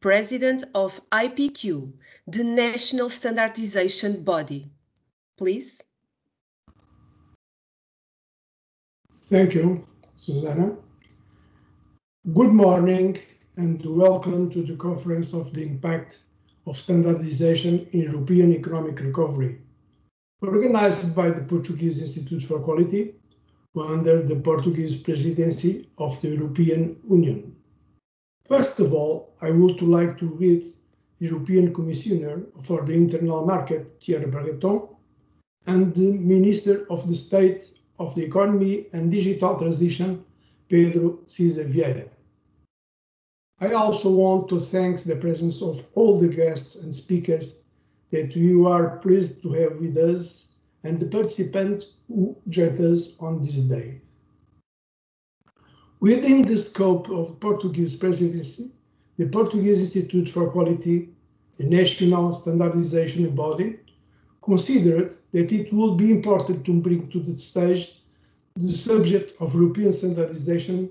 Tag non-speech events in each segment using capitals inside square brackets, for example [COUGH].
President of IPQ, the national standardization body. Please. Thank you, Susanna. Good morning and welcome to the conference of the impact of standardization in European economic recovery, organized by the Portuguese Institute for Quality under the Portuguese presidency of the European Union. First of all, I would like to greet European Commissioner for the Internal Market, Thierry Breton, and the Minister of the State of the Economy and Digital Transition, Pedro Siza Vieira. I also want to thank the presence of all the guests and speakers that you are pleased to have with us and the participants who joined us on this day. Within the scope of Portuguese presidency, the Portuguese Institute for Quality, the national standardization body, considered that it would be important to bring to the stage the subject of European standardization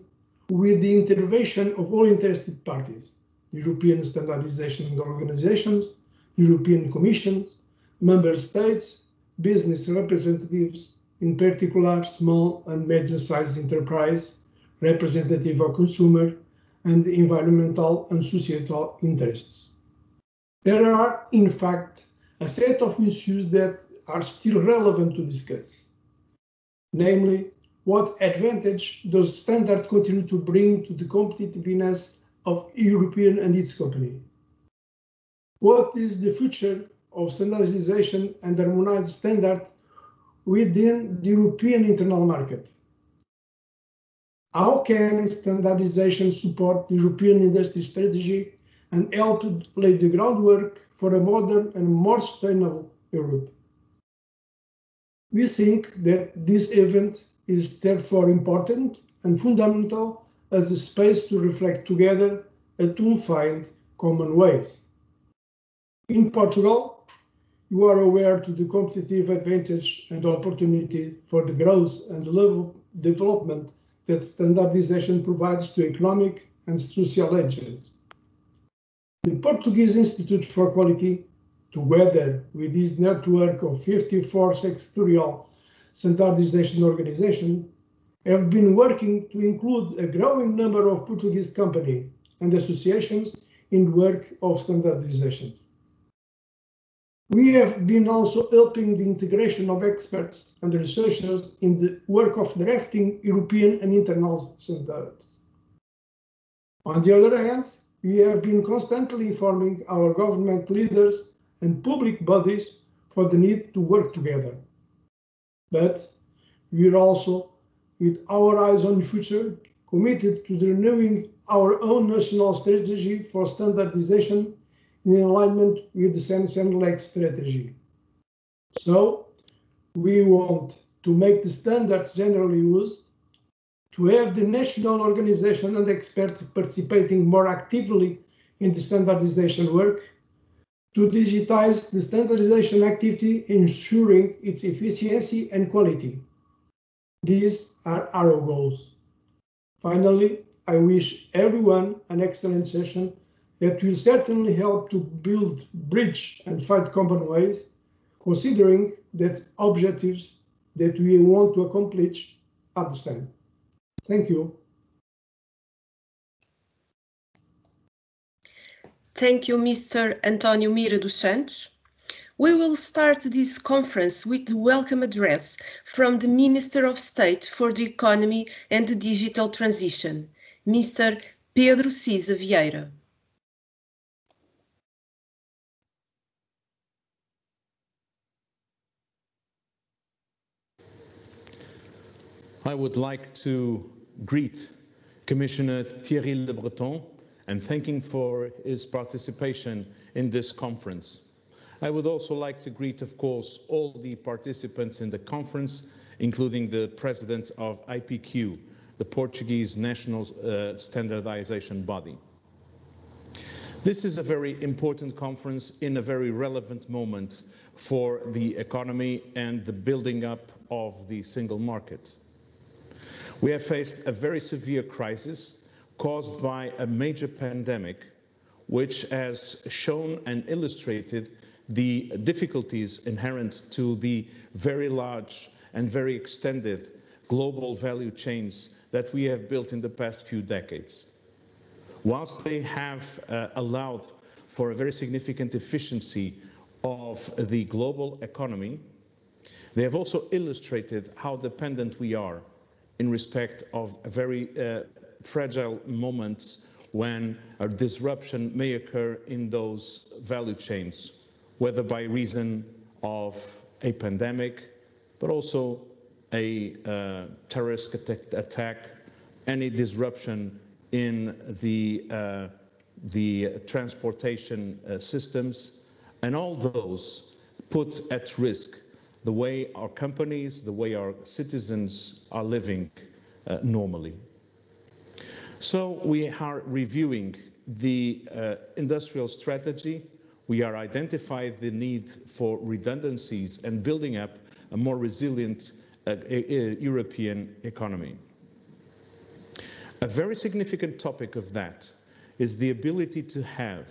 with the intervention of all interested parties, European standardization organizations, European Commission, member states, business representatives, in particular small and medium-sized enterprise, representative of consumer, and environmental and societal interests. There are, in fact, a set of issues that are still relevant to discuss. Namely, what advantage does standard continue to bring to the competitiveness of European and its company? What is the future of standardization and harmonized standard within the European internal market? How can standardization support the European industry strategy and help lay the groundwork for a modern and more sustainable Europe? We think that this event is therefore important and fundamental as a space to reflect together and to find common ways. In Portugal, you are aware to the competitive advantage and opportunity for the growth and level development that standardization provides to economic and social agents. The Portuguese Institute for Quality, together with this network of 54 sectorial standardization organizations, have been working to include a growing number of Portuguese companies and associations in the work of standardization. We have been also helping the integration of experts and researchers in the work of drafting European and international standards. On the other hand, we have been constantly informing our government leaders and public bodies for the need to work together. But we are also, with our eyes on the future, committed to renewing our own national strategy for standardization in alignment with the CEN-CENELEC strategy. So we want to make the standards generally used, to have the national organization and experts participating more actively in the standardization work, to digitize the standardization activity, ensuring its efficiency and quality. These are our goals. Finally, I wish everyone an excellent session that will certainly help to build, bridge, and find common ways, considering that objectives that we want to accomplish are the same. Thank you. Thank you, Mr. Antonio Mira dos Santos. We will start this conference with the welcome address from the Minister of State for the Economy and the Digital Transition, Mr. Pedro Siza Vieira. I would like to greet Commissioner Thierry Le Breton and thank him for his participation in this conference. I would also like to greet, of course, all the participants in the conference, including the president of IPQ, the Portuguese National uh, Standardization Body. This is a very important conference in a very relevant moment for the economy and the building up of the single market. We have faced a very severe crisis caused by a major pandemic which has shown and illustrated the difficulties inherent to the very large and very extended global value chains that we have built in the past few decades. Whilst they have uh, allowed for a very significant efficiency of the global economy, they have also illustrated how dependent we are in respect of very uh, fragile moments when a disruption may occur in those value chains, whether by reason of a pandemic, but also a uh, terrorist attack, any disruption in the, uh, the transportation uh, systems, and all those put at risk the way our companies, the way our citizens are living uh, normally. So we are reviewing the uh, industrial strategy. We are identifying the need for redundancies and building up a more resilient uh, European economy. A very significant topic of that is the ability to have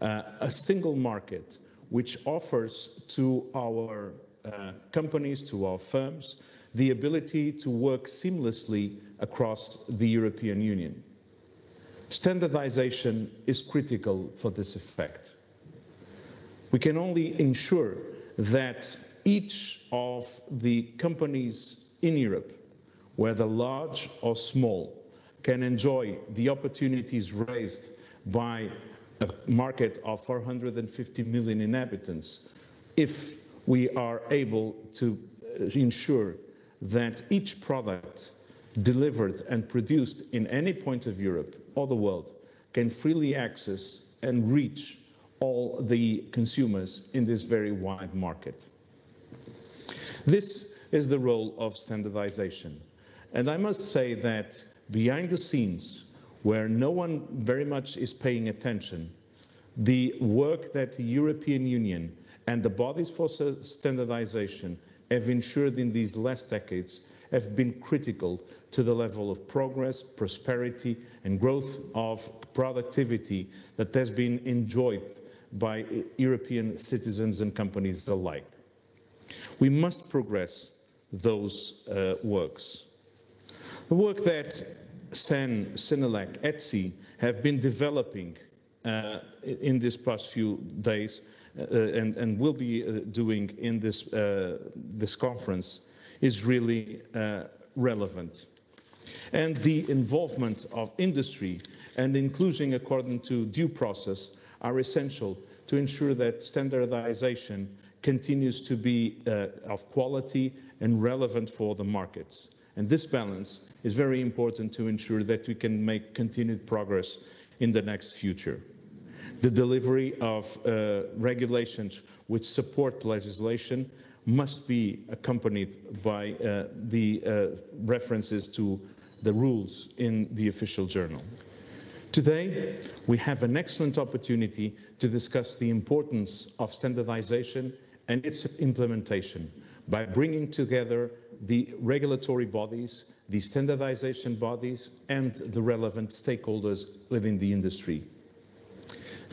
uh, a single market which offers to our Uh, companies, to our firms, the ability to work seamlessly across the European Union. Standardization is critical for this effect. We can only ensure that each of the companies in Europe, whether large or small, can enjoy the opportunities raised by a market of 450 million inhabitants if we are able to uh, ensure that each product delivered and produced in any point of Europe or the world can freely access and reach all the consumers in this very wide market. This is the role of standardization. And I must say that behind the scenes, where no one very much is paying attention, the work that the European Union and the bodies for standardization have ensured in these last decades have been critical to the level of progress, prosperity, and growth of productivity that has been enjoyed by European citizens and companies alike. We must progress those uh, works. The work that CEN, CENELEC, ETSI have been developing uh, in these past few days and, and will be uh, doing in this, uh, this conference is really uh, relevant. And the involvement of industry and inclusion according to due process are essential to ensure that standardization continues to be uh, of quality and relevant for the markets. And this balance is very important to ensure that we can make continued progress in the next future. The delivery of uh, regulations which support legislation must be accompanied by uh, the uh, references to the rules in the official journal. Today, we have an excellent opportunity to discuss the importance of standardization and its implementation by bringing together the regulatory bodies, the standardization bodies, and the relevant stakeholders within the industry.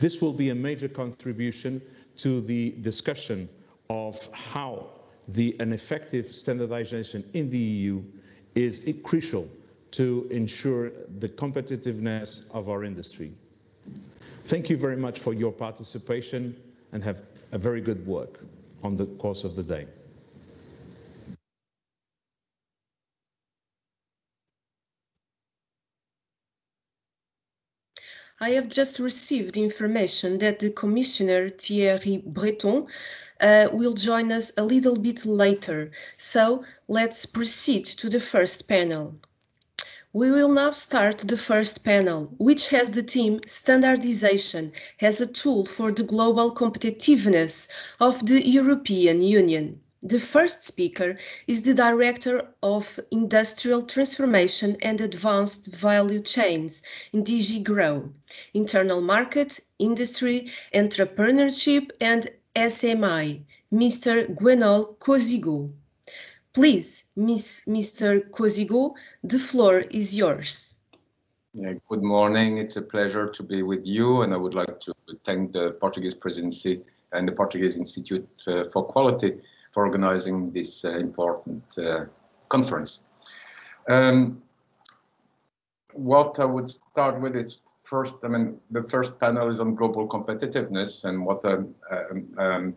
This will be a major contribution to the discussion of how the, an effective standardization in the EU is crucial to ensure the competitiveness of our industry. Thank you very much for your participation and have a very good work on the course of the day. I have just received information that the Commissioner Thierry Breton uh, will join us a little bit later. So let's proceed to the first panel. We will now start the first panel, which has the theme Standardization as a tool for the global competitiveness of the European Union. The first speaker is the Director of Industrial Transformation and Advanced Value Chains in DG Grow, Internal Market, Industry, Entrepreneurship and SMI, Mr. Gwenole Cozigou. Please, Mr. Cozigou, the floor is yours. Yeah, good morning. It's a pleasure to be with you, and I would like to thank the Portuguese presidency and the Portuguese Institute uh, for Quality for organizing this uh, important uh, conference. Um, what I would start with is first, I mean, the first panel is on global competitiveness, and what um, um, um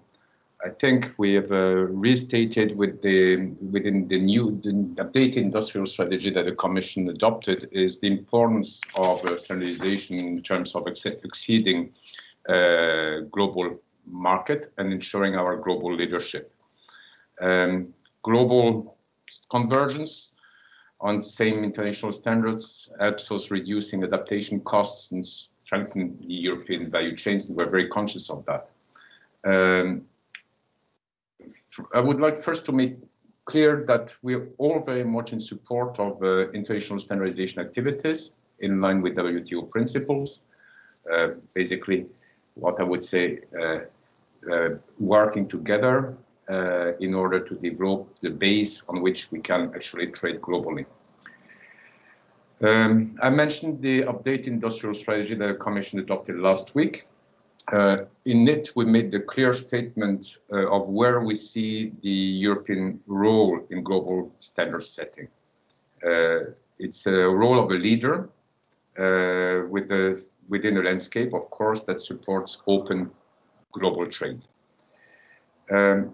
I think we have uh, restated with the, within the new the updated industrial strategy that the Commission adopted is the importance of uh, standardization in terms of ex exceeding uh, global market and ensuring our global leadership. Um, global convergence on same international standards helps us reducing adaptation costs and strengthen the European value chains, and we're very conscious of that. Um, I would like first to make clear that we're all very much in support of uh, international standardization activities in line with WTO principles. Uh, basically, what I would say, uh, uh working together in order to develop the base on which we can actually trade globally. Um, I mentioned the updated industrial strategy that the Commission adopted last week. Uh, in it, we made the clear statement uh, of where we see the European role in global standard setting. Uh, it's a role of a leader uh, with the, within a landscape, of course, that supports open global trade. Um,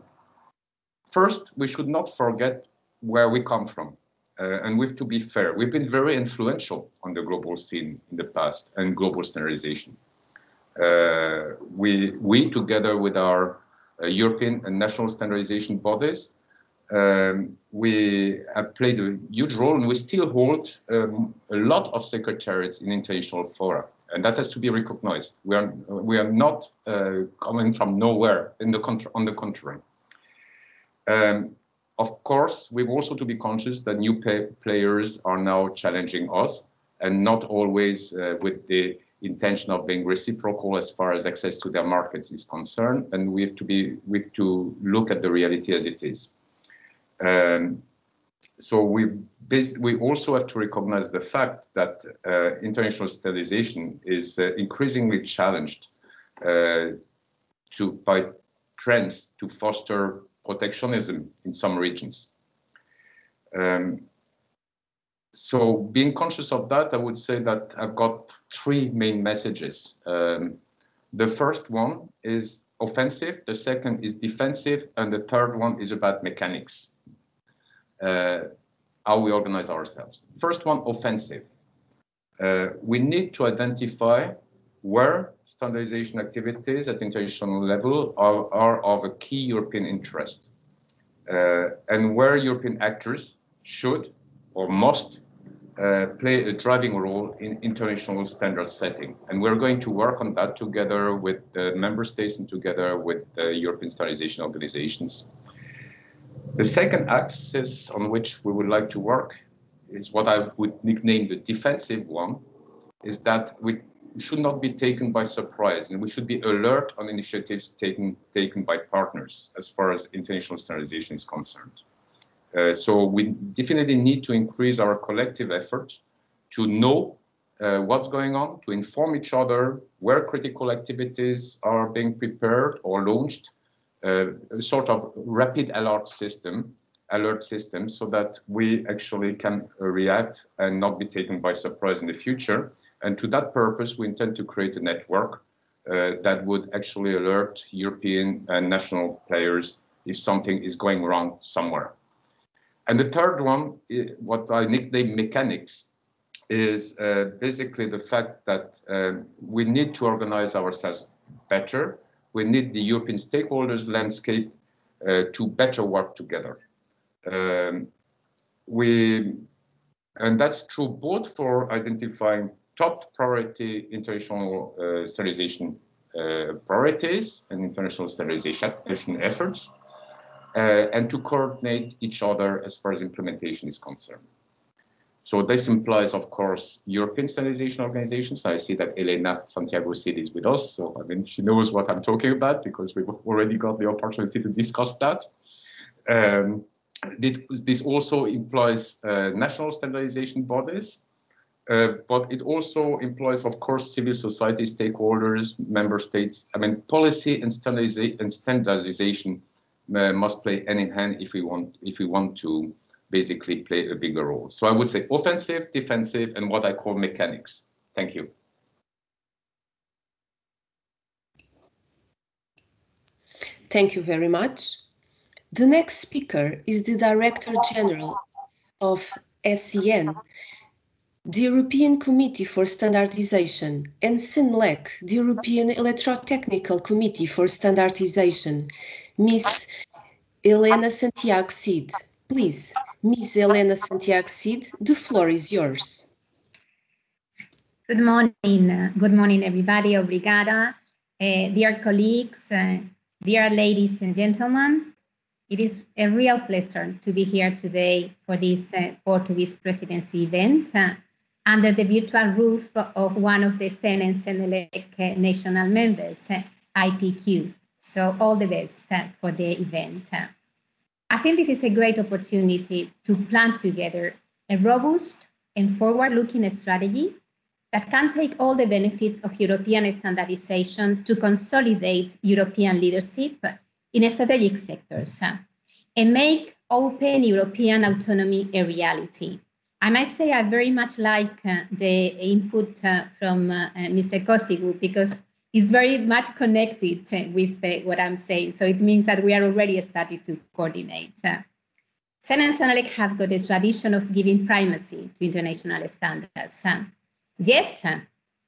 first, we should not forget where we come from. Uh, and we have to be fair. We've been very influential on the global scene in the past and global standardization. Uh, we, we, together with our uh, European and national standardization bodies, um, we have played a huge role and we still hold um, a lot of secretariats in international fora. And that has to be recognized. We are, we are not uh, coming from nowhere in the on the contrary. Um, of course, we've also to be conscious that new players are now challenging us and not always uh, with the intention of being reciprocal as far as access to their markets is concerned, and we have to be we have to look at the reality as it is. Um, so we we also have to recognize the fact that uh, international standardization is uh, increasingly challenged uh, to by trends to foster protectionism in some regions. Um, so being conscious of that, I would say that I've got three main messages. Um, the first one is offensive, the second is defensive, and the third one is about mechanics, uh, how we organize ourselves. First one, offensive. Uh, we need to identify where standardization activities at international level are, are of a key European interest, uh, and where European actors should or must uh, play a driving role in international standard setting. And we're going to work on that together with the member states and together with the European standardization organizations. The second axis on which we would like to work is what I would nickname the defensive one, is that we should not be taken by surprise and we should be alert on initiatives taken, taken by partners as far as international standardization is concerned. Uh, so we definitely need to increase our collective efforts to know uh, what's going on, to inform each other where critical activities are being prepared or launched, uh, a sort of rapid alert system, alert system, so that we actually can react and not be taken by surprise in the future. And to that purpose, we intend to create a network uh, that would actually alert European and national players if something is going wrong somewhere. And the third one, what I nickname mechanics, is uh, basically the fact that uh, we need to organize ourselves better. We need the European stakeholders landscape uh, to better work together. Um, we, and that's true both for identifying top priority international uh, standardization uh, priorities and international standardization efforts, uh, and to coordinate each other as far as implementation is concerned. So this implies, of course, European standardization organizations. I see that Elena Santiago Cid is with us, so I mean she knows what I'm talking about because we've already got the opportunity to discuss that. Um, this also implies uh, national standardization bodies, Uh, but it also implies, of course, civil society stakeholders, member states. I mean, policy and, standardiza and standardization uh, must play hand in hand if we want if we want to basically play a bigger role. So I would say offensive, defensive, and what I call mechanics. Thank you. Thank you very much. The next speaker is the Director General of CEN, the European Committee for Standardization, and CENELEC, the European Electrotechnical Committee for Standardization, Ms. Elena Santiago Cid. Please, Ms. Elena Santiago Cid, the floor is yours. Good morning. Good morning, everybody. Obrigada. Uh, dear colleagues, uh, dear ladies and gentlemen, it is a real pleasure to be here today for this uh, Portuguese presidency event uh, under the virtual roof of one of the CEN and CENELEC national members, uh, IPQ. So all the best uh, for the event. I think this is a great opportunity to plan together a robust and forward-looking strategy that can take all the benefits of European standardization to consolidate European leadership in strategic sectors and make open European autonomy a reality. I must say I very much like uh, the input uh, from uh, Mr. Cozigou because it's very much connected with uh, what I'm saying. So it means that we are already starting to coordinate. CEN and CENELEC have got a tradition of giving primacy to international standards. Yet,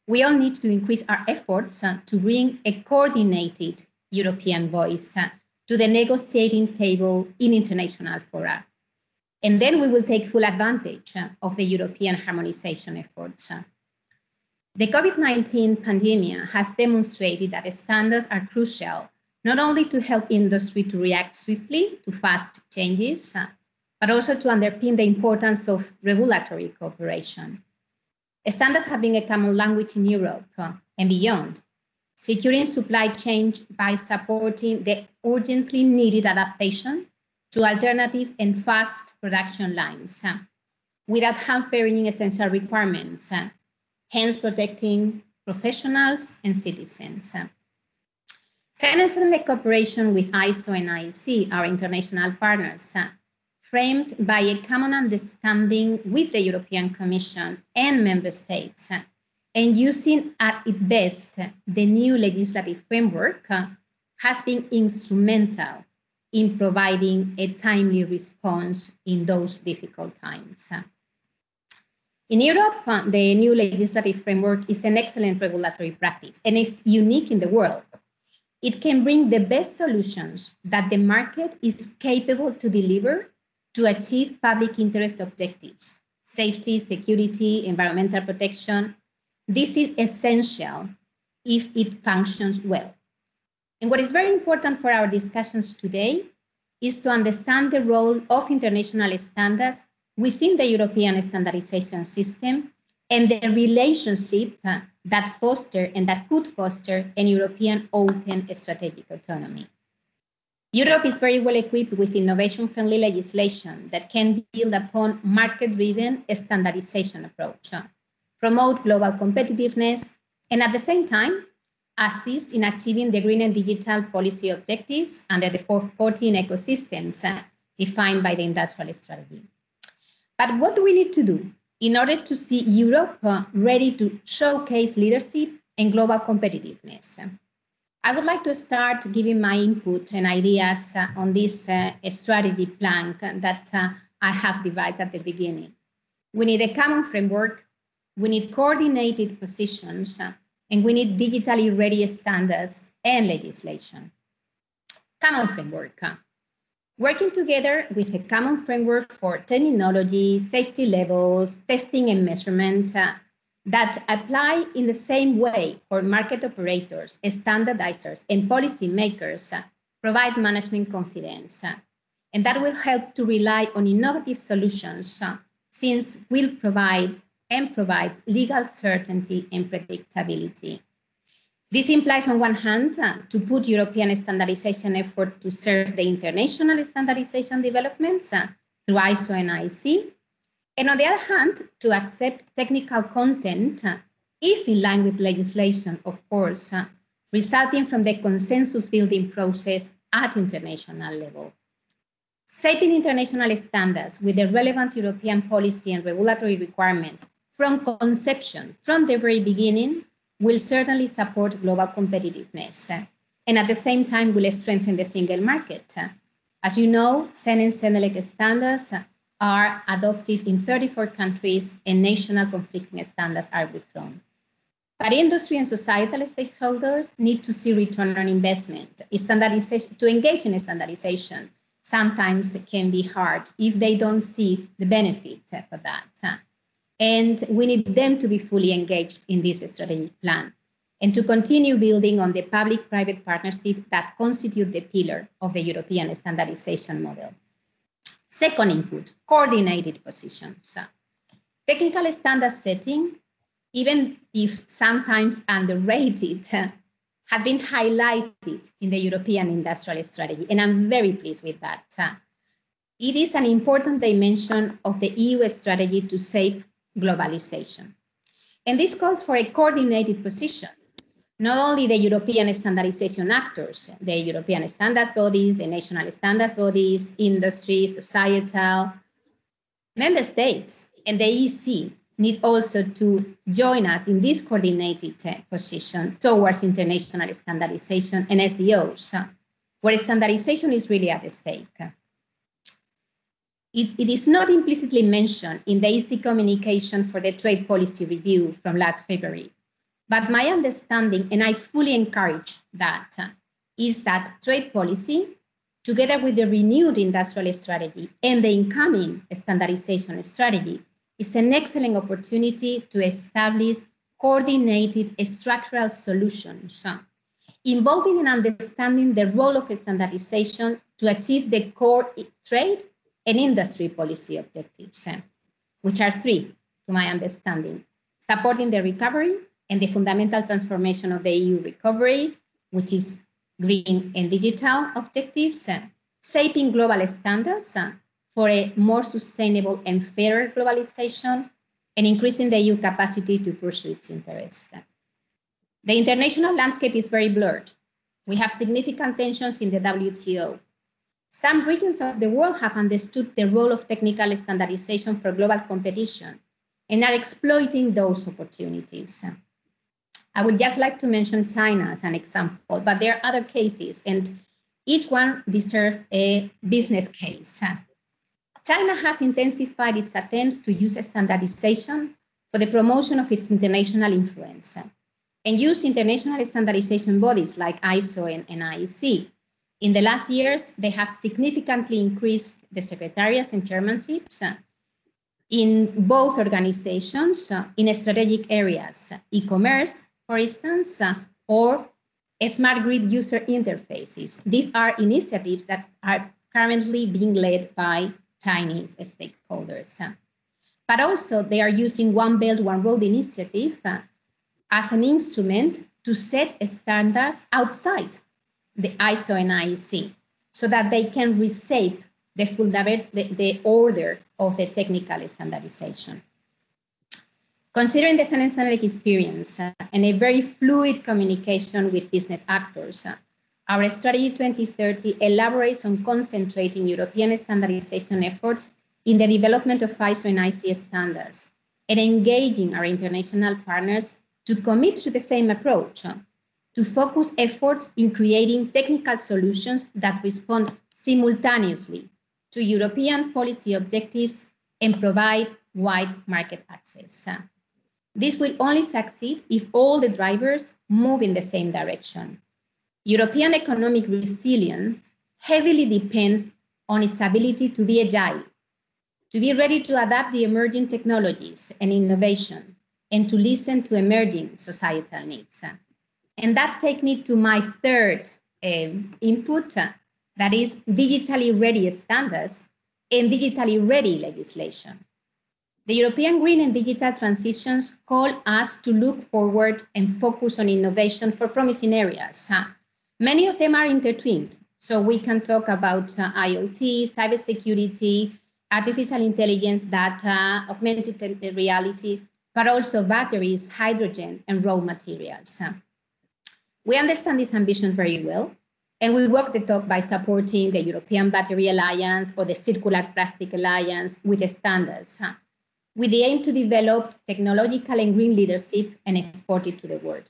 we all need to increase our efforts to bring a coordinated European voice uh, to the negotiating table in international fora. And then we will take full advantage uh, of the European harmonization efforts. The COVID-19 pandemic has demonstrated that standards are crucial, not only to help industry to react swiftly to fast changes, uh, but also to underpin the importance of regulatory cooperation. Standards have been a common language in Europe and beyond, securing supply chain by supporting the urgently needed adaptation to alternative and fast production lines uh, without hampering essential requirements uh, hence protecting professionals and citizens. Uh. Science and cooperation with ISO and IEC, our international partners, framed by a common understanding with the European Commission and member states, and using at its best the new legislative framework has been instrumental in providing a timely response in those difficult times. In Europe, uh, the new legislative framework is an excellent regulatory practice and is unique in the world. It can bring the best solutions that the market is capable to deliver to achieve public interest objectives, safety, security, environmental protection. This is essential if it functions well. And what is very important for our discussions today is to understand the role of international standards within the European standardization system and the relationship uh, that foster and that could foster an European open strategic autonomy. Europe is very well equipped with innovation-friendly legislation that can build upon market-driven standardization approach, promote global competitiveness, and at the same time, assist in achieving the green and digital policy objectives under the 14 ecosystems uh, defined by the industrial strategy. But what do we need to do in order to see Europe uh, ready to showcase leadership and global competitiveness? I would like to start giving my input and ideas uh, on this strategy plan that I have devised at the beginning. We need a common framework, we need coordinated positions, uh, and we need digitally ready standards and legislation. Common framework. Uh, working together with a common framework for terminology, safety levels, testing and measurement uh, that apply in the same way for market operators, standardizers, and policymakers uh, provide management confidence. Uh, and that will help to rely on innovative solutions uh, since will provide and provides legal certainty and predictability. This implies, on one hand, uh, to put European standardization effort to serve the international standardization developments uh, through ISO and IEC, And on the other hand, to accept technical content, uh, if in line with legislation, of course, uh, resulting from the consensus building process at international level. Setting international standards with the relevant European policy and regulatory requirements from conception, from the very beginning, will certainly support global competitiveness and at the same time will strengthen the single market. As you know, CEN and standards are adopted in 34 countries and national conflicting standards are withdrawn. But industry and societal stakeholders need to see return on investment. Standardization, to engage in standardization sometimes can be hard if they don't see the benefit for that. And we need them to be fully engaged in this strategic plan and to continue building on the public-private partnership that constitute the pillar of the European standardization model. Second input, coordinated positions. Technical standard setting, even if sometimes underrated, [LAUGHS] have been highlighted in the European industrial strategy, and I'm very pleased with that. It is an important dimension of the EU strategy to save globalization. And this calls for a coordinated position not only the European standardization actors, the European standards bodies, the national standards bodies, industry, societal, member states, and the EC need also to join us in this coordinated uh, position towards international standardization and SDOs, where standardization is really at stake. It, it is not implicitly mentioned in the EC communication for the trade policy review from last February, but my understanding, and I fully encourage that, is that trade policy, together with the renewed industrial strategy and the incoming standardization strategy, is an excellent opportunity to establish coordinated structural solutions involving and understanding the role of standardization to achieve the core trade and industry policy objectives, eh, which are three, to my understanding supporting the recovery, and the fundamental transformation of the EU recovery, which is green and digital objectives, eh, shaping global standards eh, for a more sustainable and fairer globalization, and increasing the EU capacity to pursue its interests. The international landscape is very blurred. We have significant tensions in the WTO. Some regions of the world have understood the role of technical standardization for global competition and are exploiting those opportunities. I would just like to mention China as an example, but there are other cases, and each one deserves a business case. China has intensified its attempts to use standardization for the promotion of its international influence and use international standardization bodies like ISO and, and IEC. In the last years, they have significantly increased the secretariats and chairmanships in both organizations in strategic areas, e-commerce, for instance, or smart grid user interfaces. These are initiatives that are currently being led by Chinese stakeholders. But also they are using One Belt, One Road initiative uh, as an instrument to set standards outside the ISO and IEC so that they can reshape the, the, the order of the technical standardization. Considering the CEN experience uh, and a very fluid communication with business actors, uh, our Strategy 2030 elaborates on concentrating European standardization efforts in the development of ISO and IEC standards and engaging our international partners to commit to the same approach, uh, to focus efforts in creating technical solutions that respond simultaneously to European policy objectives and provide wide market access. This will only succeed if all the drivers move in the same direction. European economic resilience heavily depends on its ability to be agile, to be ready to adapt the emerging technologies and innovation, and to listen to emerging societal needs. And that takes me to my third uh, input, uh, that is digitally ready standards and digitally ready legislation. The European green and digital transitions call us to look forward and focus on innovation for promising areas. Many of them are intertwined. So we can talk about uh, IoT, cybersecurity, artificial intelligence, data, augmented reality, but also batteries, hydrogen, and raw materials. We understand this ambition very well, and we walk the talk by supporting the European Battery Alliance or the Circular Plastic Alliance with the standards, with the aim to develop technological and green leadership and export it to the world.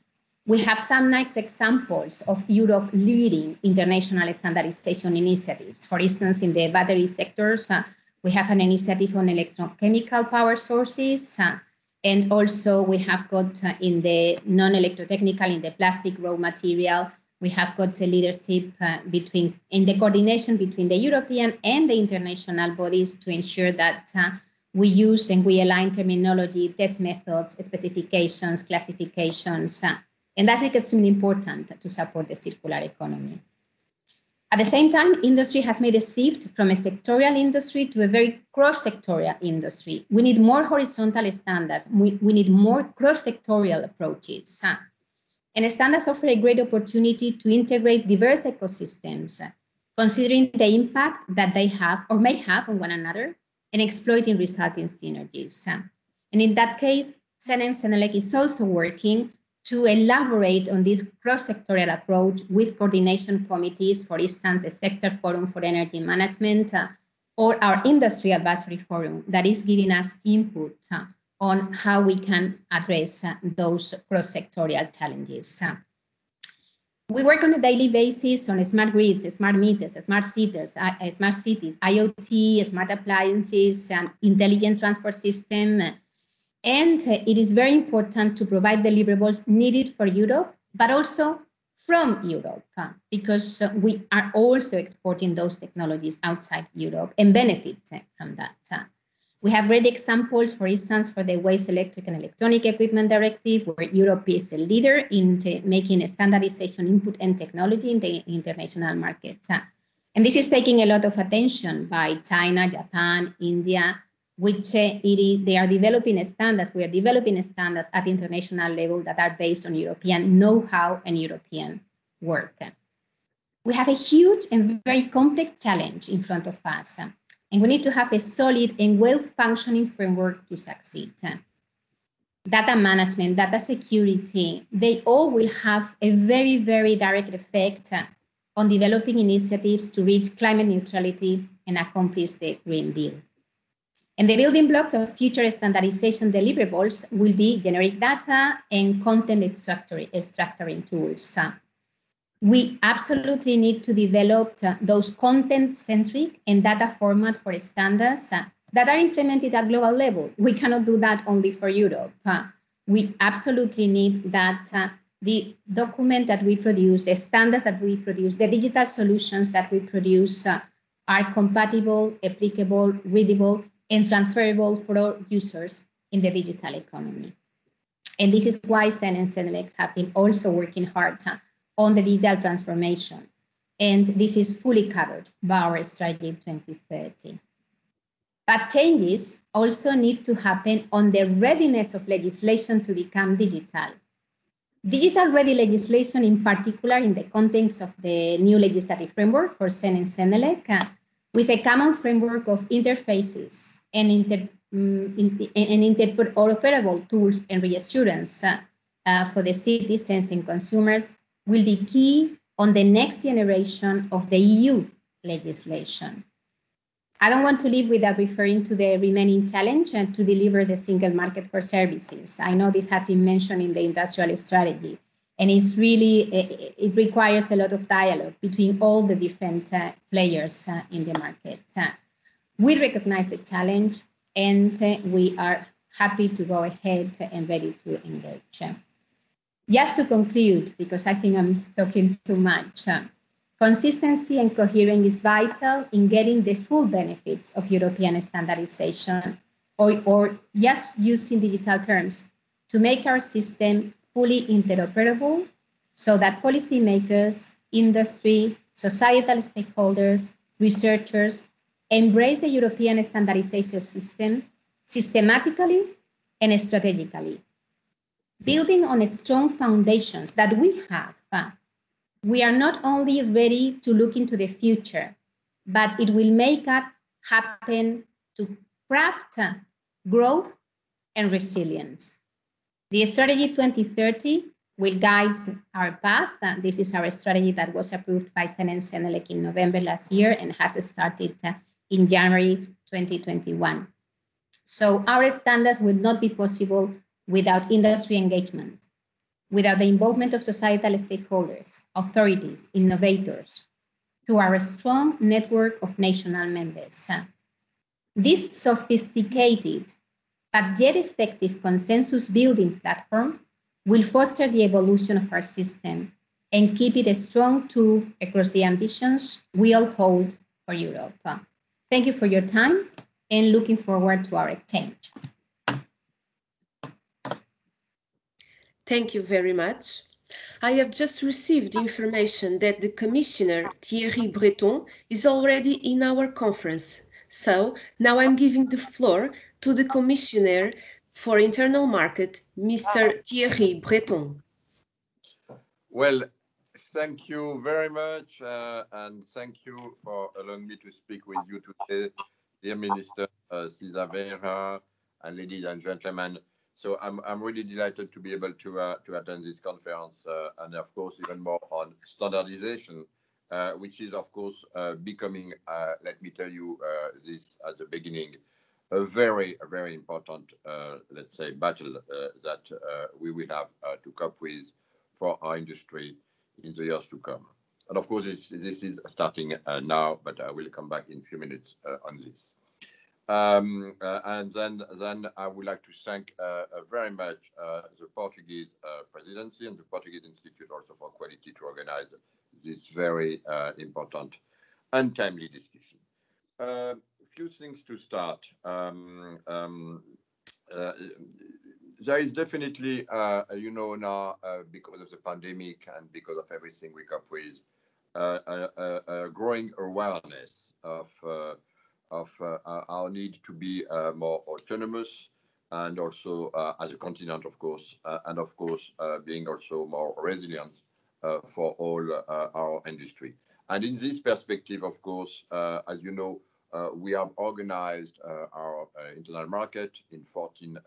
We have some nice examples of Europe leading international standardization initiatives. For instance, in the battery sectors, uh, we have an initiative on electrochemical power sources. Uh, and also we have got uh, in the non-electrotechnical, in the plastic raw material, we have got a leadership uh, between, in the coordination between the European and the international bodies to ensure that uh, we use and we align terminology, test methods, specifications, classifications, uh, and that's extremely important to support the circular economy. At the same time, industry has made a shift from a sectorial industry to a very cross-sectorial industry. We need more horizontal standards. We, we need more cross-sectorial approaches. And standards offer a great opportunity to integrate diverse ecosystems, considering the impact that they have or may have on one another and exploiting resulting synergies. And in that case, SENE and CENELEC is also working to elaborate on this cross-sectorial approach with coordination committees, for instance, the Sector Forum for Energy Management uh, or our Industry Advisory Forum that is giving us input uh, on how we can address uh, those cross-sectorial challenges. Uh, we work on a daily basis on smart grids, smart meters, smart cities, uh, smart cities, IoT, smart appliances, and intelligent transport system, and it is very important to provide deliverables needed for Europe, but also from Europe, uh, because we are also exporting those technologies outside Europe and benefit from that. Uh. We have great examples, for instance, for the Waste Electric and Electronic Equipment Directive, where Europe is a leader in making a standardization input and technology in the international market. Uh. And this is taking a lot of attention by China, Japan, India, which uh, is, they are developing standards. We are developing standards at international level that are based on European know-how and European work. We have a huge and very complex challenge in front of us, and we need to have a solid and well-functioning framework to succeed. Data management, data security, they all will have a very, very direct effect on developing initiatives to reach climate neutrality and accomplish the Green Deal. And the building blocks of future standardization deliverables will be generic data and content structuring tools. We absolutely need to develop those content-centric and data format for standards that are implemented at global level. We cannot do that only for Europe. We absolutely need that uh, the document that we produce, the standards that we produce, the digital solutions that we produce uh, are compatible, applicable, readable, and transferable for all users in the digital economy. And this is why CEN and CENELEC have been also working hard on the digital transformation. And this is fully covered by our strategy 2030. But changes also need to happen on the readiness of legislation to become digital. Digital ready legislation, in particular in the context of the new legislative framework for CEN and CENELEC, with a common framework of interfaces and, inter, um, in, and interoperable tools and reassurance uh, uh, for the citizens and consumers will be key on the next generation of the EU legislation. I don't want to leave without referring to the remaining challenge and to deliver the single market for services. I know this has been mentioned in the industrial strategy, and it's really it, it requires a lot of dialogue between all the different uh, players uh, in the market. Uh, we recognize the challenge and uh, we are happy to go ahead and ready to engage. Just to conclude because i think i'm talking too much uh, consistency and coherence is vital in getting the full benefits of european standardization or, or just using digital terms to make our system fully interoperable so that policymakers, industry, societal stakeholders, researchers embrace the European standardization system systematically and strategically. Building on strong foundations that we have, uh, we are not only ready to look into the future, but it will make us happen to craft growth and resilience. The strategy 2030 will guide our path. This is our strategy that was approved by Senate CENELEC in November last year and has started uh, in January 2021. So our standards would not be possible without industry engagement, without the involvement of societal stakeholders, authorities, innovators, through our strong network of national members. This sophisticated but yet effective consensus building platform will foster the evolution of our system and keep it a strong tool across the ambitions we all hold for Europe. Thank you for your time and looking forward to our exchange. Thank you very much. I have just received information that the Commissioner Thierry Breton is already in our conference. So now I'm giving the floor to the Commissioner for Internal Market, Mr. Thierry Breton. Well, thank you very much, uh, and thank you for allowing me to speak with you today, dear Minister uh, Siza Vieira, and ladies and gentlemen. So I'm, I'm really delighted to be able to, uh, to attend this conference, uh, and of course, even more on standardization, uh, which is, of course, uh, becoming, uh, let me tell you this at the beginning, a very, very important, let's say, battle that we will have to cope with for our industry in the years to come. And of course, this, is starting now, but I will come back in a few minutes on this. Um, uh, and then, then I would like to thank uh, uh, very much uh, the Portuguese uh, presidency and the Portuguese Institute also for Quality to organize this very uh, important and timely discussion. Few things to start. Um, um, there is definitely, you know, now because of the pandemic and because of everything we come with, a, a, a, growing awareness of of uh, our need to be uh, more autonomous and also uh, as a continent, of course, and of course, being also more resilient for all our industry. And in this perspective, of course, as you know, uh, we have organized uh, our uh, internal market in 14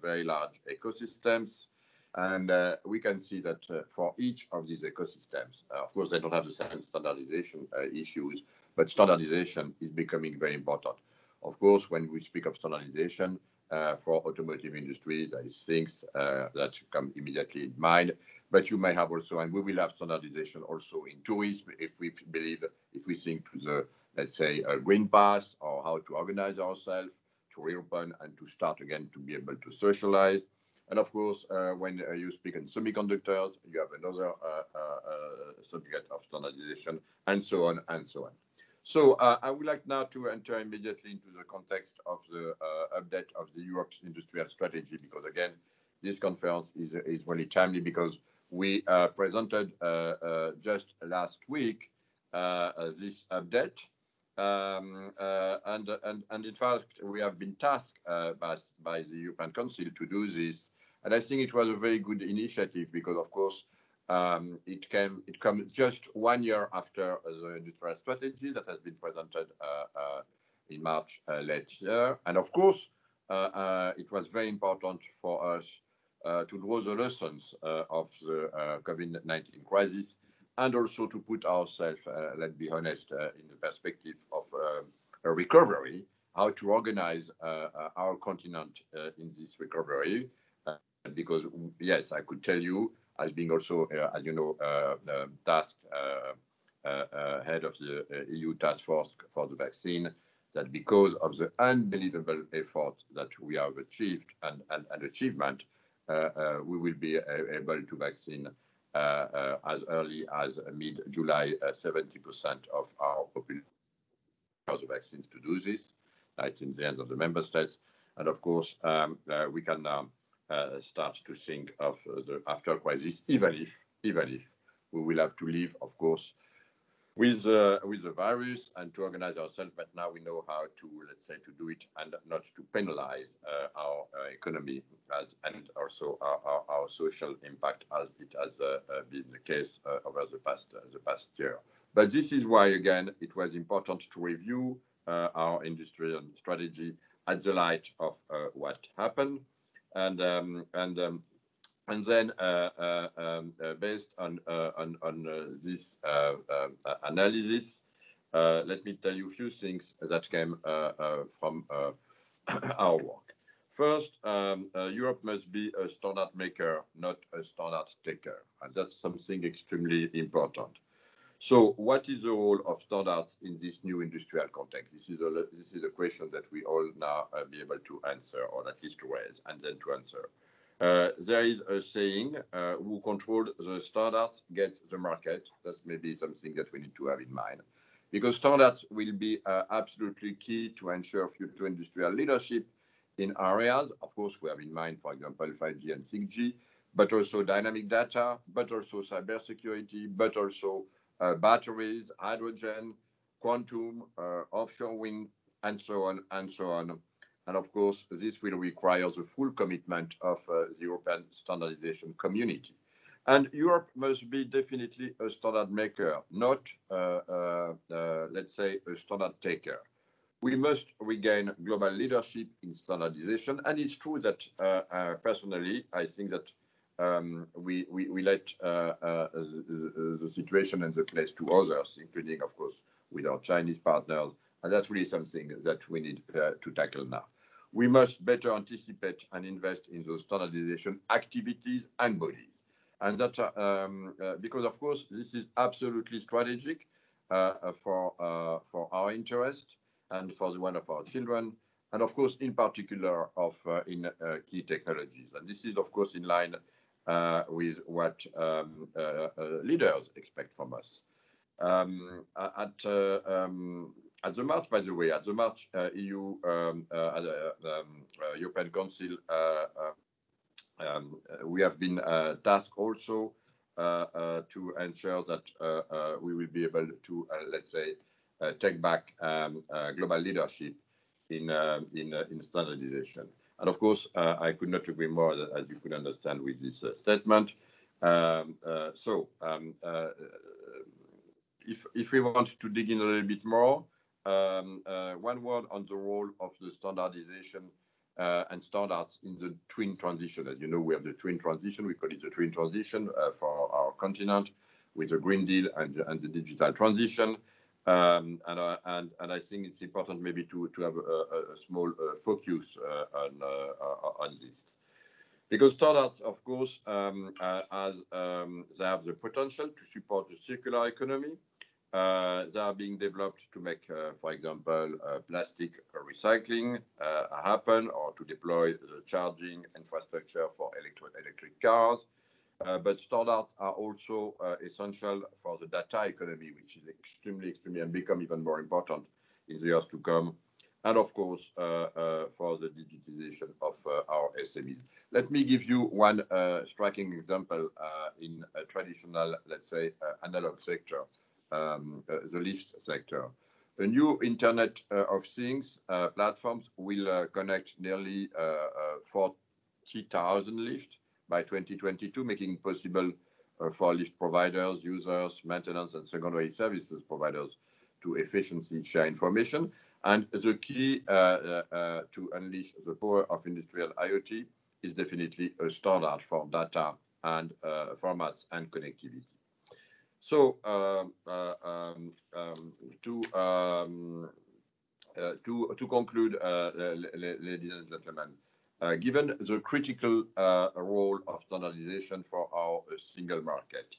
very large ecosystems. And we can see that for each of these ecosystems, of course, they don't have the same standardization issues, but standardization is becoming very important. Of course, when we speak of standardization uh, for automotive industry, there is things uh, that come immediately in mind. But you may have also, and we will have standardization also in tourism if we believe, if we think to the, let's say, a green pass or how to organize ourselves to reopen and to start again to be able to socialize. And of course, uh, when uh, you speak in semiconductors, you have another uh, uh, uh subject of standardization, and so on and so on. So uh, I would like now to enter immediately into the context of the update of the Europe's industrial strategy, because again, this conference is, is really timely because we presented just last week this update. Um, and, and, and in fact, we have been tasked by, by the European Council to do this. And I think it was a very good initiative because, of course, um, it came it just one year after the industrial strategy that has been presented uh, uh, in March uh, last year, and of course, uh, uh, it was very important for us uh, to draw the lessons of the COVID-19 crisis, and also to put ourselves, uh, let's be honest, uh, in the perspective of uh, a recovery, how to organize our continent in this recovery, because yes, I could tell you as being also, uh, as you know, uh, uh, head of the EU task force for the vaccine, that because of the unbelievable effort that we have achieved and, and, and achievement, we will be able to vaccine as early as mid-July 70% of our population has the vaccines to do this. It's in the hands of the member states. And of course, um, uh, we can now uh, start to think of uh, the after crisis, even if, even if we will have to live, of course, with uh, with the virus and to organize ourselves. But now we know how to, let's say, to do it and not to penalize uh, our uh, economy as, and also our, our, our, social impact as it has uh, been the case over the past the past year. But this is why, again, it was important to review our industrial strategy at the light of what happened. And, um, and, um, and then um, based on, on, on this um, analysis, let me tell you a few things that came from [CLEARS THROAT] our work. First, um, uh, Europe must be a standard maker, not a standard taker. And that's something extremely important. So what is the role of standards in this new industrial context? This is a, this is a question that we all now uh, be able to answer, or at least to raise, and then to answer. Uh, there is a saying, uh, who controls the standards gets the market. That's maybe something that we need to have in mind. Because standards will be uh, absolutely key to ensure future industrial leadership in areas, of course, we have in mind, for example, 5G and 6G, but also dynamic data, but also cybersecurity, but also uh, batteries, hydrogen, quantum, uh, offshore wind, and so on and so on. And of course, this will require the full commitment of uh, the European standardization community. And Europe must be definitely a standard maker, not, uh, uh, uh, let's say, a standard taker we must regain global leadership in standardization. And it's true that uh, uh, personally, I think that um, we, we, we, let the, the, situation and the place to others, including, of course, with our Chinese partners. And that's really something that we need uh, to tackle now. We must better anticipate and invest in those standardization activities and bodies. And that, uh, um, because, of course, this is absolutely strategic for, for our interest and for the one of our children, and of course, in particular, of uh, in uh, key technologies. And this is, of course, in line uh, with what um, leaders expect from us. Um, at um, at the March, by the way, at the March uh, EU um, uh, um, uh, European Council, um, we have been tasked also to ensure that we will be able to, let's say, uh, take back um, uh, global leadership in, uh, in, in standardization. And of course, I could not agree more, as you could understand, with this statement. Um, so, um, if, if we want to dig in a little bit more, uh, one word on the role of the standardization uh, and standards in the twin transition. As you know, we have the twin transition. We call it the twin transition uh, for our continent with the Green Deal and, and the digital transition. Um, and, uh, and, and I think it's important maybe to, to have a, a small uh, focus uh, on, uh, on this. Because standards, of course, um, uh, as um, they have the potential to support the circular economy, uh, Uh, they are being developed to make, uh, for example, uh, plastic recycling happen or to deploy the charging infrastructure for electric cars, uh, but standards are also uh, essential for the data economy, which is extremely, extremely, and become even more important in the years to come. And of course, uh, for the digitization of our SMEs. Let me give you one striking example in a traditional, let's say, analog sector, um, the lifts sector. A new Internet of Things platforms will connect nearly 40,000 lifts by 2022, making possible uh, for lift providers, users, maintenance, and secondary services providers to efficiently share information. And the key uh, uh, to unleash the power of industrial IoT is definitely a standard for data and formats and connectivity. So um, uh, um, um, to, um, uh, to to conclude, uh, ladies and gentlemen, given the critical role of standardization for our single market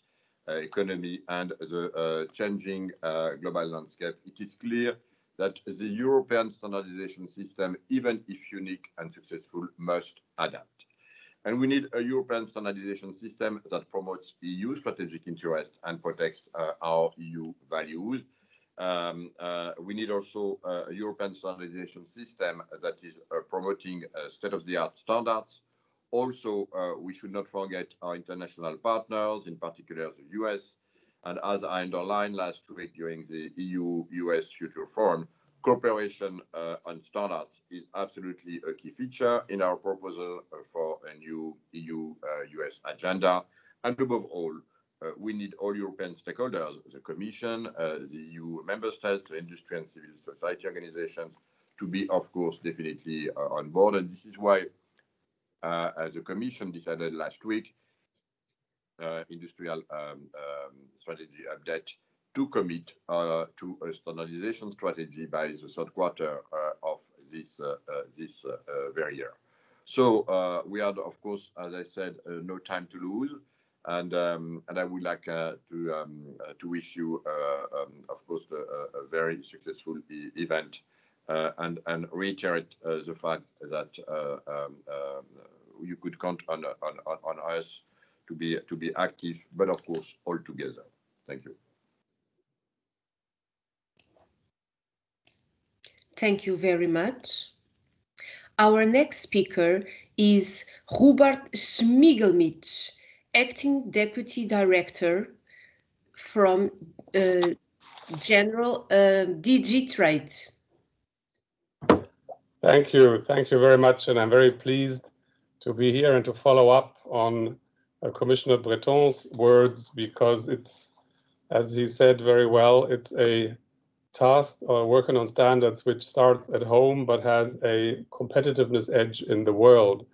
economy and the changing global landscape, it is clear that the European standardization system, even if unique and successful, must adapt. And we need a European standardization system that promotes EU strategic interest and protects uh, our EU values um, uh, we need also uh, a European standardization system that is uh, promoting uh, state-of-the-art standards. Also, uh, we should not forget our international partners, in particular the US. And as I underlined last week during the EU-US Future Forum, cooperation uh, on standards is absolutely a key feature in our proposal for a new EU-US agenda. And above all, we need all European stakeholders, the Commission, the EU member states, the industry and civil society organizations, to be, of course, definitely on board. And this is why the Commission decided last week uh, industrial um, um, strategy update to commit uh, to a standardization strategy by the third quarter uh, of this this very year. So we had, of course, as I said, no time to lose and um, and I would like uh, to um, uh, to wish you, uh, um, of course, a, a very successful e event, and and reiterate the fact that um, you could count on on on us to be to be active, but of course all together. Thank you. Thank you very much. Our next speaker is Rupert Schlegelmilch, Acting Deputy Director from uh, General uh, DG Trade. Thank you. Thank you very much. And I'm very pleased to be here and to follow up on uh, Commissioner Breton's words because it's, as he said very well, it's a task or working on standards which starts at home but has a competitiveness edge in the world.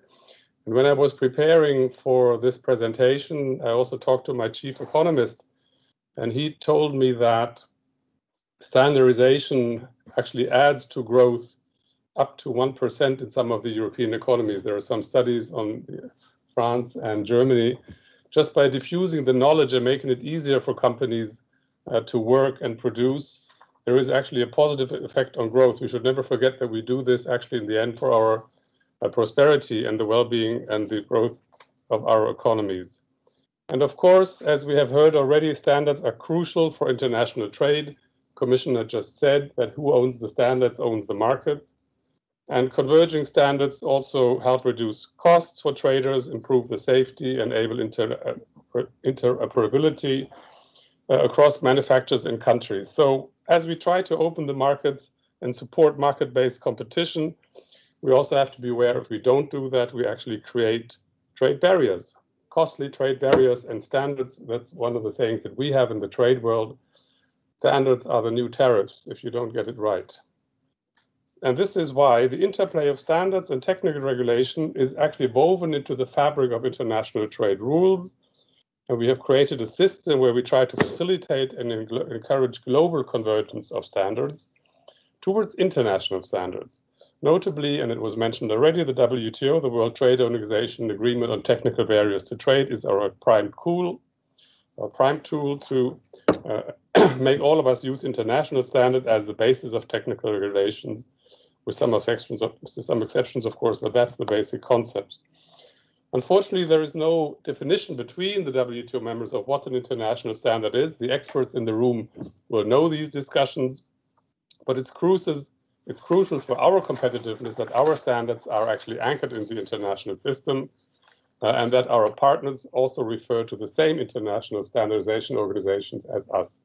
And when I was preparing for this presentation, I also talked to my chief economist, and he told me that standardization actually adds to growth up to 1% in some of the European economies. There are some studies on France and Germany, just by diffusing the knowledge and making it easier for companies uh, to work and produce, there is actually a positive effect on growth. We should never forget that we do this actually in the end for our uh, prosperity and the well-being and the growth of our economies. And of course, as we have heard already, standards are crucial for international trade. Commissioner just said that who owns the standards owns the markets. And converging standards also help reduce costs for traders, improve the safety, enable inter uh, interoperability Uh, across manufacturers and countries. So as we try to open the markets and support market-based competition, we also have to be aware if we don't do that, we actually create trade barriers, costly trade barriers and standards. That's one of the things that we have in the trade world. Standards are the new tariffs if you don't get it right. And this is why the interplay of standards and technical regulation is actually woven into the fabric of international trade rules. And we have created a system where we try to facilitate and encourage global convergence of standards towards international standards. Notably, and it was mentioned already, the WTO, the World Trade Organization Agreement on Technical Barriers to Trade, is our prime tool, our prime tool to uh, [CLEARS THROAT] make all of us use international standard as the basis of technical regulations with some exceptions, of, some exceptions, of course, but that's the basic concept. Unfortunately, there is no definition between the WTO members of what an international standard is. The experts in the room will know these discussions, but it's crucial, it's crucial for our competitiveness that our standards are actually anchored in the international system uh, and that our partners also refer to the same international standardization organizations as us.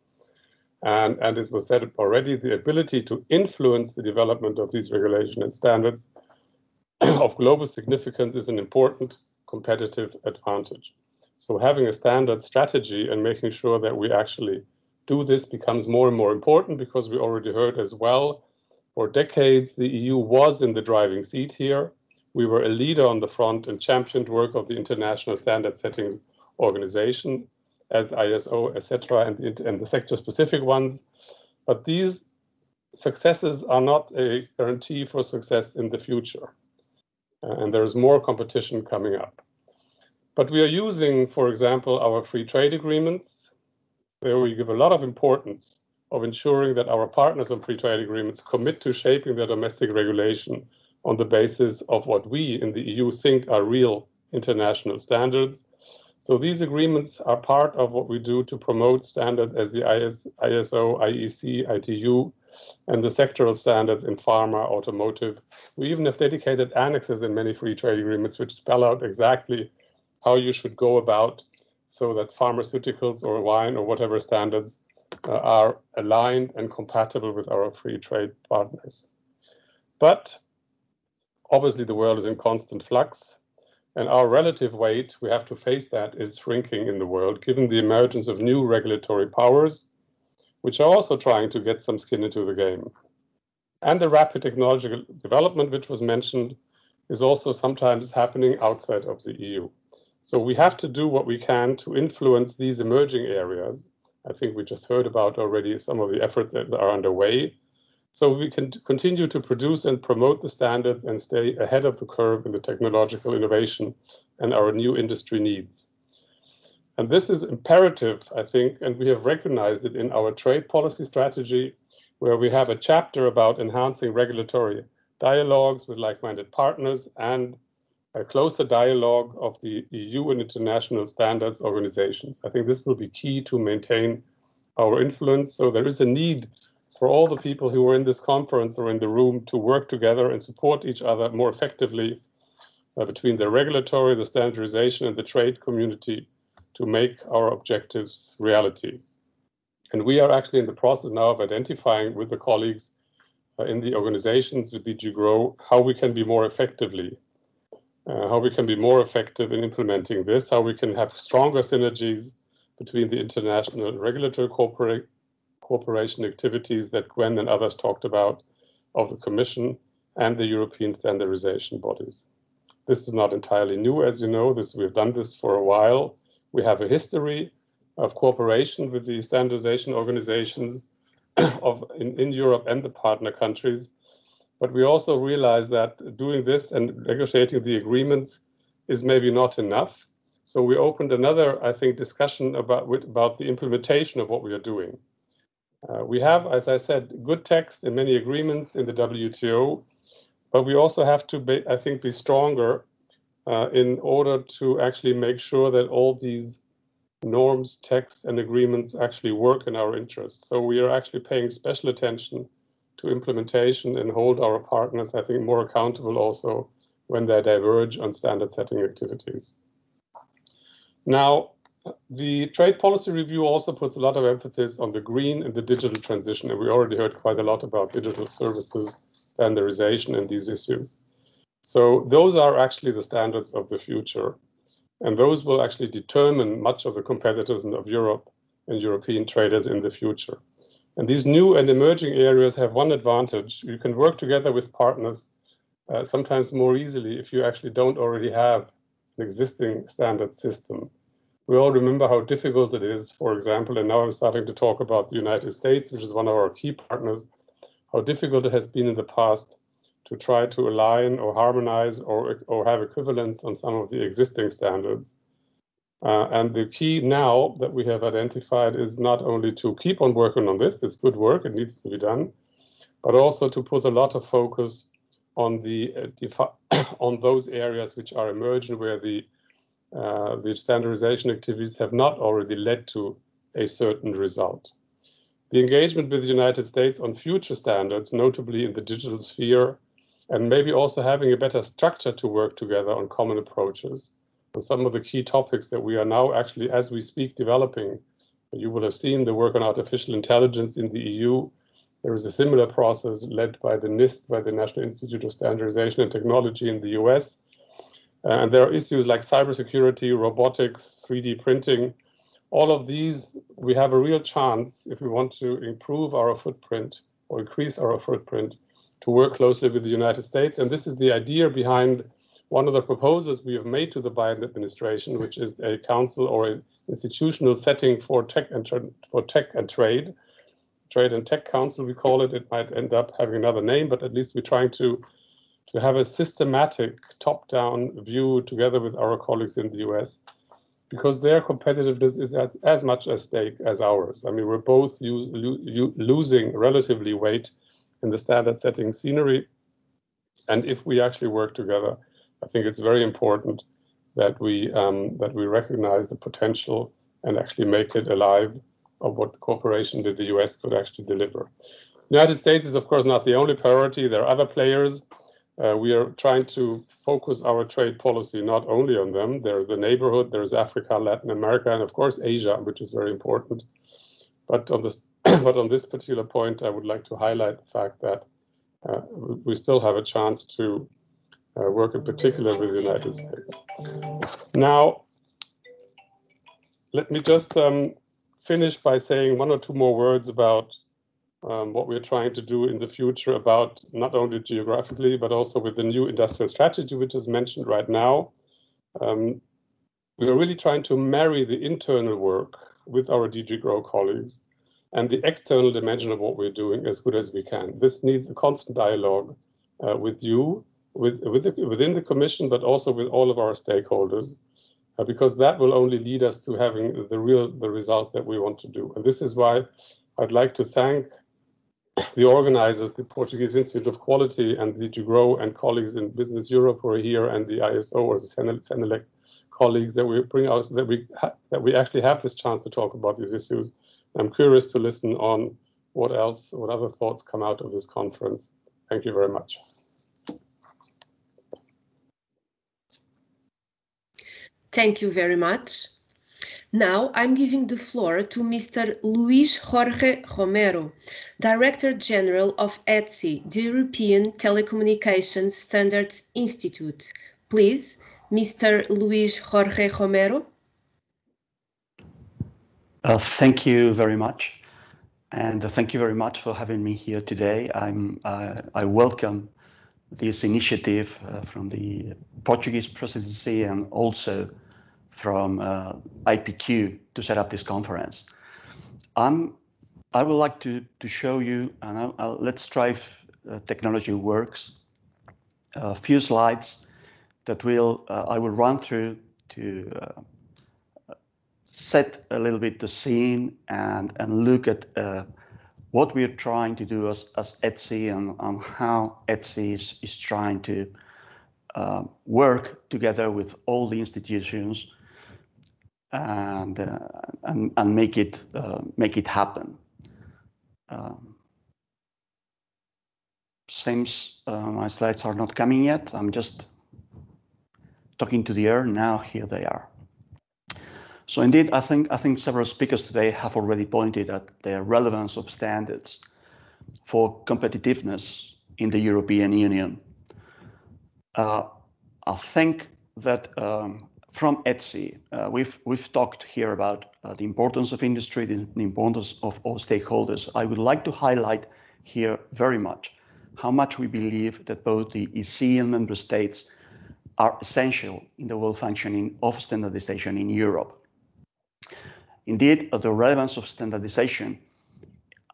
And, and was said already, the ability to influence the development of these regulation and standards [CLEARS THROAT] of global significance is an important competitive advantage. So having a standard strategy and making sure that we actually do this becomes more and more important because we already heard as well, for decades, the EU was in the driving seat here. We were a leader on the front and championed work of the International Standard Settings Organization as ISO, etc., and and the sector-specific ones. But these successes are not a guarantee for success in the future. Uh, and there is more competition coming up. But we are using, for example, our free trade agreements. There we give a lot of importance of ensuring that our partners on free trade agreements commit to shaping their domestic regulation on the basis of what we in the EU think are real international standards so these agreements are part of what we do to promote standards as the IS, ISO, IEC, ITU, and the sectoral standards in pharma, automotive. We even have dedicated annexes in many free trade agreements which spell out exactly how you should go about so that pharmaceuticals or wine or whatever standards uh, are aligned and compatible with our free trade partners. But obviously the world is in constant flux And our relative weight, we have to face that, is shrinking in the world, given the emergence of new regulatory powers, which are also trying to get some skin into the game. And the rapid technological development, which was mentioned, is also sometimes happening outside of the EU. So we have to do what we can to influence these emerging areas. I think we just heard about already some of the efforts that are underway. So we can continue to produce and promote the standards and stay ahead of the curve in the technological innovation and our new industry needs. And this is imperative, I think, and we have recognized it in our trade policy strategy, where we have a chapter about enhancing regulatory dialogues with like-minded partners and a closer dialogue of the EU and international standards organizations. I think this will be key to maintain our influence. So there is a need for all the people who are in this conference or in the room to work together and support each other more effectively uh, between the regulatory, the standardization, and the trade community to make our objectives reality. And we are actually in the process now of identifying with the colleagues uh, in the organizations with DG GROW how we can be more effectively uh, how we can be more effective in implementing this, how we can have stronger synergies between the international regulatory cooperation activities that Gwen and others talked about of the Commission and the European standardization bodies. This is not entirely new, as you know. This we've done this for a while. We have a history of cooperation with the standardization organizations [CLEARS THROAT] of in, in Europe and the partner countries but we also realize that doing this and negotiating the agreement is maybe not enough. So we opened another, I think, discussion about, about the implementation of what we are doing. Uh, we have, as I said, good text in many agreements in the WTO, but we also have to, be, I think, be stronger uh, in order to actually make sure that all these norms, texts, and agreements actually work in our interests. So we are actually paying special attention to implementation and hold our partners, I think, more accountable also when they diverge on standard setting activities. Now, the trade policy review also puts a lot of emphasis on the green and the digital transition, and we already heard quite a lot about digital services, standardization, and these issues. So those are actually the standards of the future, and those will actually determine much of the competitiveness of Europe and European traders in the future. And these new and emerging areas have one advantage. You can work together with partners uh, sometimes more easily if you actually don't already have an existing standard system. We all remember how difficult it is, for example, and now I'm starting to talk about the United States, which is one of our key partners, how difficult it has been in the past to try to align or harmonize or, or have equivalence on some of the existing standards. Uh, and the key now that we have identified is not only to keep on working on this, it's good work, it needs to be done, but also to put a lot of focus on the uh, [COUGHS] on those areas which are emerging where the uh, the standardization activities have not already led to a certain result. The engagement with the United States on future standards, notably in the digital sphere, and maybe also having a better structure to work together on common approaches, some of the key topics that we are now actually, as we speak, developing. You will have seen the work on artificial intelligence in the EU. There is a similar process led by the NIST, by the National Institute of Standardization and Technology in the US. Uh, and there are issues like cybersecurity, robotics, 3D printing. All of these, we have a real chance, if we want to improve our footprint or increase our footprint, to work closely with the United States. And this is the idea behind one of the proposals we have made to the Biden administration, which is a council or an institutional setting for tech and for tech and trade, trade and tech council, we call it. It might end up having another name, but at least we're trying to to have a systematic top-down view together with our colleagues in the US, because their competitiveness is as, as much at stake as ours. I mean, we're both use, lo, losing relatively weight in the standard setting scenery. And if we actually work together, I think it's very important that we um, that we recognize the potential and actually make it alive of what cooperation with the US could actually deliver. The United States is, of course, not the only priority. There are other players. Uh, we are trying to focus our trade policy not only on them. There's the neighborhood, there's Africa, Latin America, and of course Asia, which is very important. But on this, [CLEARS THROAT] but on this particular point, I would like to highlight the fact that uh, we still have a chance to uh, work in particular with the United States. Now, let me just um, finish by saying one or two more words about um, what we're trying to do in the future about not only geographically, but also with the new industrial strategy, which is mentioned right now. Um, we are really trying to marry the internal work with our DG Grow colleagues and the external dimension of what we're doing as good as we can. This needs a constant dialogue uh, with you, with, with the, within the Commission, but also with all of our stakeholders, uh, because that will only lead us to having the real the results that we want to do. And this is why I'd like to thank the organizers, the Portuguese Institute of Quality and DG Grow and colleagues in Business Europe who are here and the ISO or the CENELEC colleagues that we bring out that we that we actually have this chance to talk about these issues. I'm curious to listen on what else, what other thoughts come out of this conference. Thank you very much. Thank you very much. Now I'm giving the floor to Mr. Luis Jorge Romero, Director General of ETSI, the European Telecommunications Standards Institute. Please, Mr. Luis Jorge Romero. Uh, thank you very much. And uh, thank you very much for having me here today. I'm, uh, I welcome this initiative uh, from the Portuguese presidency and also from uh, IPQ to set up this conference. I'm, I would like to, to show you, and I'll, I'll, let's try if uh, technology works, a few slides that will I will run through to set a little bit the scene and, and look at uh, what we're trying to do as, as ETSI and, and how ETSI is, is trying to uh, work together with all the institutions and uh, and, and make it uh, make it happen. Um, seems uh, my slides are not coming yet. I'm just talking to the air. Now here they are. So indeed, I think I think several speakers today have already pointed at the relevance of standards for competitiveness in the European Union. Uh, I think that um, from ETSI, uh, we've we've talked here about uh, the importance of industry, the, the, importance of all stakeholders. I would like to highlight here very much how much we believe that both the EC and member states are essential in the well functioning of standardization in Europe. Indeed, the relevance of standardization,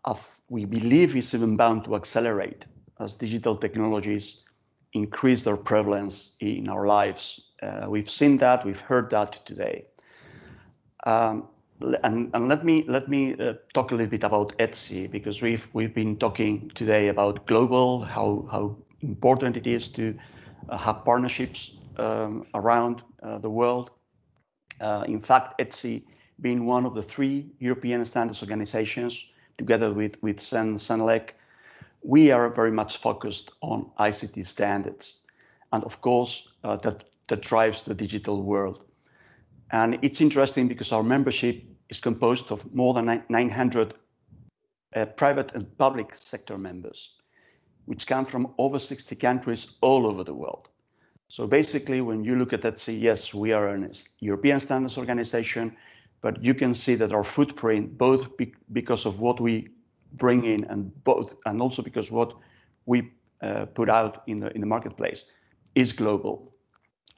of, we believe, is even bound to accelerate as digital technologies increase their prevalence in our lives uh, we've seen that, we've heard that today. Um, and, and, let me let me uh, talk a little bit about ETSI because we've we've been talking today about global how how important it is to uh, have partnerships um, around uh, the world. Uh, in fact, ETSI being one of the three European standards organizations, together with with CEN we are very much focused on ICT standards, and of course uh, that that drives the digital world. And it's interesting because our membership is composed of more than 900 uh, private and public sector members, which come from over 60 countries all over the world. So basically, when you look at that, say, yes, we are a European standards organization, but you can see that our footprint, both be because of what we bring in and both, and also because what we uh, put out in the marketplace, is global.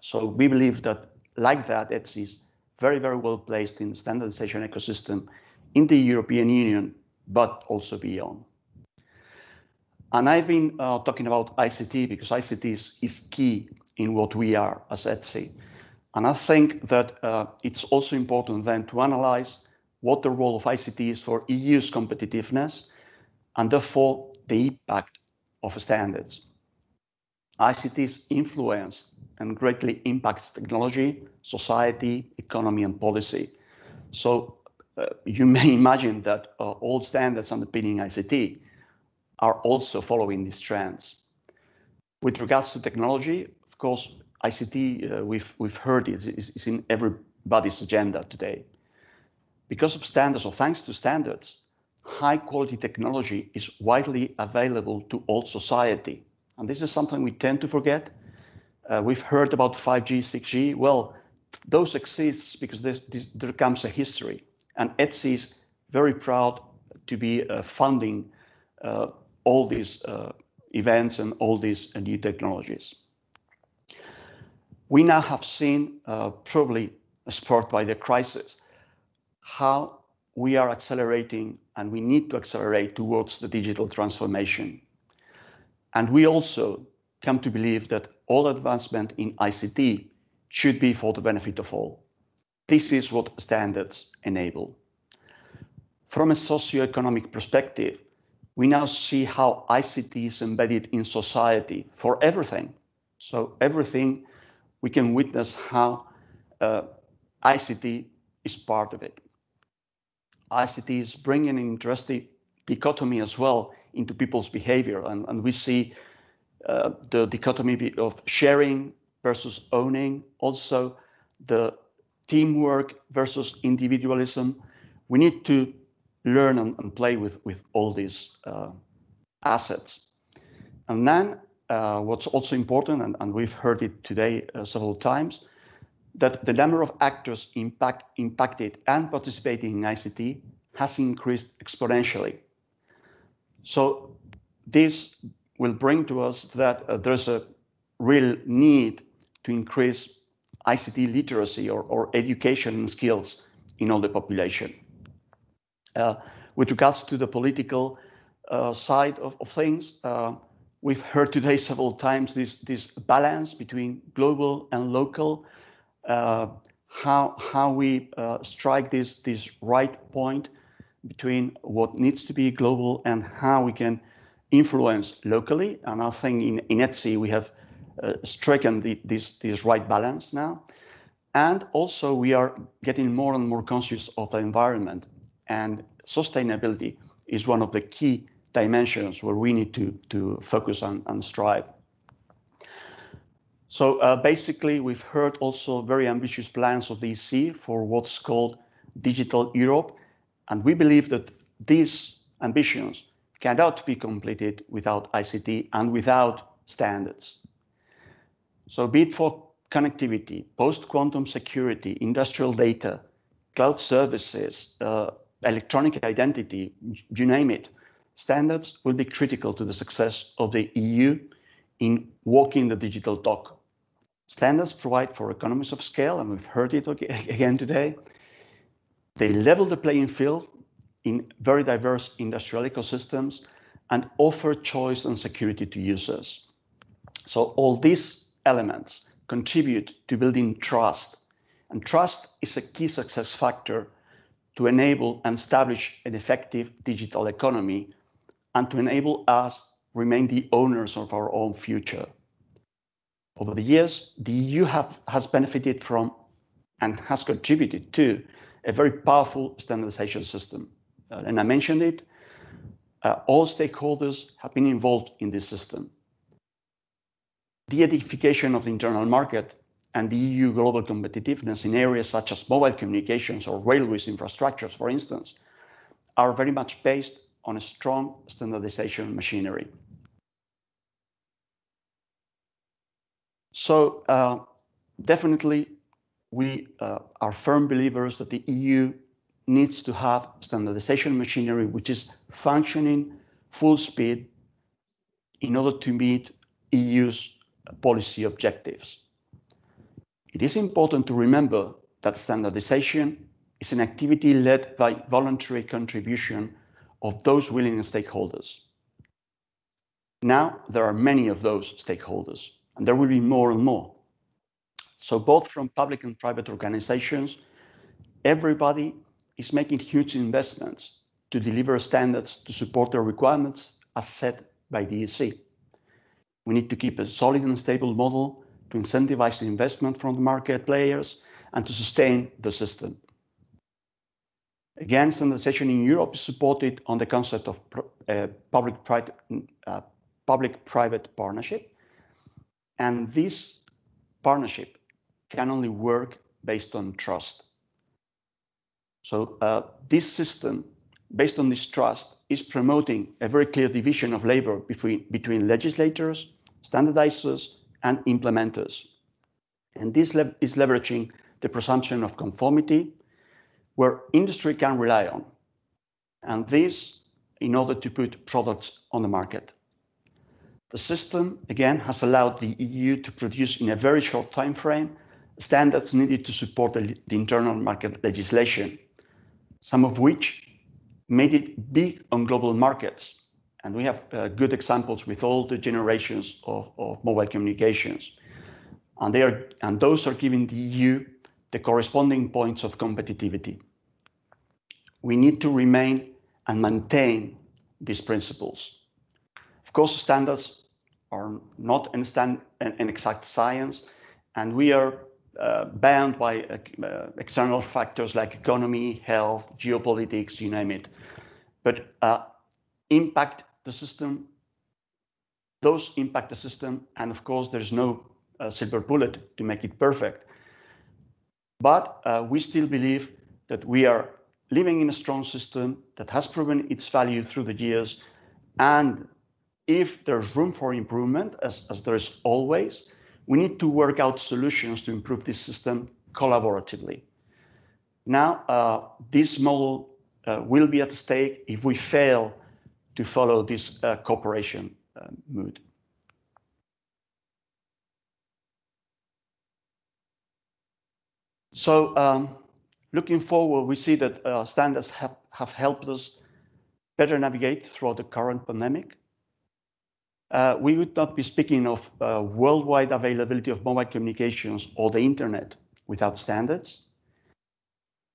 So we believe that like that, ETSI is very, very well placed in the standardization ecosystem in the European Union, but also beyond. And I've been uh, talking about ICT because ICT is, is, key in what we are as ETSI. And I think that uh, it's also important then to analyze what the role of ICT is for EU's competitiveness and therefore the impact of standards. ICT's influence and greatly impacts technology, society, economy, and policy. So uh, you [LAUGHS] may imagine that uh, all standards underpinning ICT are also following these trends. With regards to technology, of course, ICT, uh, we've, we've heard is in everybody's agenda today. Because of standards, or thanks to standards, high quality technology is widely available to all society and this is something we tend to forget Uh, we've heard about 5G, 6G. Well, those exist because there comes a history. And ETSI is very proud to be uh, funding uh, all these uh, events and all these uh, new technologies. We now have seen, uh, probably spurred by the crisis, how we are accelerating and we need to accelerate towards the digital transformation. And we also come to believe that all advancement in ICT should be for the benefit of all. This is what standards enable. From a socio-economic perspective, we now see how ICT is embedded in society for everything. So everything, we can witness how uh, ICT is part of it. ICT is bringing an interesting dichotomy as well into people's behavior. And, and we see uh, the dichotomy of sharing versus owning, also the teamwork versus individualism. We need to learn and, and play with, with all these uh, assets. And then uh, what's also important, and, and, we've heard it today uh, several times, that the number of actors impact, impacted and participating in ICT has increased exponentially. So this will bring to us that uh, there's a real need to increase ICT literacy or, or education and skills in all the population. Uh, with regards to the political uh, side of, of things, uh, we've heard today several times this, this balance between global and local, uh, how, how we uh, strike this, this right point between what needs to be global and how we can influence locally. And I think in, in ETSI, we have uh, stricken the, this, this right balance now. And also we are getting more and more conscious of the environment and sustainability is one of the key dimensions where we need to, to focus on and strive. So uh, basically, we've heard also very ambitious plans of the EC for what's called Digital Europe. And we believe that these ambitions cannot be completed without ICT and without standards. So be it for connectivity, post-quantum security, industrial data, cloud services, uh, electronic identity, you name it, standards will be critical to the success of the EU in walking the digital talk. Standards provide for economies of scale, and we've heard it [LAUGHS] again today. They level the playing field in very diverse industrial ecosystems and offer choice and security to users. So all these elements contribute to building trust. And trust is a key success factor to enable and establish an effective digital economy and to enable us remain the owners of our own future. Over the years, the EU have, has benefited from and has contributed to a very powerful standardization system. Uh, and I mentioned it, uh, all stakeholders have been involved in this system. The edification of the internal market and the EU global competitiveness in areas such as mobile communications or railways infrastructures, for instance, are very much based on a strong standardization machinery. So uh, definitely we uh, are firm believers that the EU needs to have standardization machinery which is functioning full speed in order to meet EU's policy objectives. It is important to remember that standardization is an activity led by voluntary contribution of those willing stakeholders. Now, there are many of those stakeholders, and there will be more and more. So both from public and private organizations, everybody is making huge investments to deliver standards to support the requirements as set by the EC. We need to keep a solid and stable model to incentivize investment from the market players, and to sustain the system. Again, standardization in Europe is supported on the concept of uh, public-private uh, public partnership. And this partnership can only work based on trust. So uh, this system, based on this trust, is promoting a very clear division of labor between, between legislators, standardizers, and implementers. And this le is leveraging the presumption of conformity where industry can rely on. And this in order to put products on the market. The system, again, has allowed the EU to produce in a very short time frame standards needed to support the, the internal market legislation, some of which made it big on global markets. And we have uh, good examples with all the generations of, of mobile communications. And, they are, and those are giving the EU the corresponding points of competitivity. We need to remain and maintain these principles. Of course, standards are not an, stand, an exact science, and we are uh, bound by uh, external factors like economy, health, geopolitics, you name it. But uh, impact the system, those impact the system, and of course, there's no uh, silver bullet to make it perfect. But uh, we still believe that we are living in a strong system that has proven its value through the years. And if there's room for improvement, as, as there is always, we need to work out solutions to improve this system collaboratively. Now, uh, this model uh, will be at stake if we fail to follow this uh, cooperation uh, mood. So um, looking forward, we see that uh, standards have, have helped us better navigate throughout the current pandemic. Uh, we would not be speaking of uh, worldwide availability of mobile communications or the internet without standards.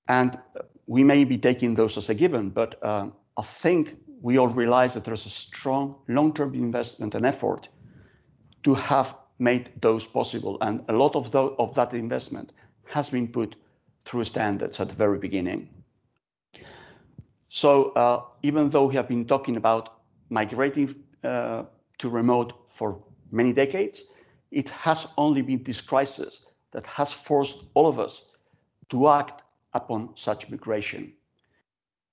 And we may be taking those as a given, but uh, I think we all realize that there's a strong long-term investment and effort to have made those possible. And a lot of, of that investment has been put through standards at the very beginning. So uh, even though we have been talking about migrating uh, to remote for many decades, it has only been this crisis that has forced all of us to act upon such migration.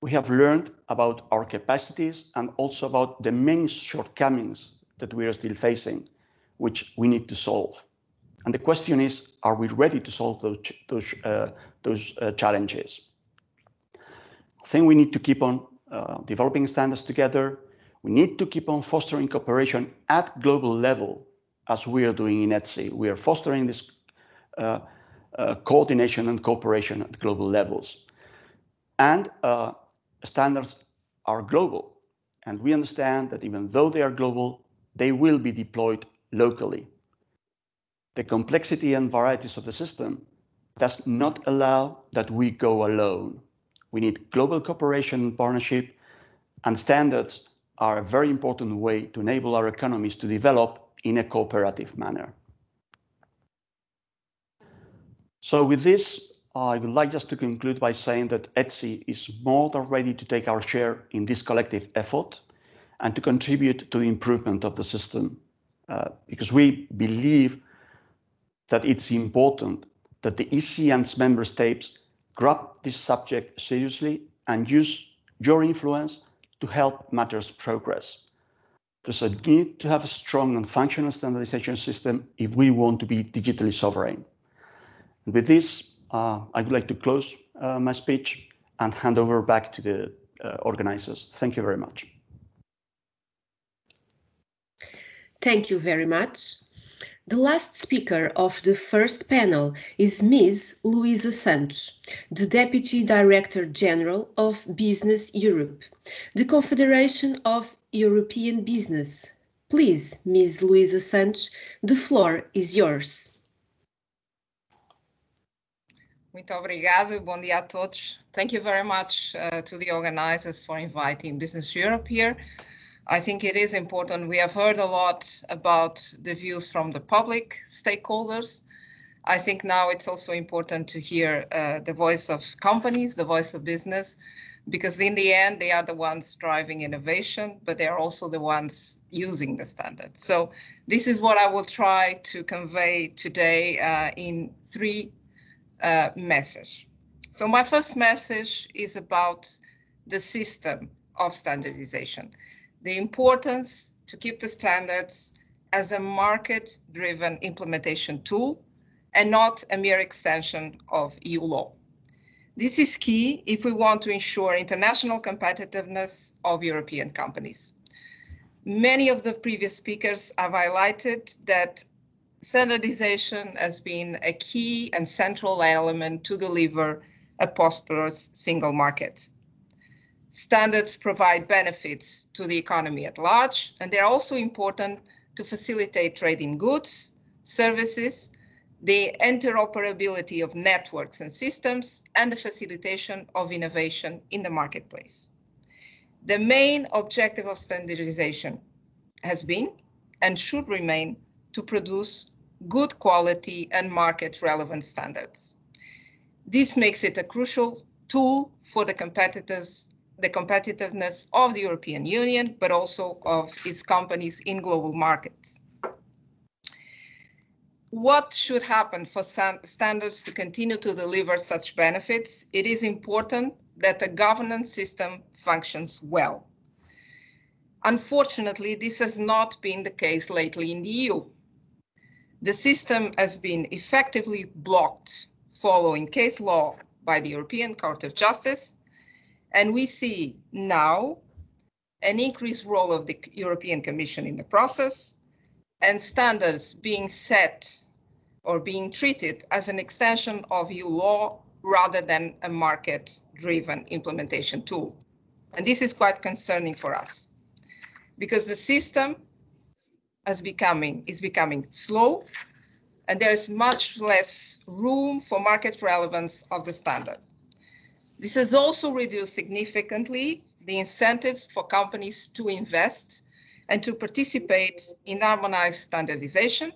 We have learned about our capacities and also about the many shortcomings that we are still facing, which we need to solve. And the question is, are we ready to solve those, those, uh, those uh, challenges? I think we need to keep on uh, developing standards together. We need to keep on fostering cooperation at global level, as we are doing in ETSI. We are fostering this uh, uh, coordination and cooperation at global levels. And uh, standards are global. And we understand that even though they are global, they will be deployed locally the complexity and varieties of the system does not allow that we go alone. We need global cooperation and partnership, and standards are a very important way to enable our economies to develop in a cooperative manner. So with this, I would like just to conclude by saying that ETSI is more than ready to take our share in this collective effort and to contribute to the improvement of the system, uh, because we believe that it's important that the EC and its member states grab this subject seriously and use your influence to help matters progress. There's a need to have a strong and functional standardization system if we want to be digitally sovereign. With this, uh, I would like to close uh, my speech and hand over back to the uh, organizers. Thank you very much. Thank you very much. The last speaker of the first panel is Ms. Luisa Santos, the Deputy Director General of Business Europe, the Confederation of European Business. Please, Ms. Luisa Santos, the floor is yours. Muito obrigado. Bom dia a todos. Thank you very much uh, to the organizers for inviting Business Europe here. I think it is important. We have heard a lot about the views from the public stakeholders. I think now it's also important to hear uh, the voice of companies, the voice of business, because in the end, they are the ones driving innovation, but they are also the ones using the standard. So this is what I will try to convey today uh, in three uh, messages. So my first message is about the system of standardization the importance to keep the standards as a market-driven implementation tool and not a mere extension of EU law. This is key if we want to ensure international competitiveness of European companies. Many of the previous speakers have highlighted that standardization has been a key and central element to deliver a prosperous single market. Standards provide benefits to the economy at large, and they're also important to facilitate trade in goods, services, the interoperability of networks and systems, and the facilitation of innovation in the marketplace. The main objective of standardization has been and should remain to produce good quality and market relevant standards. This makes it a crucial tool for the competitors the competitiveness of the European Union, but also of its companies in global markets what should happen for standards to continue to deliver such benefits? It is important that the governance system functions well. Unfortunately, this has not been the case lately in the EU. The system has been effectively blocked following case law by the European Court of Justice, and we see now an increased role of the European Commission in the process, and standards being set or being treated as an extension of EU law rather than a market-driven implementation tool. And this is quite concerning for us because the system is becoming, is becoming slow and there is much less room for market relevance of the standard. This has also reduced significantly the incentives for companies to invest and to participate in harmonized standardization,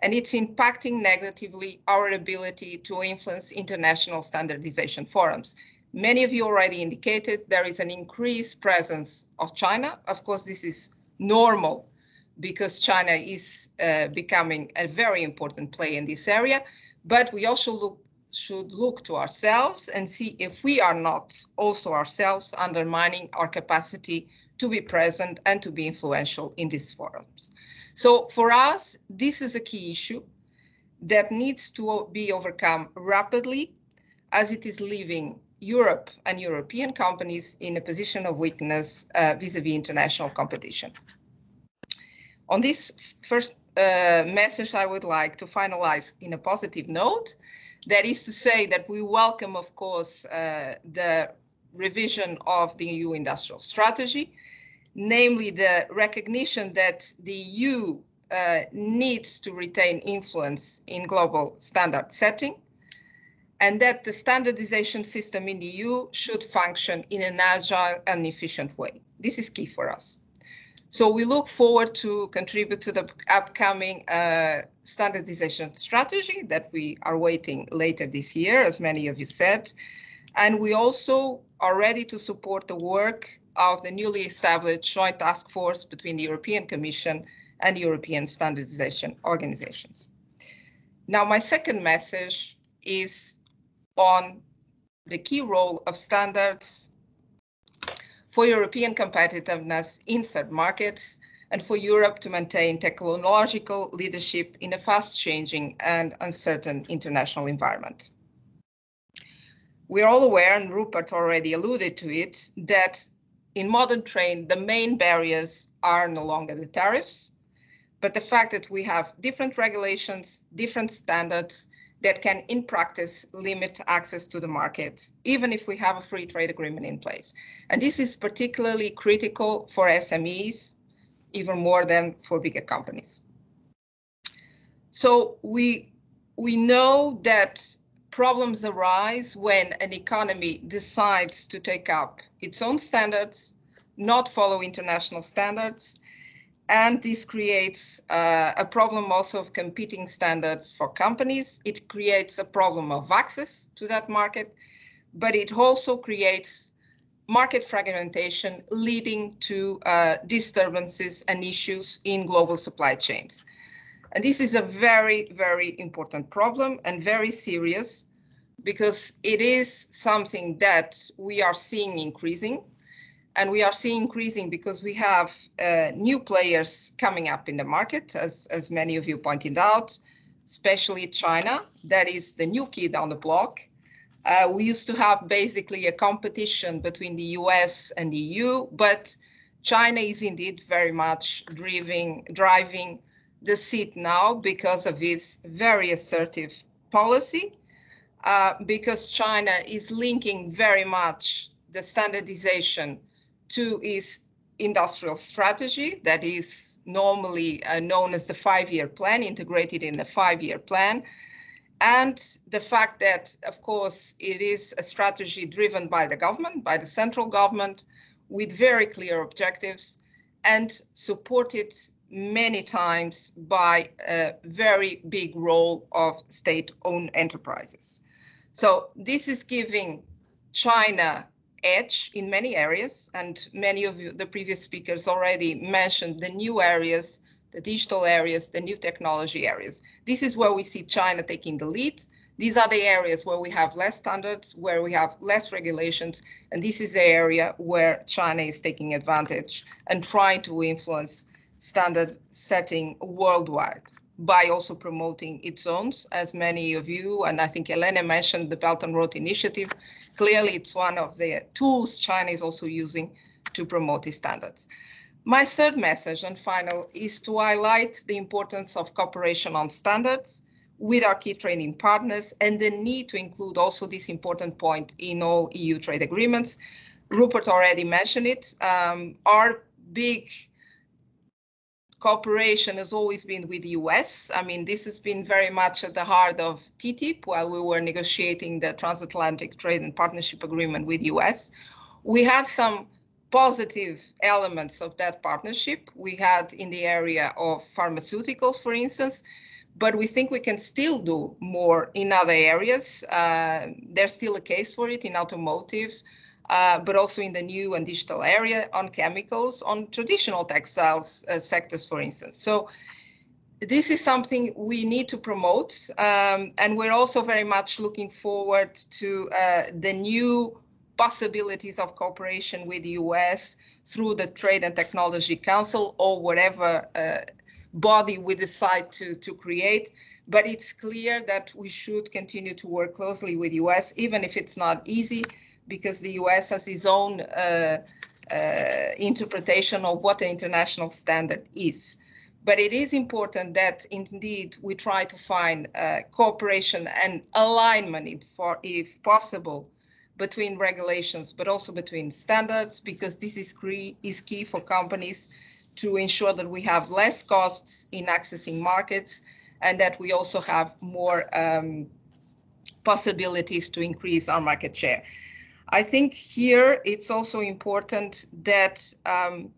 and it's impacting negatively our ability to influence international standardization forums. Many of you already indicated there is an increased presence of China. Of course, this is normal because China is uh, becoming a very important player in this area, but we also look, should look to ourselves and see if we are not also ourselves undermining our capacity to be present and to be influential in these forums. So for us, this is a key issue that needs to be overcome rapidly as it is leaving Europe and European companies in a position of weakness uh, vis-a-vis -vis international competition. On this first uh, message, I would like to finalize in a positive note. That is to say that we welcome, of course, uh, the revision of the EU industrial strategy, namely the recognition that the EU uh, needs to retain influence in global standard setting and that the standardization system in the EU should function in an agile and efficient way. This is key for us. So we look forward to contribute to the upcoming uh, standardization strategy that we are waiting later this year, as many of you said. And we also are ready to support the work of the newly established joint task force between the European Commission and European standardization organizations. Now, my second message is on the key role of standards for European competitiveness in third markets and for Europe to maintain technological leadership in a fast changing and uncertain international environment. We're all aware, and Rupert already alluded to it, that in modern trade, the main barriers are no longer the tariffs, but the fact that we have different regulations, different standards that can, in practice, limit access to the market, even if we have a free trade agreement in place. And this is particularly critical for SMEs, even more than for bigger companies. So we, we know that problems arise when an economy decides to take up its own standards, not follow international standards, and this creates uh, a problem also of competing standards for companies. It creates a problem of access to that market, but it also creates market fragmentation leading to uh, disturbances and issues in global supply chains. And this is a very, very important problem and very serious because it is something that we are seeing increasing. And we are seeing increasing because we have uh, new players coming up in the market, as, as many of you pointed out, especially China. That is the new kid on the block. Uh, we used to have basically a competition between the US and the EU, but China is indeed very much driving, driving the seat now because of its very assertive policy, uh, because China is linking very much the standardization to its industrial strategy that is normally uh, known as the five-year plan, integrated in the five-year plan. And the fact that, of course, it is a strategy driven by the government, by the central government, with very clear objectives and supported many times by a very big role of state-owned enterprises. So this is giving China edge in many areas, and many of you, the previous speakers already mentioned the new areas, the digital areas, the new technology areas. This is where we see China taking the lead. These are the areas where we have less standards, where we have less regulations, and this is the area where China is taking advantage and trying to influence standard setting worldwide by also promoting its own, as many of you, and I think Elena mentioned the Belt and Road Initiative. Clearly, it's one of the tools China is also using to promote its standards. My third message and final is to highlight the importance of cooperation on standards with our key trading partners and the need to include also this important point in all EU trade agreements. Rupert already mentioned it. Um, our big cooperation has always been with the US. I mean, this has been very much at the heart of TTIP while we were negotiating the transatlantic trade and partnership agreement with the US. We had some positive elements of that partnership. We had in the area of pharmaceuticals, for instance, but we think we can still do more in other areas. Uh, there's still a case for it in automotive, uh, but also in the new and digital area on chemicals, on traditional textiles uh, sectors, for instance. So this is something we need to promote. Um, and we're also very much looking forward to uh, the new possibilities of cooperation with the US through the Trade and Technology Council or whatever uh, body we decide to, to create. But it's clear that we should continue to work closely with US, even if it's not easy because the US has its own uh, uh, interpretation of what an international standard is. But it is important that indeed we try to find uh, cooperation and alignment, if, for, if possible, between regulations, but also between standards, because this is key, is key for companies to ensure that we have less costs in accessing markets and that we also have more um, possibilities to increase our market share. I think here it's also important that um,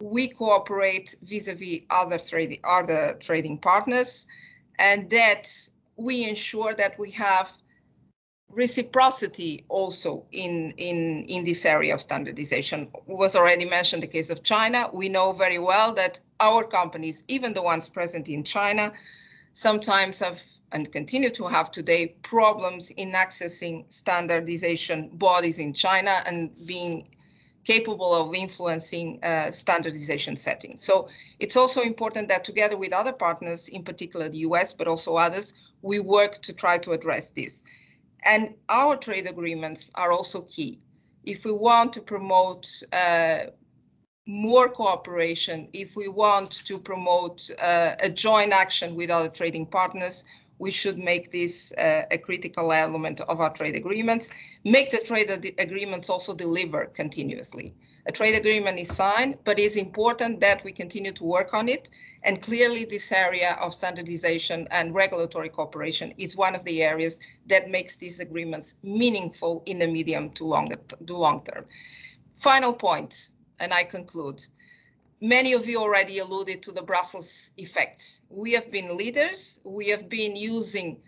we cooperate vis-a-vis -vis other other trading partners, and that we ensure that we have reciprocity also in in in this area of standardization was already mentioned the case of China. We know very well that our companies, even the ones present in China, sometimes have and continue to have today problems in accessing standardization bodies in China and being capable of influencing uh, standardization settings. So it's also important that together with other partners, in particular the US, but also others, we work to try to address this. And our trade agreements are also key. If we want to promote uh, more cooperation, if we want to promote uh, a joint action with other trading partners, we should make this uh, a critical element of our trade agreements. Make the trade ad agreements also deliver continuously. A trade agreement is signed, but it's important that we continue to work on it. And clearly this area of standardization and regulatory cooperation is one of the areas that makes these agreements meaningful in the medium to long, to long term. Final point, and I conclude. Many of you already alluded to the Brussels effects. We have been leaders. We have been using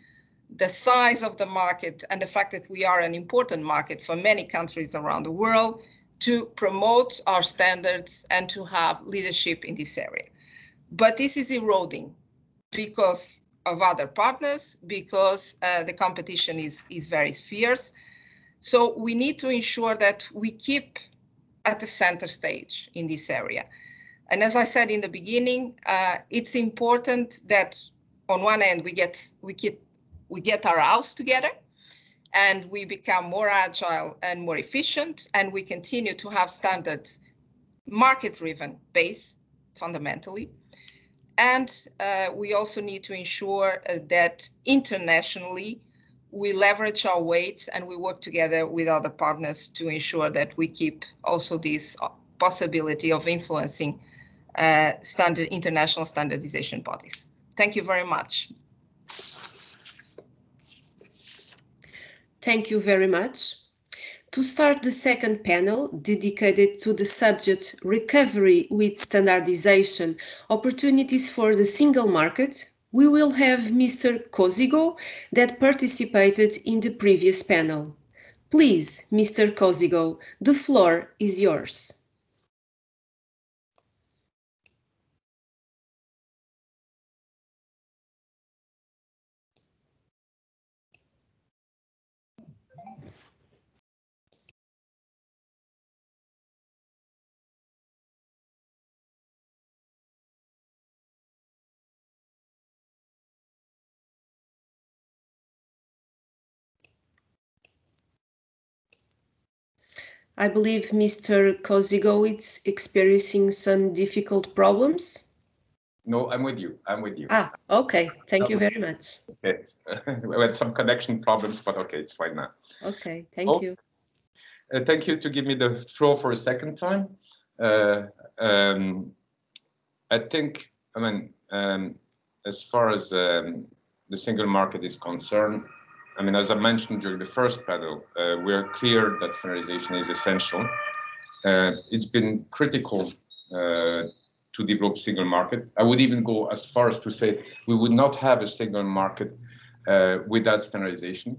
the size of the market and the fact that we are an important market for many countries around the world to promote our standards and to have leadership in this area. But this is eroding because of other partners, because uh, the competition is, is very fierce. So we need to ensure that we keep at the center stage in this area. And as I said in the beginning, uh, it's important that on one end we get we get we get our house together and we become more agile and more efficient and we continue to have standards market driven base fundamentally. And uh, we also need to ensure uh, that internationally we leverage our weight and we work together with other partners to ensure that we keep also this possibility of influencing uh, standard international standardization bodies. Thank you very much. Thank you very much. To start the second panel dedicated to the subject Recovery with Standardization, Opportunities for the Single Market, we will have Mr. Cozigou that participated in the previous panel. Please, Mr. Cozigou, the floor is yours. I believe Mr. Cozigou is experiencing some difficult problems. No, I'm with you. I'm with you. Ah, okay. Thank you very much. Okay. [LAUGHS] we had some connection problems, but okay, it's fine now. Okay, thank Oh. you. Uh, thank you to give me the floor for a second time. Uh, um, I think, I mean, um, as far as um, the single market is concerned, I mean, as I mentioned during the first panel, uh, we are clear that standardization is essential. Uh, it's been critical uh, to develop single market. I would even go as far as to say we would not have a single market uh, without standardization.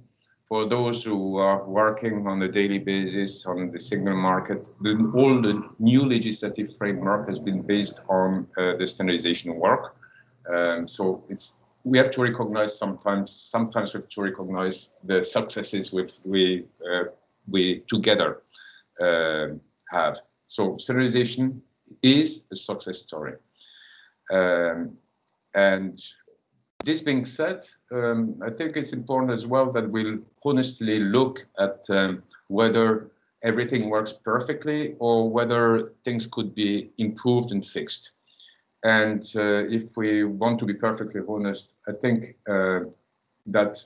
For those who are working on a daily basis on the single market, the, all the new legislative framework has been based on uh, the standardization work. Um, so it's we have to recognize sometimes sometimes we have to recognize the successes we we uh, we together uh, have. So standardization is a success story. Um, and this being said, um, I think it's important as well that we'll honestly look at um, whether everything works perfectly or whether things could be improved and fixed. And uh, if we want to be perfectly honest, I think uh, that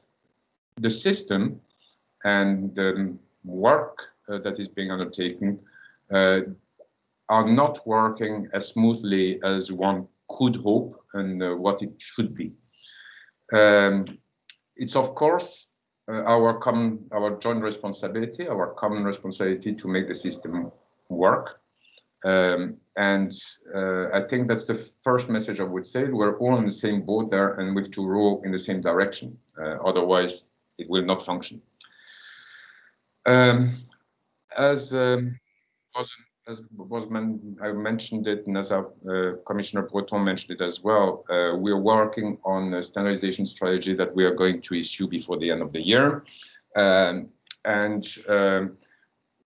the system and the work uh, that is being undertaken uh, are not working as smoothly as one could hope and uh, what it should be. Um, it's of course uh, our common, our joint responsibility, our common responsibility to make the system work. Um, and uh, I think that's the first message I would say. We're all in the same boat there and we have to row in the same direction. Uh, otherwise, it will not function. Um, as um, was, as I mentioned it, and as our, uh, Commissioner Breton mentioned it as well, uh, we are working on a standardization strategy that we are going to issue before the end of the year. Um, and um,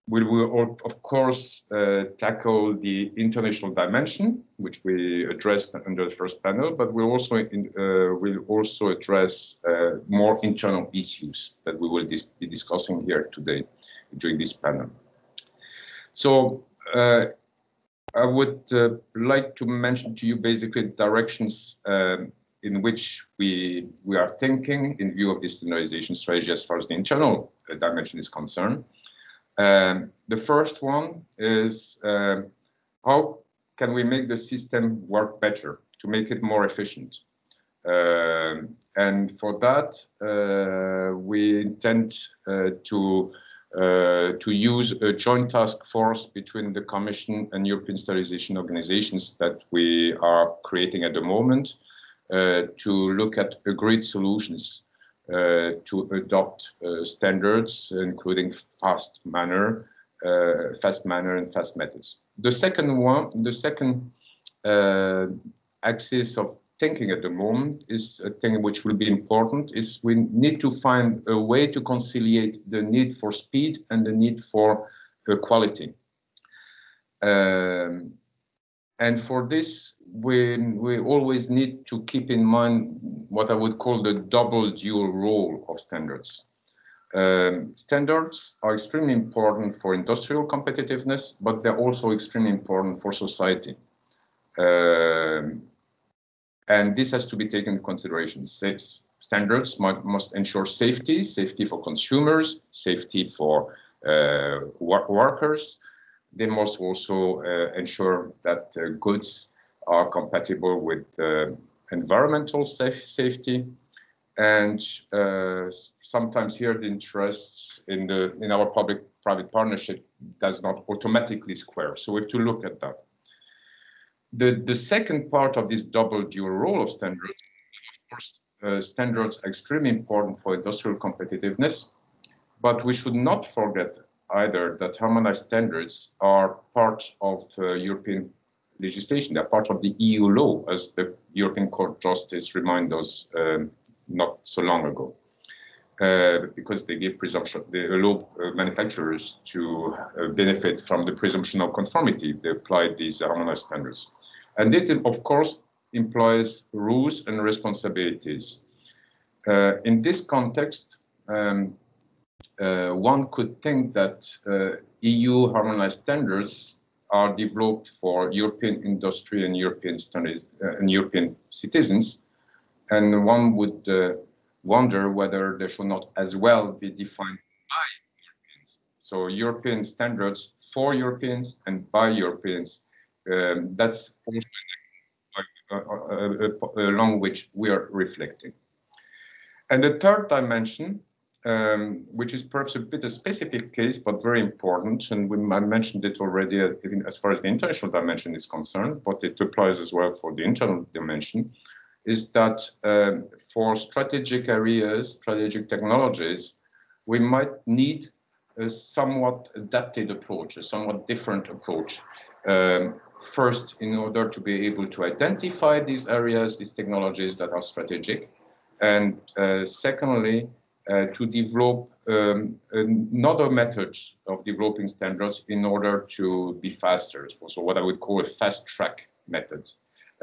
we will, of course, uh, tackle the international dimension, which we addressed under the first panel, but we'll also, in, uh, will also address uh, more internal issues that we will dis be discussing here today during this panel. So uh, I would uh, like to mention to you basically directions um, in which we, we are thinking in view of this standardization strategy as far as the internal uh, dimension is concerned. Um, the first one is uh, how can we make the system work better to make it more efficient? Um and for that, uh, we intend uh, to uh, to use a joint task force between the Commission and European Standardization organizations that we are creating at the moment uh, to look at agreed solutions to adopt uh, standards, including fast manner, uh, fast manner and fast methods. The second one, the second uh, axis of thinking at the moment is a thing which will be important is we need to find a way to conciliate the need for speed and the need for uh, quality. Um, and for this, we, we always need to keep in mind what I would call the double dual role of standards. Um, standards are extremely important for industrial competitiveness, but they're also extremely important for society. Um, and this has to be taken into consideration. Standards might, must ensure safety, safety for consumers, safety for uh, workers, they must also uh, ensure that uh, goods are compatible with uh, environmental safe safety. And sometimes here the interests in the in our public private partnership does not automatically square. So we have to look at that. The the second part of this double dual role of standards of course uh, standards are extremely important for industrial competitiveness but we should not forget either that harmonized standards are part of uh, European legislation. They're part of the EU law, as the European Court of Justice reminded us um, not so long ago. Uh, because they give presumption, they allow uh, manufacturers to uh, benefit from the presumption of conformity. They apply these harmonized standards. And it, of course, implies rules and responsibilities. Uh, in this context, um, Uh, one could think that uh, EU harmonized standards are developed for European industry and European standards uh, and European citizens, and one would uh, wonder whether they should not as well be defined by Europeans. So European standards for Europeans and by Europeans. Um, that's also uh, along which we are reflecting. And the third dimension um, which is perhaps a bit a specific case, but very important. And we, I mentioned it already uh, as far as the international dimension is concerned, but it applies as well for the internal dimension, is that um, for strategic areas, strategic technologies, we might need a somewhat adapted approach, a somewhat different approach. Um, first, in order to be able to identify these areas, these technologies that are strategic. And uh, secondly, uh, to develop um, another method of developing standards in order to be faster. So what I would call a fast track method.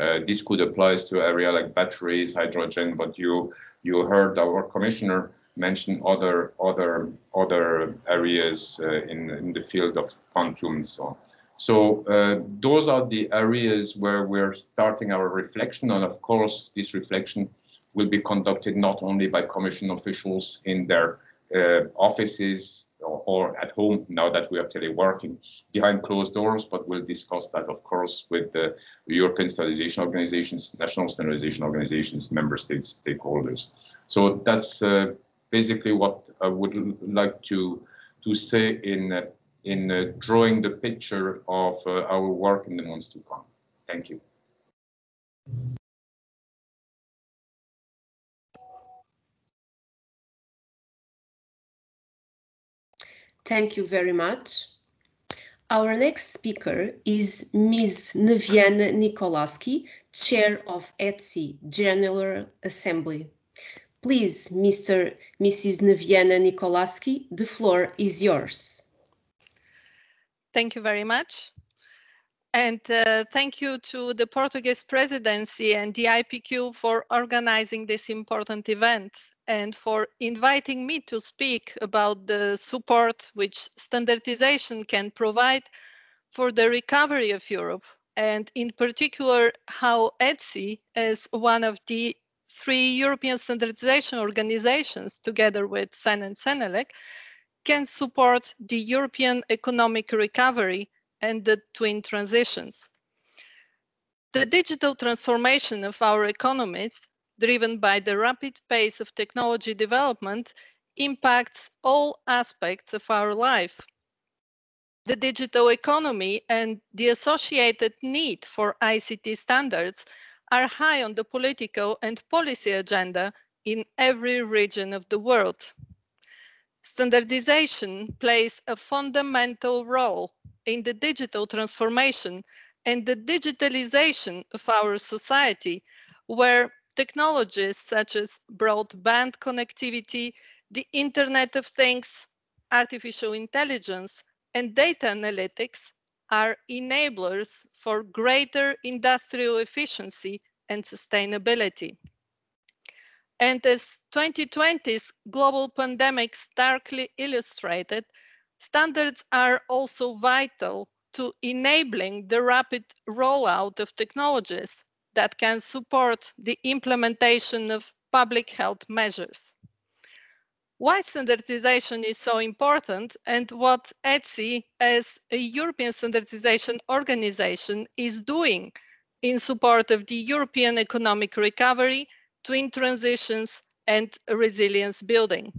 Uh, this could apply to area like batteries, hydrogen, but you you heard our commissioner mention other other other areas uh, in in the field of quantum and so on. So uh, those are the areas where we're starting our reflection, and of course, this reflection will be conducted not only by commission officials in their uh, offices or, or, at home now that we are teleworking behind closed doors, but we'll discuss that, of course, with the European standardization organizations, national standardization organizations, member states, stakeholders. So that's uh, basically what I would like to to say in uh, in drawing the picture of uh, our work in the months to come. Thank you. Thank you very much. Our next speaker is Ms. Neviana Nikoloski, Chair of ETSI General Assembly. Please, Mr. Mrs. Neviana Nikoloski, the floor is yours. Thank you very much. And uh, thank you to the Portuguese presidency and the IPQ for organizing this important event and for inviting me to speak about the support which standardization can provide for the recovery of Europe, and in particular, how ETSI, as one of the three European standardization organizations, together with CEN and CENELEC, can support the European economic recovery and the twin transitions. The digital transformation of our economies driven by the rapid pace of technology development, impacts all aspects of our life. The digital economy and the associated need for ICT standards are high on the political and policy agenda in every region of the world. Standardization plays a fundamental role in the digital transformation and the digitalization of our society, where technologies such as broadband connectivity, the Internet of Things, artificial intelligence, and data analytics are enablers for greater industrial efficiency and sustainability. And as 2020's global pandemic starkly illustrated, standards are also vital to enabling the rapid rollout of technologies that can support the implementation of public health measures. Why standardization is so important and what ETSI as a European standardization organization is doing in support of the European economic recovery, twin transitions and resilience building.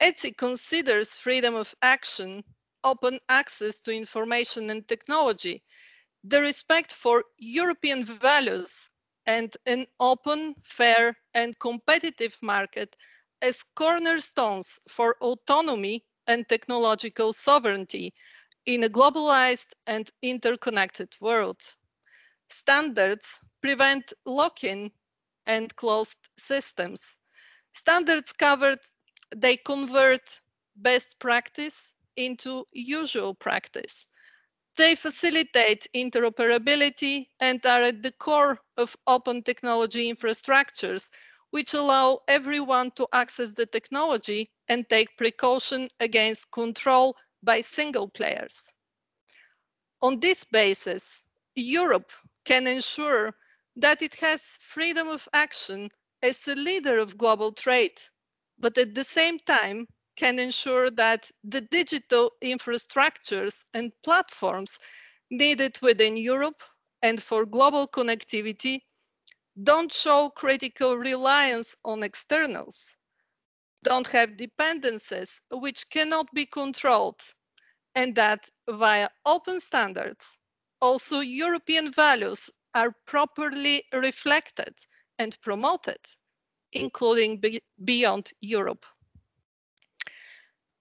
ETSI considers freedom of action, open access to information and technology, the respect for European values and an open, fair and competitive market as cornerstones for autonomy and technological sovereignty in a globalized and interconnected world. Standards prevent lock-in and closed systems. Standards covered, they convert best practice into usual practice. They facilitate interoperability and are at the core of open technology infrastructures, which allow everyone to access the technology and take precaution against control by single players. On this basis, Europe can ensure that it has freedom of action as a leader of global trade, but at the same time can ensure that the digital infrastructures and platforms needed within Europe and for global connectivity don't show critical reliance on externals, don't have dependencies which cannot be controlled, and that via open standards, also European values are properly reflected and promoted, including be beyond Europe.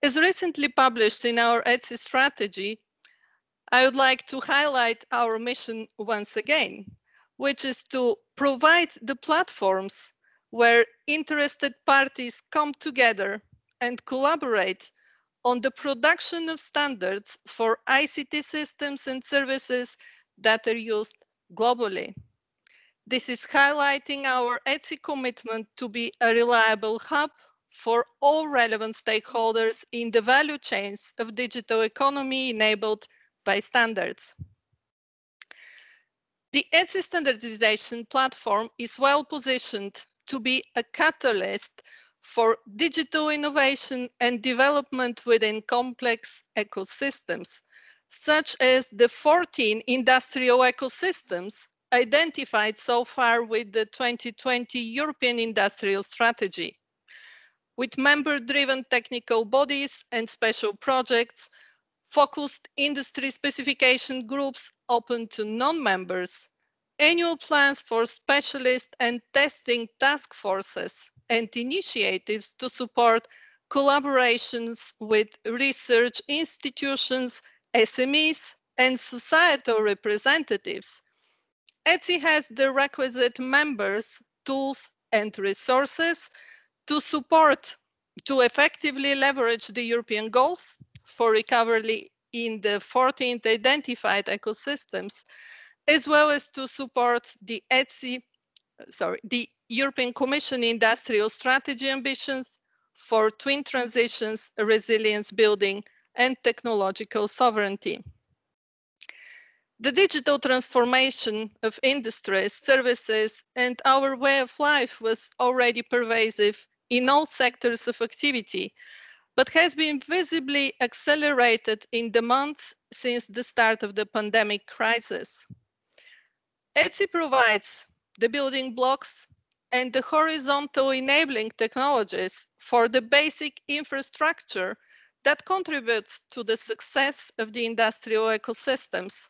As recently published in our ETSI strategy, I would like to highlight our mission once again, which is to provide the platforms where interested parties come together and collaborate on the production of standards for ICT systems and services that are used globally. This is highlighting our ETSI commitment to be a reliable hub for all relevant stakeholders in the value chains of digital economy enabled by standards. The ETSI standardization platform is well positioned to be a catalyst for digital innovation and development within complex ecosystems, such as the 14 industrial ecosystems identified so far with the 2020 European Industrial Strategy. With member-driven technical bodies and special projects, focused industry specification groups open to non-members, annual plans for specialist and testing task forces, and initiatives to support collaborations with research institutions, SMEs, and societal representatives. ETSI has the requisite members, tools, and resources to support, to effectively leverage the European goals for recovery in the 14th identified ecosystems, as well as to support the ETSI, sorry, the European Commission industrial strategy ambitions for twin transitions, resilience building, and technological sovereignty. The digital transformation of industries, services, and our way of life was already pervasive in all sectors of activity, but has been visibly accelerated in the months since the start of the pandemic crisis. ETSI provides the building blocks and the horizontal enabling technologies for the basic infrastructure that contributes to the success of the industrial ecosystems.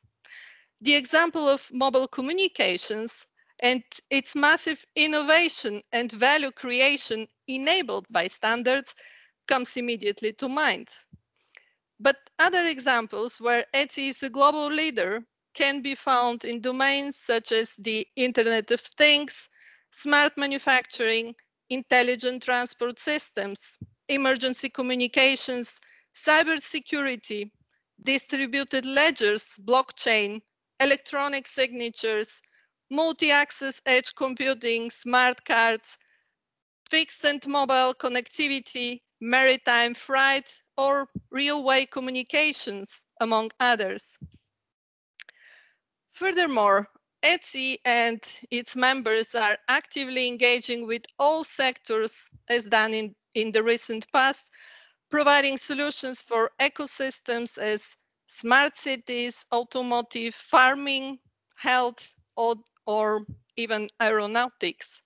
The example of mobile communications and its massive innovation and value creation enabled by standards comes immediately to mind. But other examples where ETSI is a global leader can be found in domains such as the Internet of Things, smart manufacturing, intelligent transport systems, emergency communications, cybersecurity, distributed ledgers, blockchain, electronic signatures, multi-access edge computing, smart cards, fixed and mobile connectivity, maritime freight, or railway communications, among others. Furthermore, ETSI and its members are actively engaging with all sectors as done in, in the recent past, providing solutions for ecosystems as smart cities, automotive, farming, health, or, or even aeronautics.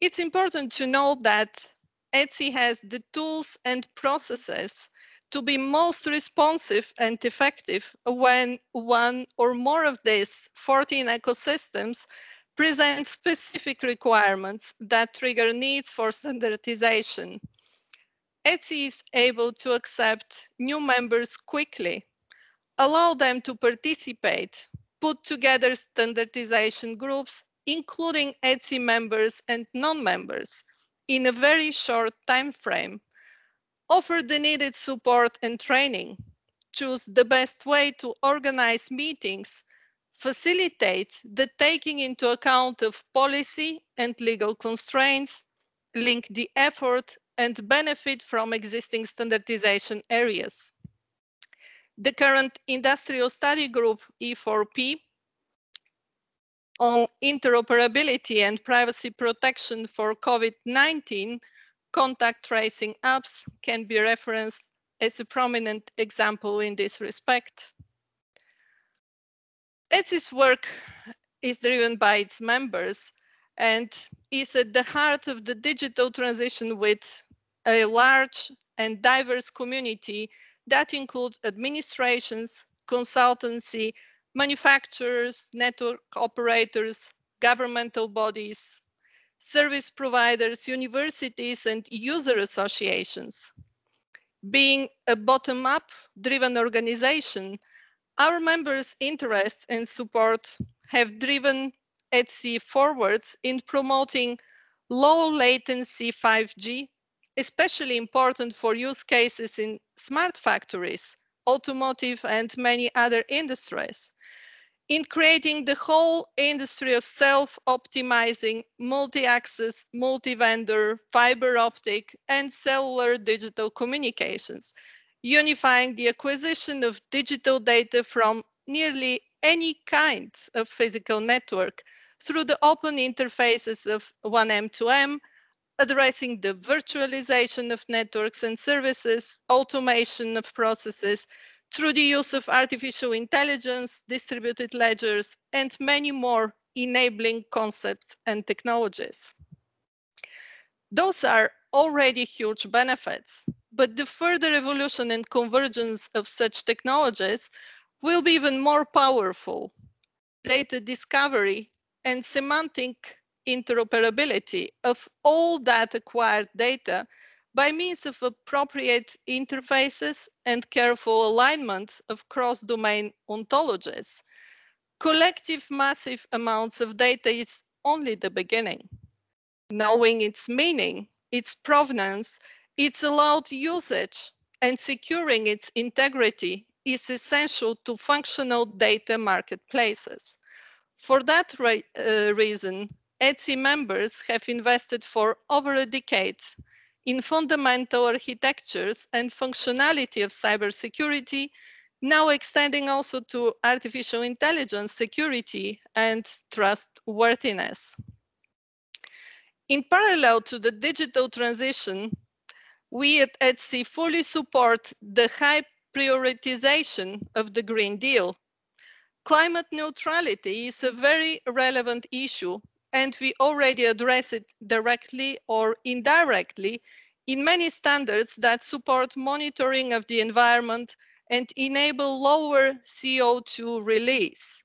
It's important to note that ETSI has the tools and processes to be most responsive and effective when one or more of these 14 ecosystems present specific requirements that trigger needs for standardization. ETSI is able to accept new members quickly, allow them to participate, put together standardization groups, including ETSI members and non-members, in a very short time frame, offer the needed support and training, choose the best way to organize meetings, facilitate the taking into account of policy and legal constraints, link the effort and benefit from existing standardization areas. The current industrial study group E4P on interoperability and privacy protection for COVID-19 contact tracing apps can be referenced as a prominent example in this respect. ETSI's work is driven by its members and is at the heart of the digital transition with a large and diverse community that includes administrations, consultancy, manufacturers, network operators, governmental bodies, service providers, universities, and user associations. Being a bottom-up driven organization, our members' interests and support have driven ETSI forwards in promoting low latency 5G, especially important for use cases in smart factories, automotive, and many other industries. In creating the whole industry of self-optimizing, multi-access, multi-vendor, fiber optic, and cellular digital communications, unifying the acquisition of digital data from nearly any kind of physical network through the open interfaces of oneM2M, addressing the virtualization of networks and services, automation of processes, through the use of artificial intelligence, distributed ledgers, and many more enabling concepts and technologies. Those are already huge benefits, but the further evolution and convergence of such technologies will be even more powerful. Data discovery and semantic interoperability of all that acquired data by means of appropriate interfaces and careful alignment of cross-domain ontologies. Collective massive amounts of data is only the beginning. Knowing its meaning, its provenance, its allowed usage, and securing its integrity is essential to functional data marketplaces. For that uh, reason, ETSI members have invested for over a decade in fundamental architectures and functionality of cybersecurity, now extending also to artificial intelligence security and trustworthiness. In parallel to the digital transition, we at ETSI fully support the high prioritization of the Green Deal. Climate neutrality is a very relevant issue and we already address it directly or indirectly in many standards that support monitoring of the environment and enable lower CO2 release.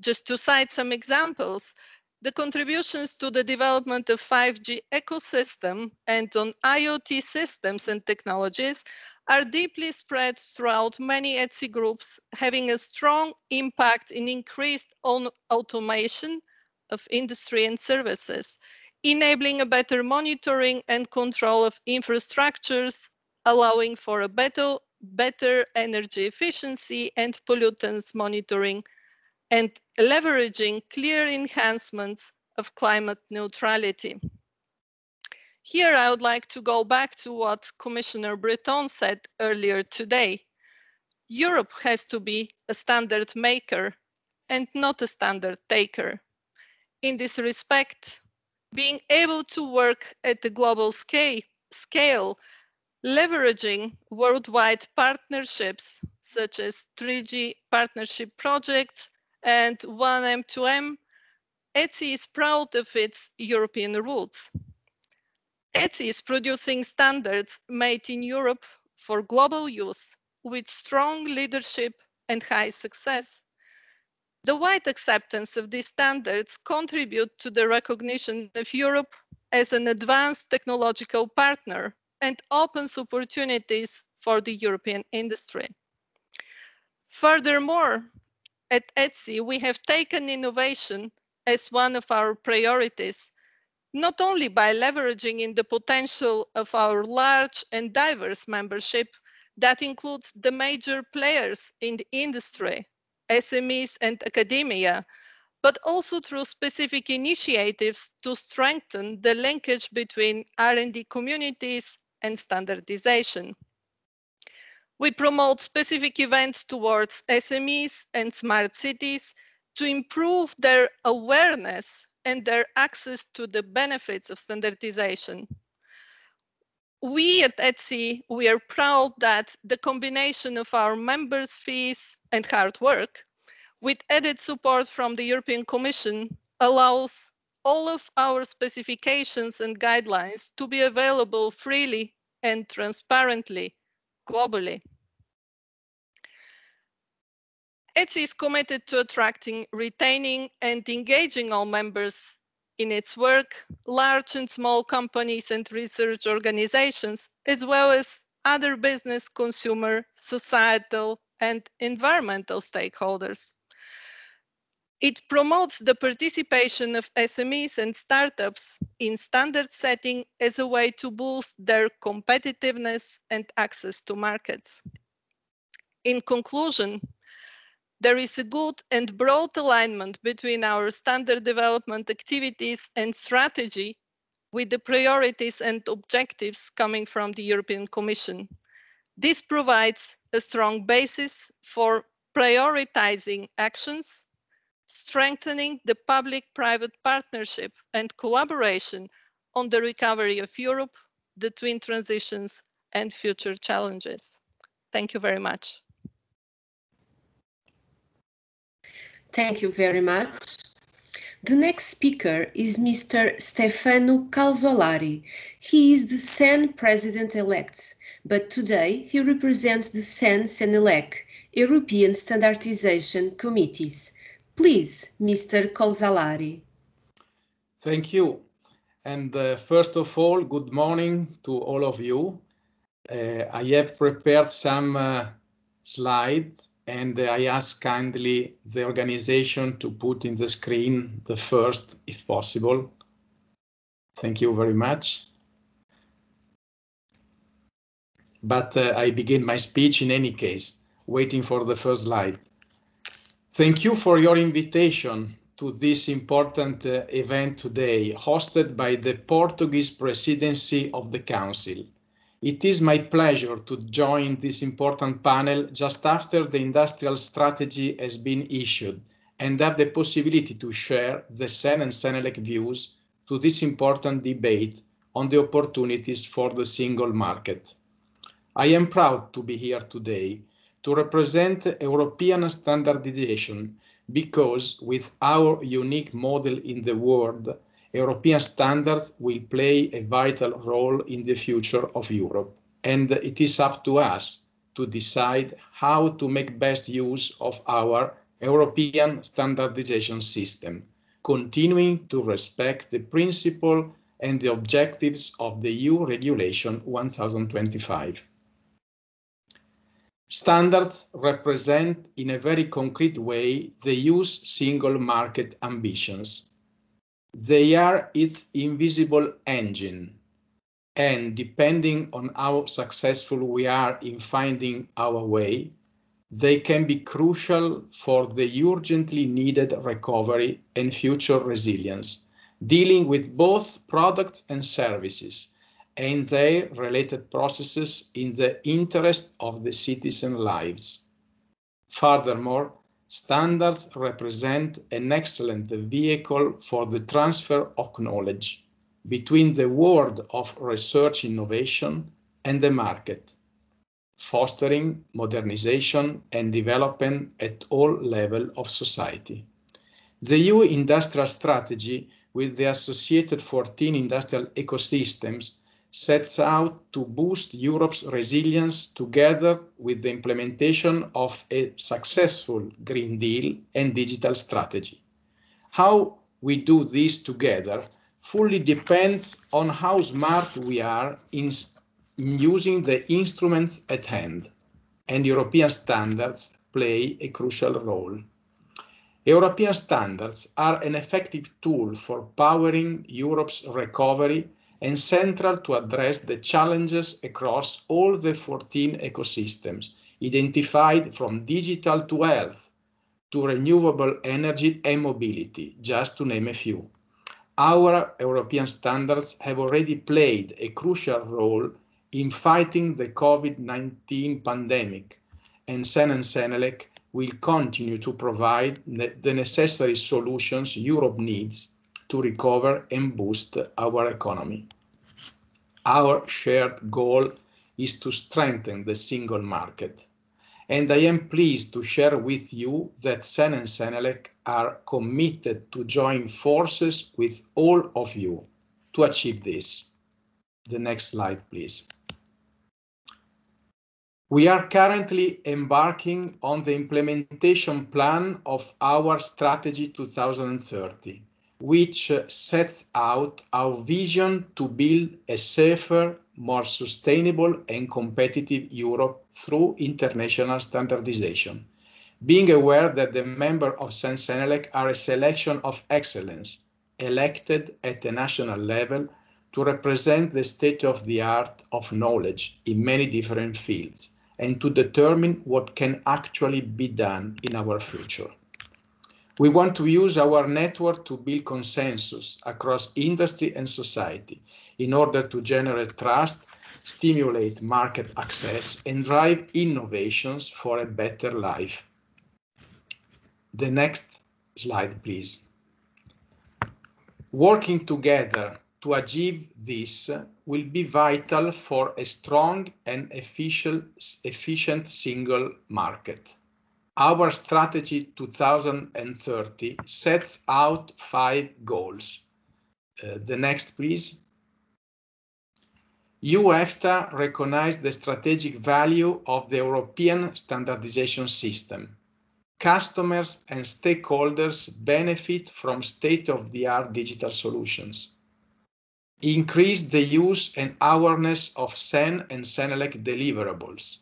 Just to cite some examples, the contributions to the development of 5G ecosystem and on IoT systems and technologies are deeply spread throughout many ETSI groups, having a strong impact in increased on automation, of industry and services, enabling a better monitoring and control of infrastructures, allowing for a better, better energy efficiency and pollutants monitoring, and leveraging clear enhancements of climate neutrality. Here, I would like to go back to what Commissioner Breton said earlier today. Europe has to be a standard maker and not a standard taker. In this respect, being able to work at the global scale, scale leveraging worldwide partnerships such as 3G partnership projects and oneM2M, ETSI is proud of its European roots. ETSI is producing standards made in Europe for global use with strong leadership and high success. The wide acceptance of these standards contribute to the recognition of Europe as an advanced technological partner and opens opportunities for the European industry. Furthermore, at ETSI, we have taken innovation as one of our priorities, not only by leveraging in the potential of our large and diverse membership that includes the major players in the industry, SMEs and academia, but also through specific initiatives to strengthen the linkage between R&D communities and standardization. We promote specific events towards SMEs and smart cities to improve their awareness and their access to the benefits of standardization. We at ETSI, we are proud that the combination of our members' fees and hard work with added support from the European Commission allows all of our specifications and guidelines to be available freely and transparently globally. ETSI is committed to attracting, retaining, and engaging all members in its work, large and small companies and research organizations, as well as other business, consumer, societal, and environmental stakeholders. It promotes the participation of SMEs and startups in standard setting as a way to boost their competitiveness and access to markets. In conclusion, there is a good and broad alignment between our standard development activities and strategy with the priorities and objectives coming from the European Commission. This provides a strong basis for prioritizing actions, strengthening the public-private partnership and collaboration on the recovery of Europe, the twin transitions, and future challenges. Thank you very much. Thank you very much. The next speaker is Mr. Stefano Calzolari. He is the CEN president-elect, but today he represents the CEN CENELEC, European Standardization Committees. Please, Mr. Calzolari. Thank you. And uh, first of all, good morning to all of you. Uh, I have prepared some uh, slides and I ask kindly the organization to put in the screen the first, if possible. Thank you very much. But uh, I begin my speech in any case, waiting for the first slide. Thank you for your invitation to this important uh, event today, hosted by the Portuguese presidency of the Council. It is my pleasure to join this important panel just after the industrial strategy has been issued and have the possibility to share the CEN and CENELEC views to this important debate on the opportunities for the single market. I am proud to be here today to represent European standardization because with our unique model in the world, European standards will play a vital role in the future of Europe, and it is up to us to decide how to make best use of our European standardization system, continuing to respect the principle and the objectives of the EU Regulation 1025. Standards represent in a very concrete way the EU's single market ambitions they are its invisible engine. and depending on how successful we are in finding our way, they can be crucial for the urgently needed recovery and future resilience, dealing with both products and services and their related processes in the interest of the citizen lives. Furthermore, standards represent an excellent vehicle for the transfer of knowledge between the world of research innovation and the market, fostering modernization and development at all levels of society. The EU industrial strategy with the associated 14 industrial ecosystems sets out to boost Europe's resilience together with the implementation of a successful Green Deal and digital strategy. How we do this together fully depends on how smart we are in, in using the instruments at hand, and European standards play a crucial role. European standards are an effective tool for powering Europe's recovery and central to address the challenges across all the 14 ecosystems identified from digital to health to renewable energy and mobility, just to name a few. Our European standards have already played a crucial role in fighting the COVID-19 pandemic, and CEN and CENELEC will continue to provide the necessary solutions Europe needs to recover and boost our economy. Our shared goal is to strengthen the single market. And I am pleased to share with you that CEN and CENELEC are committed to join forces with all of you to achieve this. The next slide, please. We are currently embarking on the implementation plan of our Strategy 2030 which sets out our vision to build a safer, more sustainable and competitive Europe through international standardization. Being aware that the members of CEN-CENELEC are a selection of excellence elected at the national level to represent the state of the art of knowledge in many different fields and to determine what can actually be done in our future. We want to use our network to build consensus across industry and society in order to generate trust, stimulate market access, and drive innovations for a better life. The next slide, please. Working together to achieve this will be vital for a strong and efficient, efficient single market. Our strategy 2030 sets out five goals. Uh, the next, please. EFTA recognized the strategic value of the European standardization system. Customers and stakeholders benefit from state-of-the-art digital solutions. Increase the use and awareness of CEN and CENELEC deliverables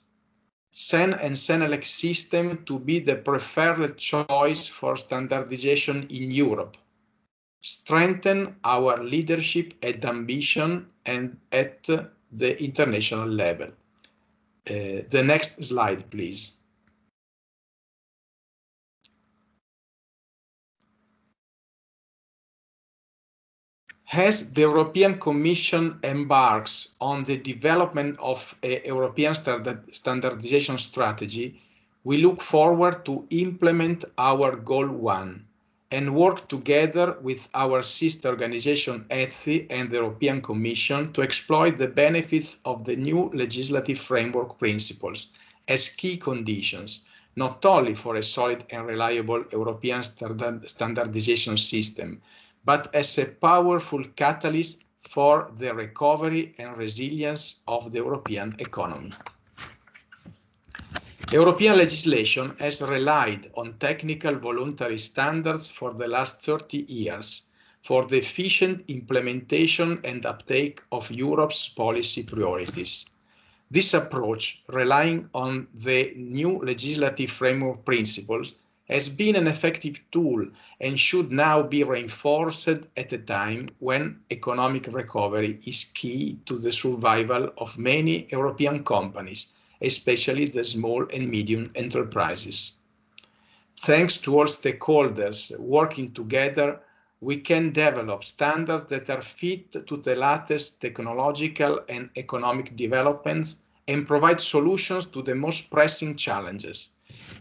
CEN and CENELEC system to be the preferred choice for standardization in Europe. Strengthen our leadership and ambition and at the international level. Uh, the next slide, please. As the European Commission embarks on the development of a European standardization strategy, we look forward to implement our goal one and work together with our sister organization ETSI and the European Commission to exploit the benefits of the new legislative framework principles as key conditions, not only for a solid and reliable European standard standardization system, but as a powerful catalyst for the recovery and resilience of the European economy. European legislation has relied on technical voluntary standards for the last 30 years for the efficient implementation and uptake of Europe's policy priorities. This approach, relying on the new legislative framework principles, has been an effective tool and should now be reinforced at a time when economic recovery is key to the survival of many European companies, especially the small and medium enterprises. Thanks to all stakeholders working together, we can develop standards that are fit to the latest technological and economic developments and provide solutions to the most pressing challenges.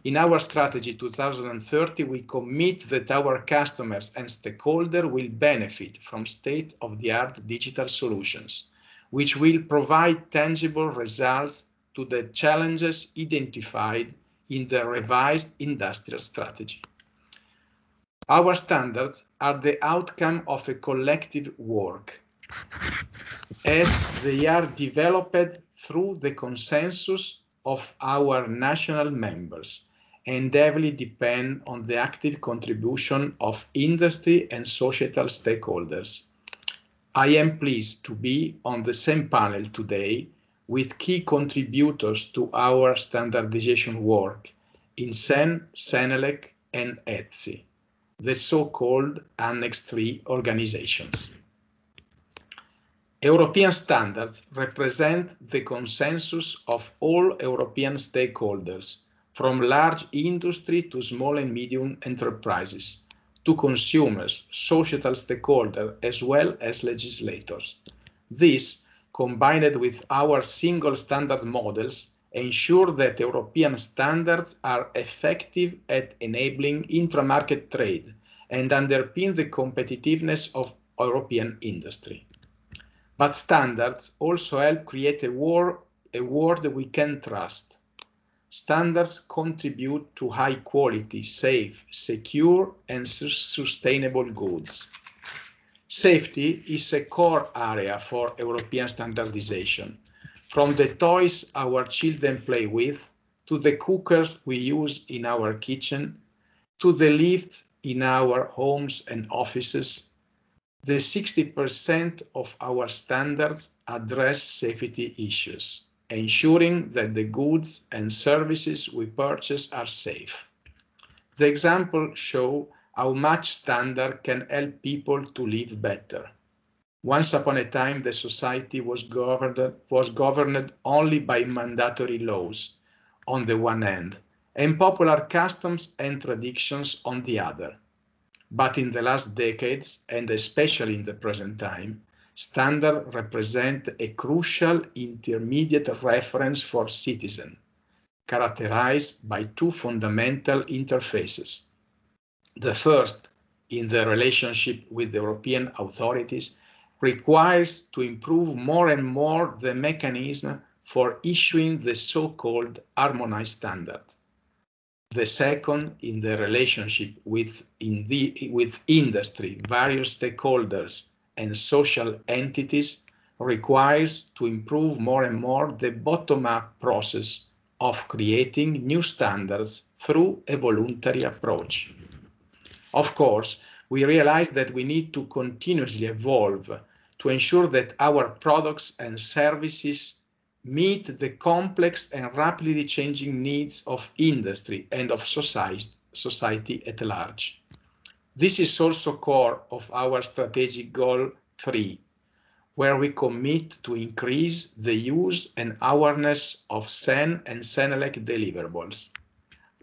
In our strategy 2030, we commit that our customers and stakeholders will benefit from state-of-the-art digital solutions, which will provide tangible results to the challenges identified in the revised industrial strategy. Our standards are the outcome of a collective work, as they are developed through the consensus of our national members and heavily depend on the active contribution of industry and societal stakeholders. I am pleased to be on the same panel today with key contributors to our standardization work in CEN, CENELEC, and ETSI, the so-called Annex 3 organizations. European standards represent the consensus of all European stakeholders, from large industry to small and medium enterprises, to consumers, societal stakeholders, as well as legislators. This, combined with our single standard models, ensure that European standards are effective at enabling intra-market trade and underpin the competitiveness of European industry. But standards also help create a, war, a world we can trust. Standards contribute to high quality, safe, secure and su sustainable goods. Safety is a core area for European standardization, from the toys our children play with, to the cookers we use in our kitchen, to the lift in our homes and offices, the 60% of our standards address safety issues, ensuring that the goods and services we purchase are safe. The examples show how much standard can help people to live better. Once upon a time, the society was governed, was governed only by mandatory laws on the one hand, and popular customs and traditions on the other. But in the last decades, and especially in the present time, standards represent a crucial intermediate reference for citizens, characterized by two fundamental interfaces. The first, in the relationship with the European authorities, requires to improve more and more the mechanism for issuing the so-called harmonized standard. The second, in the relationship with, in the, with industry, various stakeholders, and social entities, requires to improve more and more the bottom-up process of creating new standards through a voluntary approach. Of course, we realize that we need to continuously evolve to ensure that our products and services meet the complex and rapidly changing needs of industry and of society, at large. This is also core of our strategic goal 3, where we commit to increase the use and awareness of CEN and CENELEC deliverables.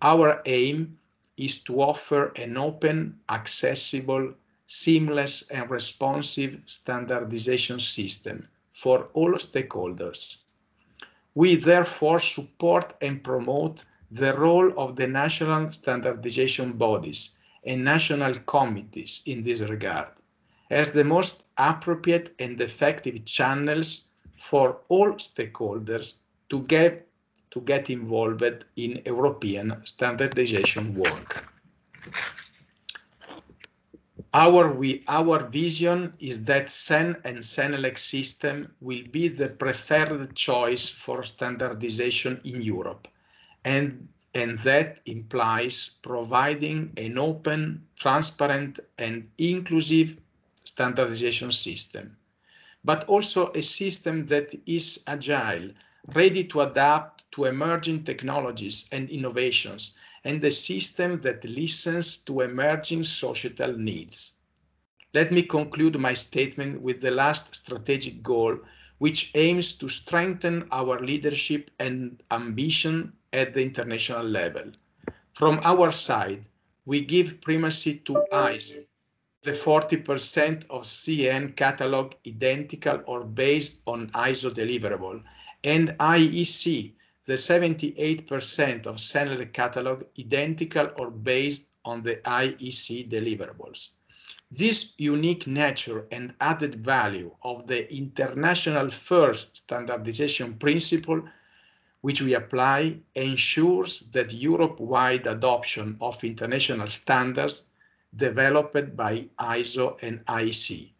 Our aim is to offer an open, accessible, seamless and responsive standardization system for all stakeholders we therefore support and promote the role of the national standardization bodies and national committees in this regard as the most appropriate and effective channels for all stakeholders to get to get involved in European standardization work. Our, we, our vision is that CEN and CENELEC system will be the preferred choice for standardization in Europe, and, and that implies providing an open, transparent, and inclusive standardization system, but also a system that is agile, ready to adapt to emerging technologies and innovations, and a system that listens to emerging societal needs. Let me conclude my statement with the last strategic goal, which aims to strengthen our leadership and ambition at the international level. From our side, we give primacy to ISO, the 40% of CEN catalog identical or based on ISO deliverable, and IEC, the 78% of CENELEC catalog identical or based on the IEC deliverables. This unique nature and added value of the international first standardization principle which we apply ensures that Europe-wide adoption of international standards developed by ISO and IEC,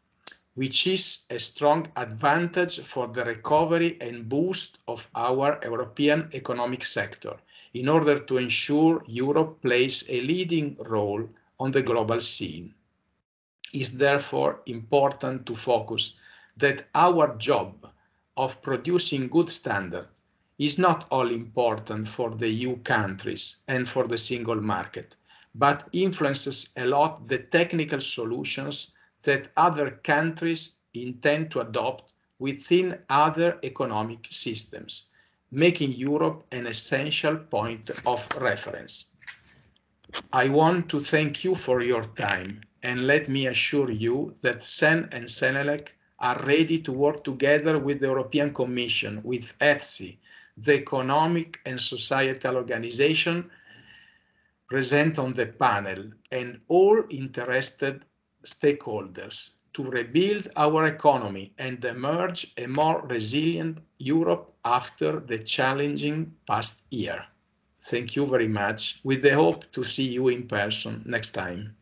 which is a strong advantage for the recovery and boost of our European economic sector in order to ensure Europe plays a leading role on the global scene. It's therefore important to focus that our job of producing good standards is not all important for the EU countries and for the single market, but influences a lot the technical solutions that other countries intend to adopt within other economic systems, making Europe an essential point of reference. I want to thank you for your time and let me assure you that CEN and CENELEC are ready to work together with the European Commission, with ETSI, the economic and societal organization present on the panel and all interested stakeholders to rebuild our economy and emerge a more resilient Europe after the challenging past year. Thank you very much, with the hope to see you in person next time.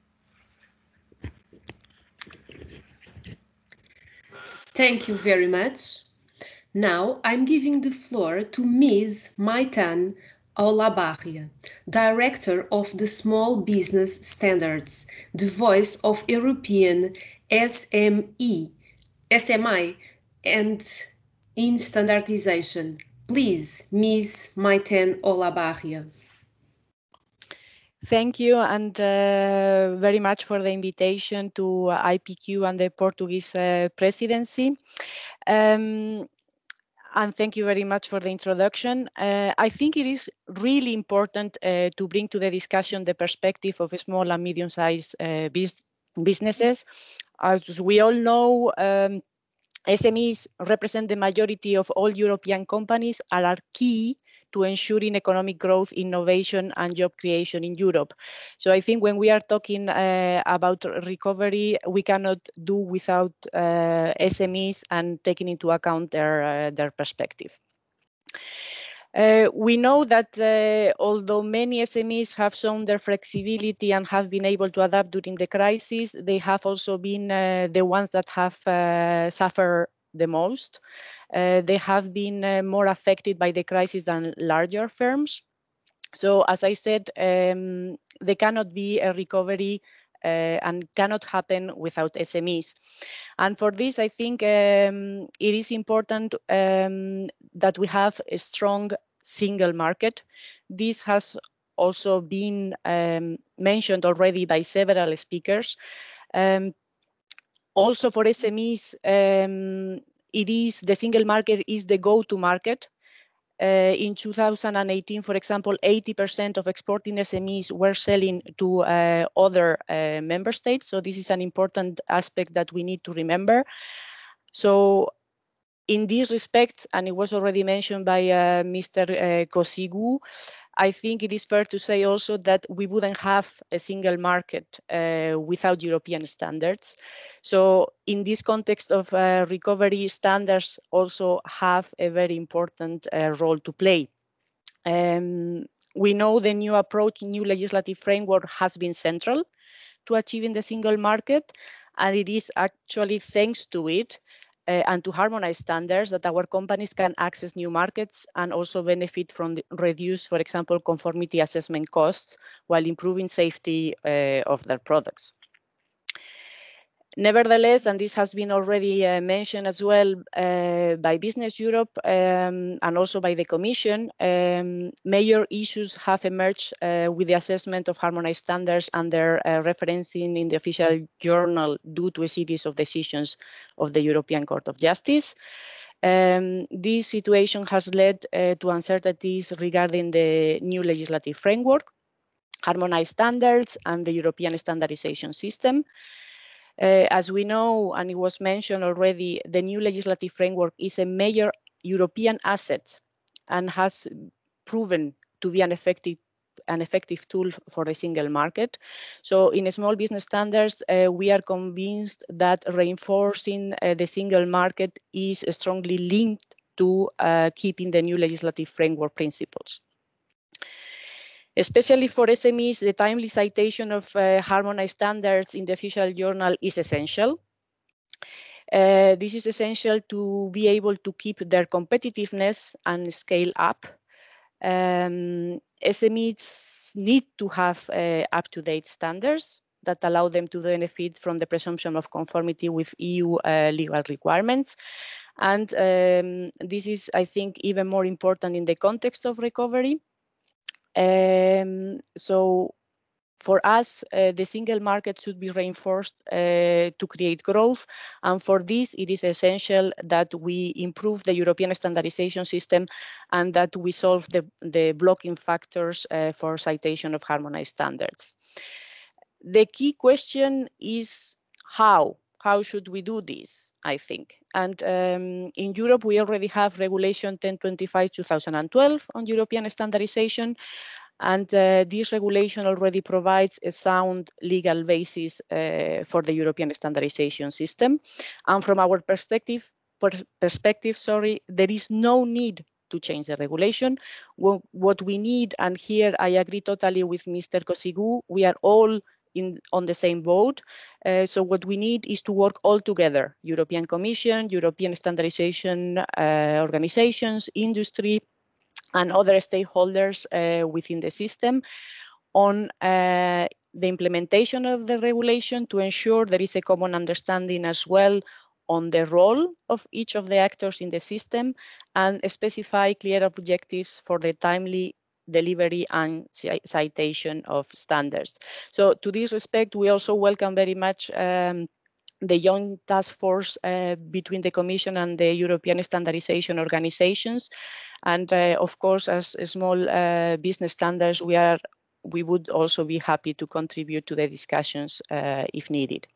Thank you very much. Now I'm giving the floor to Ms. Maitane Olabarria, Director of the Small Business Standards, the voice of European SME, SMI and in standardization. Please, Ms. Maitane Olabarria. Thank you and uh, very much for the invitation to IPQ and the Portuguese uh, presidency. Um, and thank you very much for the introduction. Uh, I think it is really important uh, to bring to the discussion the perspective of small and medium-sized uh, businesses. As we all know, um, SMEs represent the majority of all European companies and are key to ensuring economic growth, innovation, and job creation in Europe. So I think when we are talking uh, about recovery, we cannot do without uh, SMEs and taking into account their, uh, their perspective. Uh, we know that uh, although many SMEs have shown their flexibility and have been able to adapt during the crisis, they have also been uh, the ones that have suffered the most. Uh, they have been uh, more affected by the crisis than larger firms. So as I said, um, there cannot be a recovery uh, and cannot happen without SMEs. And for this, I think um, it is important um, that we have a strong single market. This has also been um, mentioned already by several speakers. Also for SMEs, um, it is the single market is the go-to market. Uh, in 2018, for example, 80% of exporting SMEs were selling to uh, other uh, member states. So this is an important aspect that we need to remember. So in this respect, and it was already mentioned by uh, Mr. Uh, Cozigou, I think it is fair to say also that we wouldn't have a single market uh, without European standards. So in this context of uh, recovery, standards also have a very important uh, role to play. Um, we know the new approach, new legislative framework has been central to achieving the single market, and it is actually thanks to it uh, and to harmonize standards that our companies can access new markets and also benefit from reduced, for example, conformity assessment costs while improving safety uh, of their products. Nevertheless, and this has been already uh, mentioned as well uh, by Business Europe um, and also by the Commission, um, major issues have emerged uh, with the assessment of harmonized standards and their uh, referencing in the official journal due to a series of decisions of the European Court of Justice. Um, this situation has led uh, to uncertainties regarding the new legislative framework, harmonized standards, and the European standardization system. Uh, as we know, and it was mentioned already, the new legislative framework is a major European asset and has proven to be an effective an effective tool for the single market. So in small business standards, uh, we are convinced that reinforcing uh, the single market is strongly linked to uh, keeping the new legislative framework principles. Especially for SMEs, the timely citation of uh, harmonized standards in the official journal is essential. Uh, this is essential to be able to keep their competitiveness and scale up. Um, SMEs need to have uh, up-to-date standards that allow them to benefit from the presumption of conformity with EU uh, legal requirements. And um, this is, I think, even more important in the context of recovery um, so for us, uh, the single market should be reinforced uh, to create growth. And for this, it is essential that we improve the European standardization system and that we solve the, the blocking factors uh, for citation of harmonized standards. The key question is how? How should we do this? I think. And um, in Europe, we already have Regulation 1025-2012 on European standardization. And uh, this regulation already provides a sound legal basis uh, for the European standardization system. And from our perspective, per perspective, sorry, there is no need to change the regulation. What we need, and here I agree totally with Mr. Cozigou, we are all in on the same boat. Uh, so what we need is to work all together, European Commission, European standardization uh, organizations, industry, and other stakeholders uh, within the system on uh, the implementation of the regulation to ensure there is a common understanding as well on the role of each of the actors in the system and specify clear objectives for the timely delivery and citation of standards. So to this respect, we also welcome very much um, the joint task force uh, between the Commission and the European standardization organizations. And uh, of course, as small uh, business standards, we are we would also be happy to contribute to the discussions uh, if needed.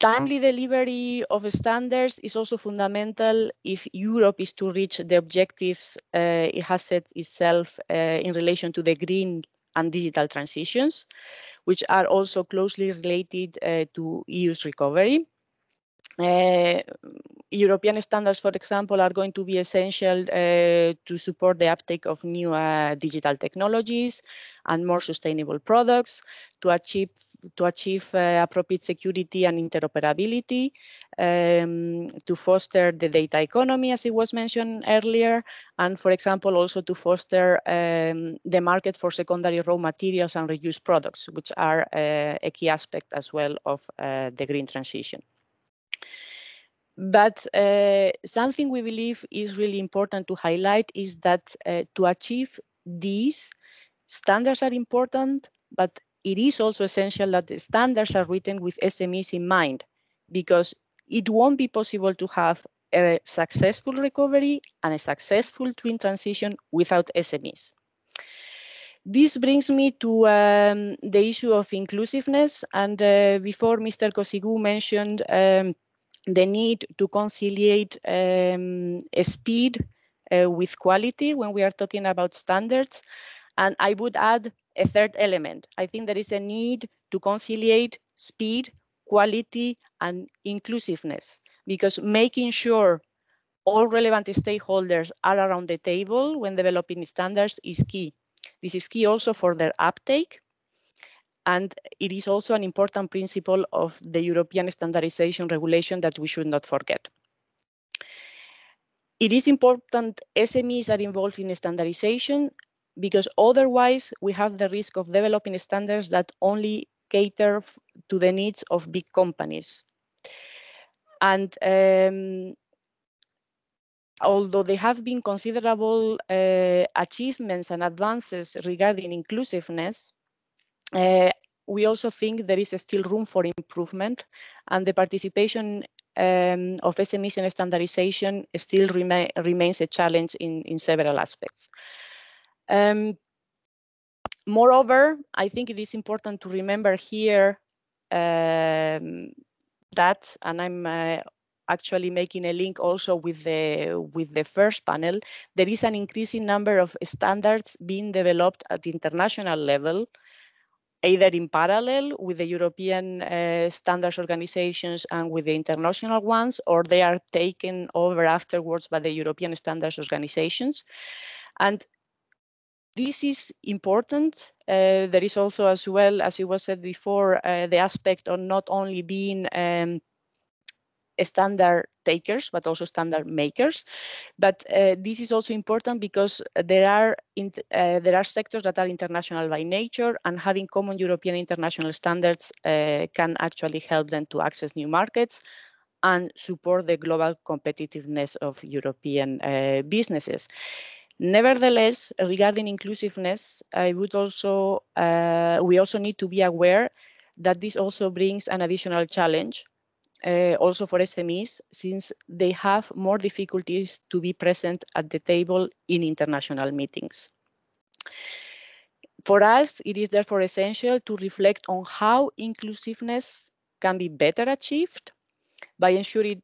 Timely delivery of standards is also fundamental if Europe is to reach the objectives uh, it has set itself uh, in relation to the green and digital transitions, which are also closely related uh, to EU's recovery. Uh, European standards, for example, are going to be essential uh, to support the uptake of new uh, digital technologies and more sustainable products to achieve to achieve appropriate security and interoperability, um, to foster the data economy, as it was mentioned earlier, and for example, also to foster um, the market for secondary raw materials and reused products, which are a key aspect as well of the green transition. But uh, something we believe is really important to highlight is that uh, to achieve these, standards are important, but it is also essential that the standards are written with SMEs in mind, because it won't be possible to have a successful recovery and a successful twin transition without SMEs. This brings me to um, the issue of inclusiveness. And uh, before Mr. Cozigou mentioned um, the need to conciliate um, speed uh, with quality when we are talking about standards. And I would add a third element. I think there is a need to conciliate speed, quality, and inclusiveness because making sure all relevant stakeholders are around the table when developing standards is key. This is key also for their uptake and it is also an important principle of the European standardization regulation that we should not forget. It is important SMEs are involved in standardization because otherwise we have the risk of developing standards that only cater to the needs of big companies. And um, although there have been considerable uh, achievements and advances regarding inclusiveness, uh, we also think there is still room for improvement and the participation um, of SMEs in standardization still rema remains a challenge in, in several aspects. Um, moreover, I think it is important to remember here um, that, and I'm uh, actually making a link also with the with the first panel, there is an increasing number of standards being developed at international level, either in parallel with the European uh, standards organizations and with the international ones, or they are taken over afterwards by the European standards organizations. And this is important. Uh, there is also, as well as it was said before, uh, the aspect of not only being um, standard takers, but also standard makers. But uh, this is also important because there are uh, there are sectors that are international by nature, and having common European international standards uh, can actually help them to access new markets and support the global competitiveness of European uh, businesses. Nevertheless, regarding inclusiveness, I would also uh, we also need to be aware that this also brings an additional challenge uh, also for SMEs, since they have more difficulties to be present at the table in international meetings. For us, it is therefore essential to reflect on how inclusiveness can be better achieved by ensuring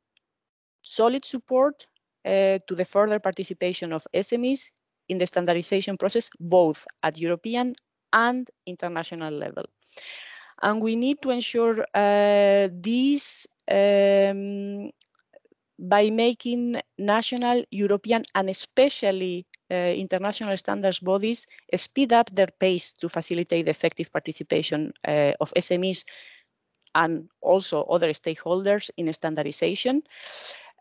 solid support uh, to the further participation of SMEs in the standardization process, both at European and international level. And we need to ensure uh, these um, by making national, European, and especially uh, international standards bodies speed up their pace to facilitate the effective participation uh, of SMEs and also other stakeholders in standardization.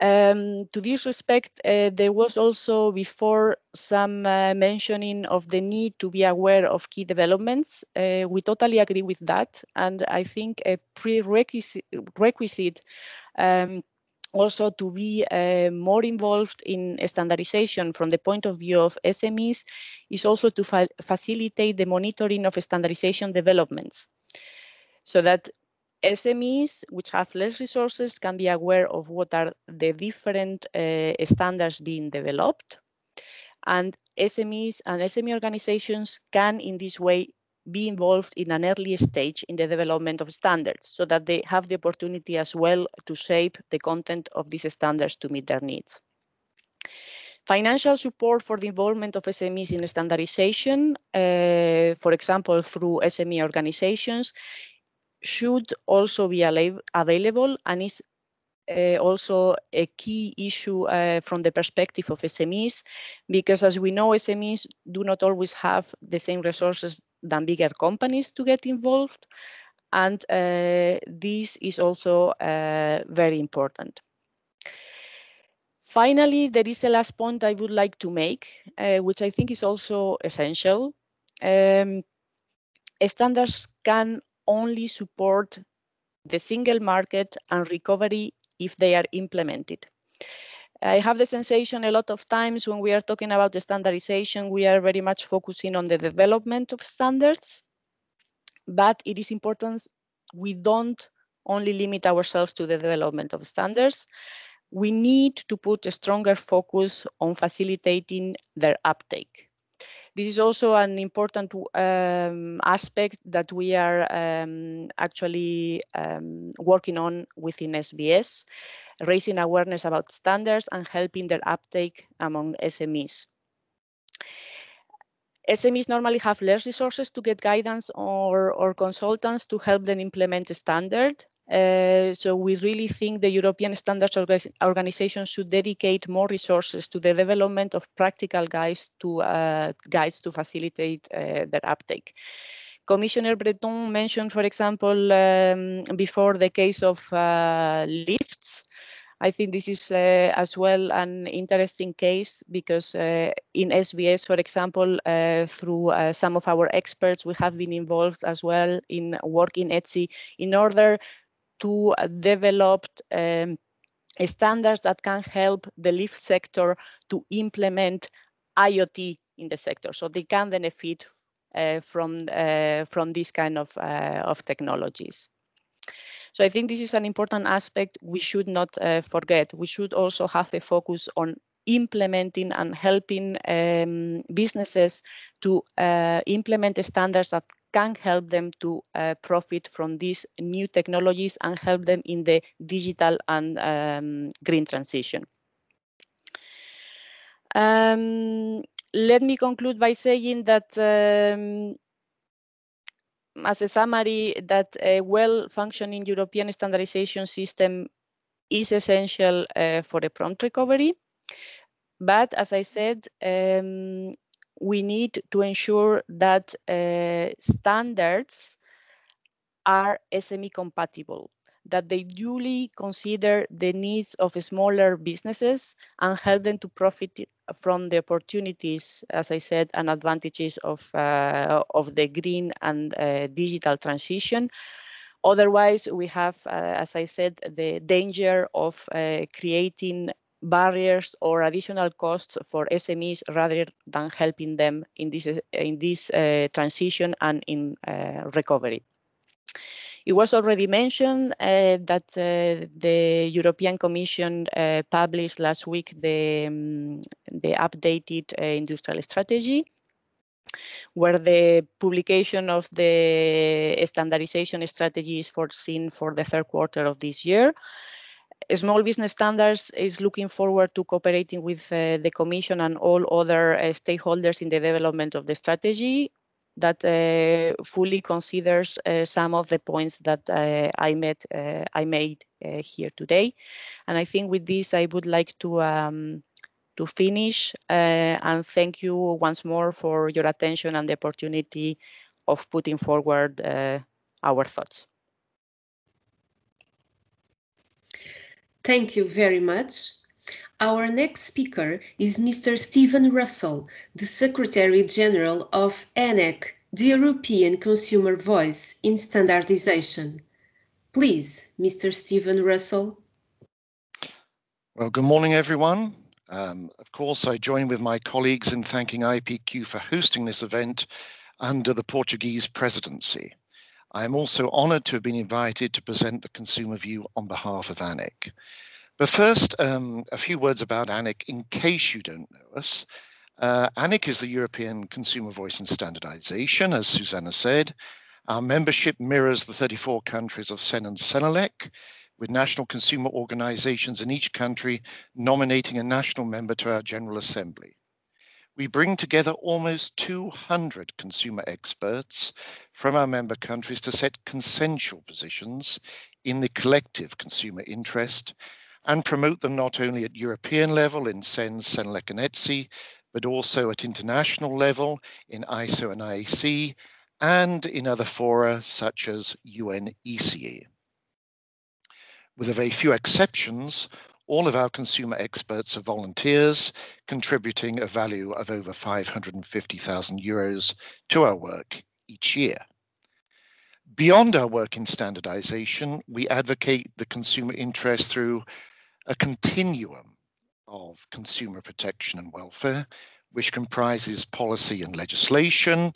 Um, to this respect, uh, there was also before some uh, mentioning of the need to be aware of key developments. Uh, we totally agree with that. And I think a prerequisite requisite, um, also to be uh, more involved in standardization from the point of view of SMEs is also to fa facilitate the monitoring of standardization developments so that SMEs, which have less resources, can be aware of what are the different uh, standards being developed. And SMEs and SME organizations can, in this way, be involved in an early stage in the development of standards so that they have the opportunity as well to shape the content of these standards to meet their needs. Financial support for the involvement of SMEs in standardization, uh, for example, through SME organizations, should also be available and is uh, also a key issue uh, from the perspective of SMEs, because as we know, SMEs do not always have the same resources than bigger companies to get involved. And uh, this is also very important. Finally, there is a last point I would like to make, which I think is also essential. Um, standards can only support the single market and recovery if they are implemented. I have the sensation a lot of times when we are talking about the standardization, we are very much focusing on the development of standards, but it is important we don't only limit ourselves to the development of standards. We need to put a stronger focus on facilitating their uptake. This is also an important um, aspect that we are um, actually um, working on within SBS, raising awareness about standards and helping their uptake among SMEs. SMEs normally have less resources to get guidance or, or consultants to help them implement a standard. Uh, so we really think the European Standards Organization should dedicate more resources to the development of practical guides to uh, guides to facilitate uh, their uptake. Commissioner Breton mentioned, for example, um, before the case of uh, lifts. I think this is uh, as well an interesting case because in SBS, for example, through some of our experts, we have been involved as well in work in ETSI in order to develop um, standards that can help the lift sector to implement IoT in the sector, so they can benefit uh, from uh, from this kind of uh, of technologies. So I think this is an important aspect we should not uh, forget. We should also have a focus on implementing and helping um, businesses to uh, implement standards that can help them to uh, profit from these new technologies and help them in the digital and um, green transition. Um, let me conclude by saying that um, as a summary that a well-functioning European standardization system is essential uh, for a prompt recovery. But as I said, um, we need to ensure that uh, standards are SME compatible that they duly consider the needs of smaller businesses and help them to profit from the opportunities, as I said, and advantages of, uh, of the green and uh, digital transition. Otherwise, we have, uh, as I said, the danger of uh, creating barriers or additional costs for SMEs rather than helping them in this, in this uh, transition and in uh, recovery. It was already mentioned uh, that uh, the European Commission uh, published last week the, um, the updated uh, industrial strategy, where the publication of the standardization strategy is foreseen for the third quarter of this year. Small Business Standards is looking forward to cooperating with uh, the Commission and all other uh, stakeholders in the development of the strategy that uh, fully considers uh, some of the points that uh, I, met, I made here today. And I think with this, I would like to um, to finish and thank you once more for your attention and the opportunity of putting forward our thoughts. Thank you very much. Our next speaker is Mr. Stephen Russell, the Secretary General of ANEC, the European Consumer Voice in Standardization. Please, Mr. Stephen Russell. Well, good morning, everyone. Um, of course, I join with my colleagues in thanking IPQ for hosting this event under the Portuguese presidency. I am also honoured to have been invited to present the consumer view on behalf of ANEC. But first, um, a few words about ANEC in case you don't know us. Uh, ANEC is the European Consumer Voice and Standardization, as Susanna said. Our membership mirrors the 34 countries of CEN and CENELEC, with national consumer organizations in each country nominating a national member to our General Assembly. We bring together almost 200 consumer experts from our member countries to set consensual positions in the collective consumer interest and promote them not only at European level in CENS, CENELEC and ETSI, but also at international level in ISO and IEC, and in other fora such as UNECE. With a very few exceptions, all of our consumer experts are volunteers, contributing a value of over 550,000 euros to our work each year. Beyond our work in standardization, we advocate the consumer interest through a continuum of consumer protection and welfare, which comprises policy and legislation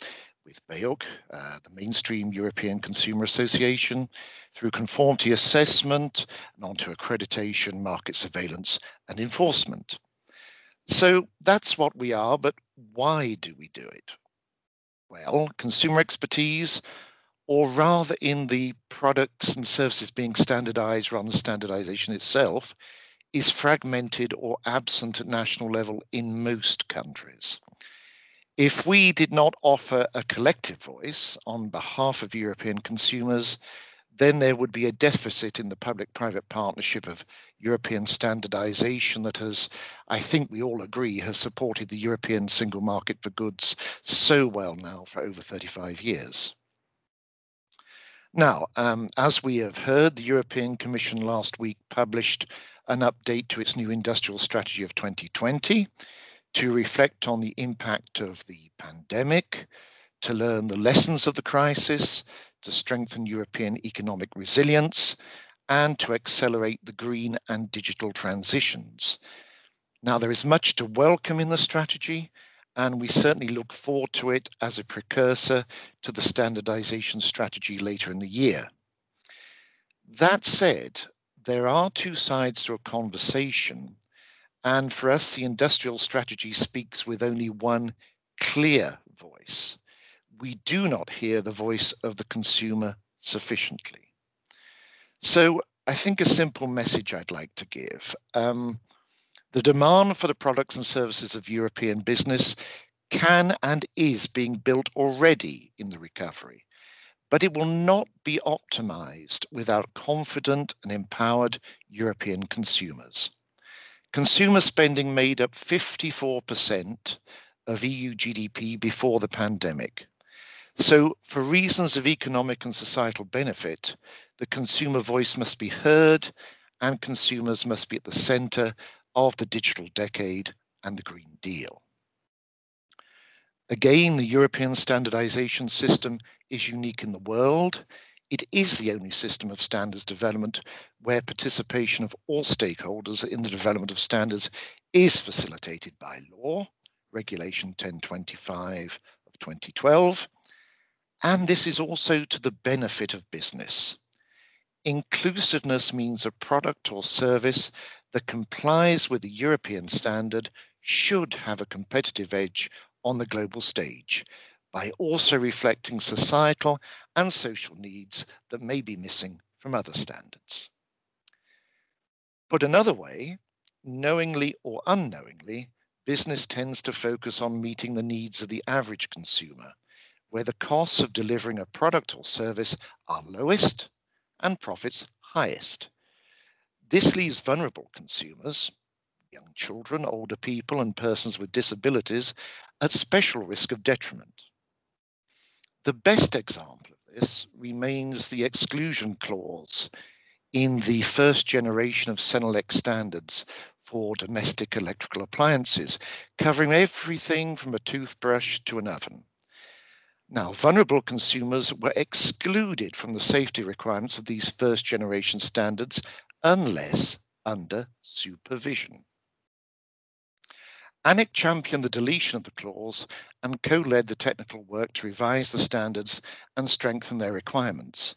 with BEUC, uh, the mainstream European Consumer Association, through conformity assessment and onto accreditation, market surveillance and enforcement. So that's what we are, but why do we do it? Well, consumer expertise, or rather in the products and services being standardized rather than standardization itself, is fragmented or absent at national level in most countries. If we did not offer a collective voice on behalf of European consumers, then there would be a deficit in the public private partnership of European standardization that has, I think we all agree, has supported the European single market for goods so well now for over 35 years. Now, um, as we have heard, the European Commission last week published an update to its new industrial strategy of 2020 to reflect on the impact of the pandemic, to learn the lessons of the crisis, to strengthen European economic resilience, and to accelerate the green and digital transitions. Now, there is much to welcome in the strategy, and we certainly look forward to it as a precursor to the standardization strategy later in the year. That said, there are two sides to a conversation, and for us, the industrial strategy speaks with only one clear voice. We do not hear the voice of the consumer sufficiently. So I think a simple message I'd like to give. Um, the demand for the products and services of European business can and is being built already in the recovery, but it will not be optimized without confident and empowered European consumers. Consumer spending made up 54% of EU GDP before the pandemic. So, for reasons of economic and societal benefit, the consumer voice must be heard and consumers must be at the center of the digital decade and the Green Deal. Again, the European standardization system is unique in the world. It is the only system of standards development where participation of all stakeholders in the development of standards is facilitated by law, Regulation 1025 of 2012. And this is also to the benefit of business. Inclusiveness means a product or service that complies with the European standard should have a competitive edge on the global stage by also reflecting societal and social needs that may be missing from other standards. Put another way, knowingly or unknowingly, business tends to focus on meeting the needs of the average consumer, where the costs of delivering a product or service are lowest and profits highest. This leaves vulnerable consumers, young children, older people, and persons with disabilities at special risk of detriment. The best example of this remains the exclusion clause in the first generation of CENELEC standards for domestic electrical appliances, covering everything from a toothbrush to an oven. Now, vulnerable consumers were excluded from the safety requirements of these first generation standards unless under supervision. ANEC championed the deletion of the clause and co-led the technical work to revise the standards and strengthen their requirements.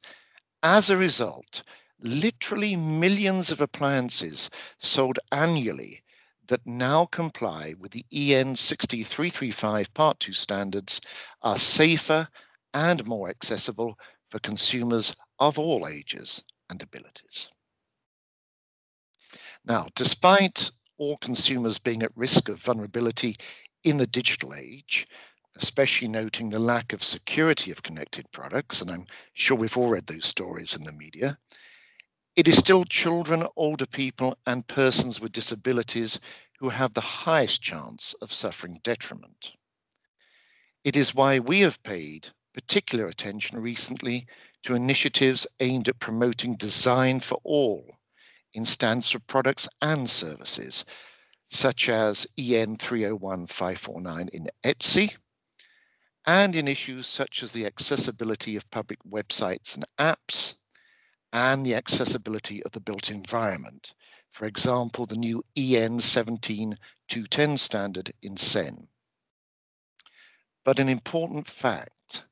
As a result, literally millions of appliances sold annually that now comply with the EN 60335 Part 2 standards are safer and more accessible for consumers of all ages and abilities. Now, despite all consumers being at risk of vulnerability in the digital age, especially noting the lack of security of connected products, and I'm sure we've all read those stories in the media, it is still children, older people, and persons with disabilities who have the highest chance of suffering detriment. It is why we have paid particular attention recently to initiatives aimed at promoting design for all in stands for products and services, such as EN 301549 in ETSI, and in issues such as the accessibility of public websites and apps, and the accessibility of the built environment. For example, the new EN 17210 standard in CEN. But an important fact,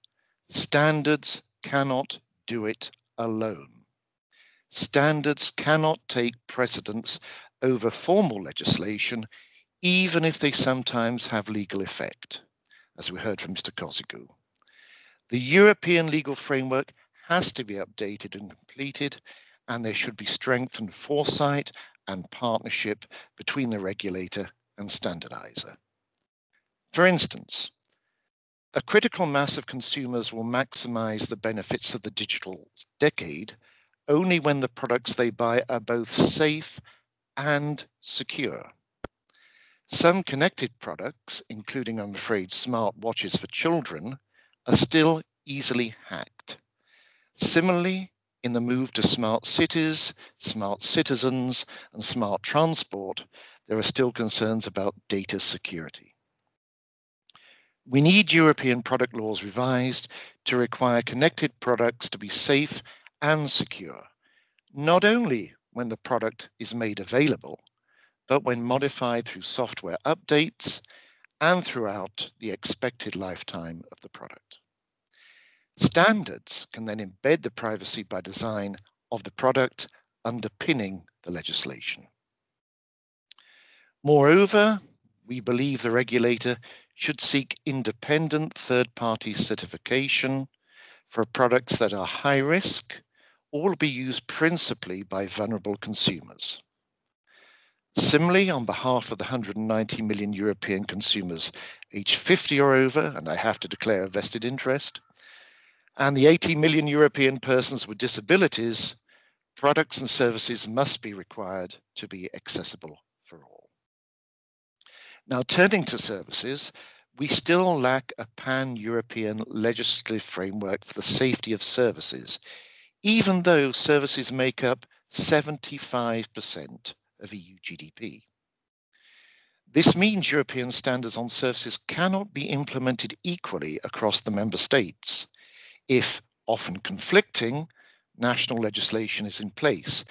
standards cannot do it alone. Standards cannot take precedence over formal legislation, even if they sometimes have legal effect, as we heard from Mr. Cozigou. The European legal framework has to be updated and completed, and there should be strengthened foresight and partnership between the regulator and standardizer. For instance, a critical mass of consumers will maximize the benefits of the digital decade only when the products they buy are both safe and secure. Some connected products, including, I'm afraid, smart watches for children, are still easily hacked. Similarly, in the move to smart cities, smart citizens, and smart transport, there are still concerns about data security. We need European product laws revised to require connected products to be safe and secure, not only when the product is made available, but when modified through software updates and throughout the expected lifetime of the product. Standards can then embed the privacy by design of the product underpinning the legislation. Moreover, we believe the regulator should seek independent third-party certification for products that are high risk will be used principally by vulnerable consumers. Similarly, on behalf of the 190 million European consumers aged 50 or over, and I have to declare a vested interest, and the 80 million European persons with disabilities, products and services must be required to be accessible for all. Now, turning to services, we still lack a pan-European legislative framework for the safety of services, even though services make up 75% of EU GDP. This means European standards on services cannot be implemented equally across the member states if, often conflicting, national legislation is in place.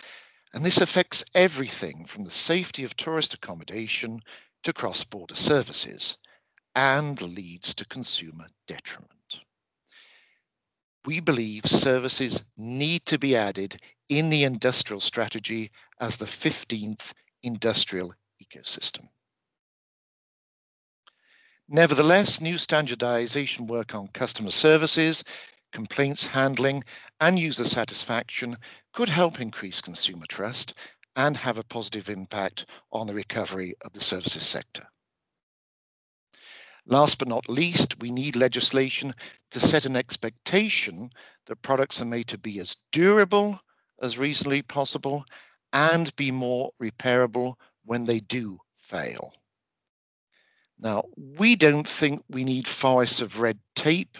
And this affects everything from the safety of tourist accommodation to cross-border services and leads to consumer detriment. We believe services need to be added in the industrial strategy as the 15th industrial ecosystem. Nevertheless, new standardization work on customer services, complaints handling, and user satisfaction could help increase consumer trust and have a positive impact on the recovery of the services sector. Last but not least, we need legislation to set an expectation that products are made to be as durable as reasonably possible and be more repairable when they do fail. Now, we don't think we need forests of red tape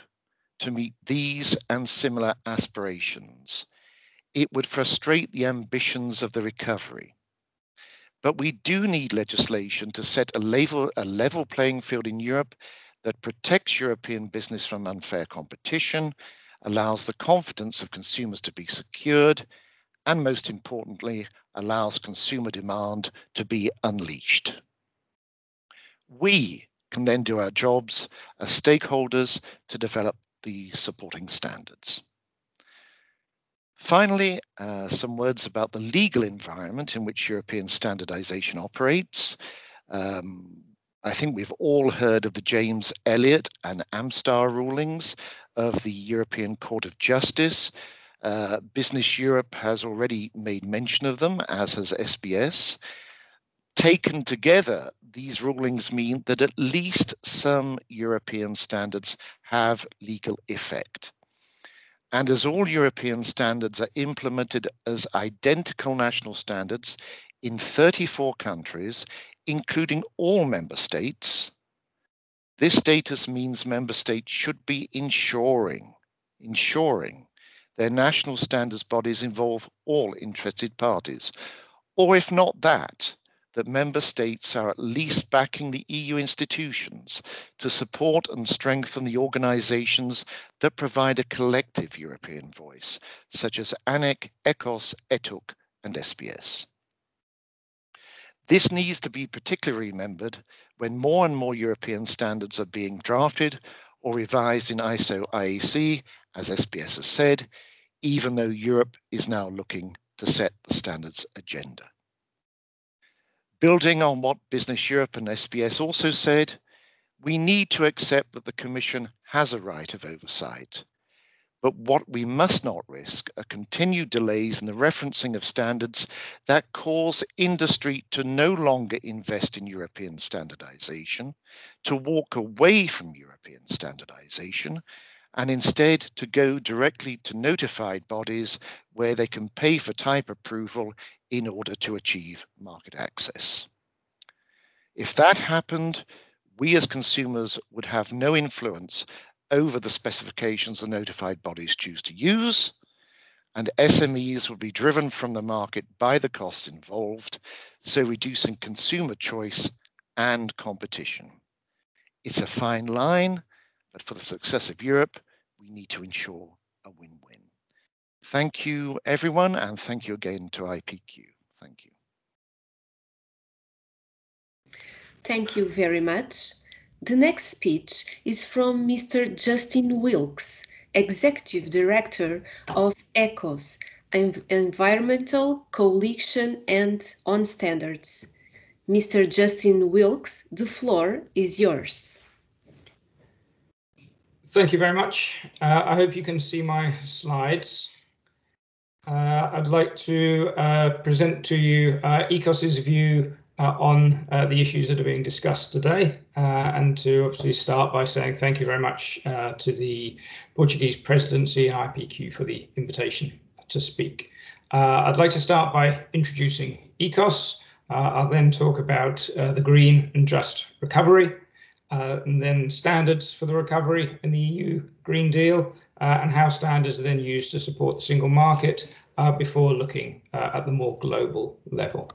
to meet these and similar aspirations. It would frustrate the ambitions of the recovery. But we do need legislation to set a level, a level playing field in Europe that protects European business from unfair competition, allows the confidence of consumers to be secured, and most importantly, allows consumer demand to be unleashed. We can then do our jobs as stakeholders to develop the supporting standards. Finally, uh, some words about the legal environment in which European standardization operates. Um, I think we've all heard of the James Elliott and Anstar rulings of the European Court of Justice. Uh, Business Europe has already made mention of them, as has SBS. Taken together, these rulings mean that at least some European standards have legal effect. And as all European standards are implemented as identical national standards in 34 countries, including all member states, this status means member states should be ensuring, ensuring their national standards bodies involve all interested parties. Or if not that, that member states are at least backing the EU institutions to support and strengthen the organizations that provide a collective European voice, such as ANEC, ECOS, ETUC, and SBS. This needs to be particularly remembered when more and more European standards are being drafted or revised in ISO IEC, as SBS has said, even though Europe is now looking to set the standards agenda. Building on what Business Europe and SBS also said, we need to accept that the Commission has a right of oversight. But what we must not risk are continued delays in the referencing of standards that cause industry to no longer invest in European standardization, to walk away from European standardization, and instead to go directly to notified bodies where they can pay for type approval in order to achieve market access. If that happened, we as consumers would have no influence over the specifications the notified bodies choose to use, and SMEs would be driven from the market by the costs involved, so reducing consumer choice and competition. It's a fine line, but for the success of Europe, we need to ensure a win-win. Thank you, everyone, and thank you again to IPQ. Thank you. Thank you very much. The next speech is from Mr. Justin Wilkes, Executive Director of ECOS, Environmental Coalition and on Standards. Mr. Justin Wilkes, the floor is yours. Thank you very much. Uh, I hope you can see my slides. Uh, I'd like to uh, present to you uh, ECOS's view uh, on uh, the issues that are being discussed today, and to obviously start by saying thank you very much to the Portuguese presidency and IPQ for the invitation to speak. I'd like to start by introducing ECOS. I'll then talk about the green and just recovery, uh, and then standards for the recovery in the EU Green Deal, uh, and how standards are then used to support the single market uh, before looking uh, at the more global level.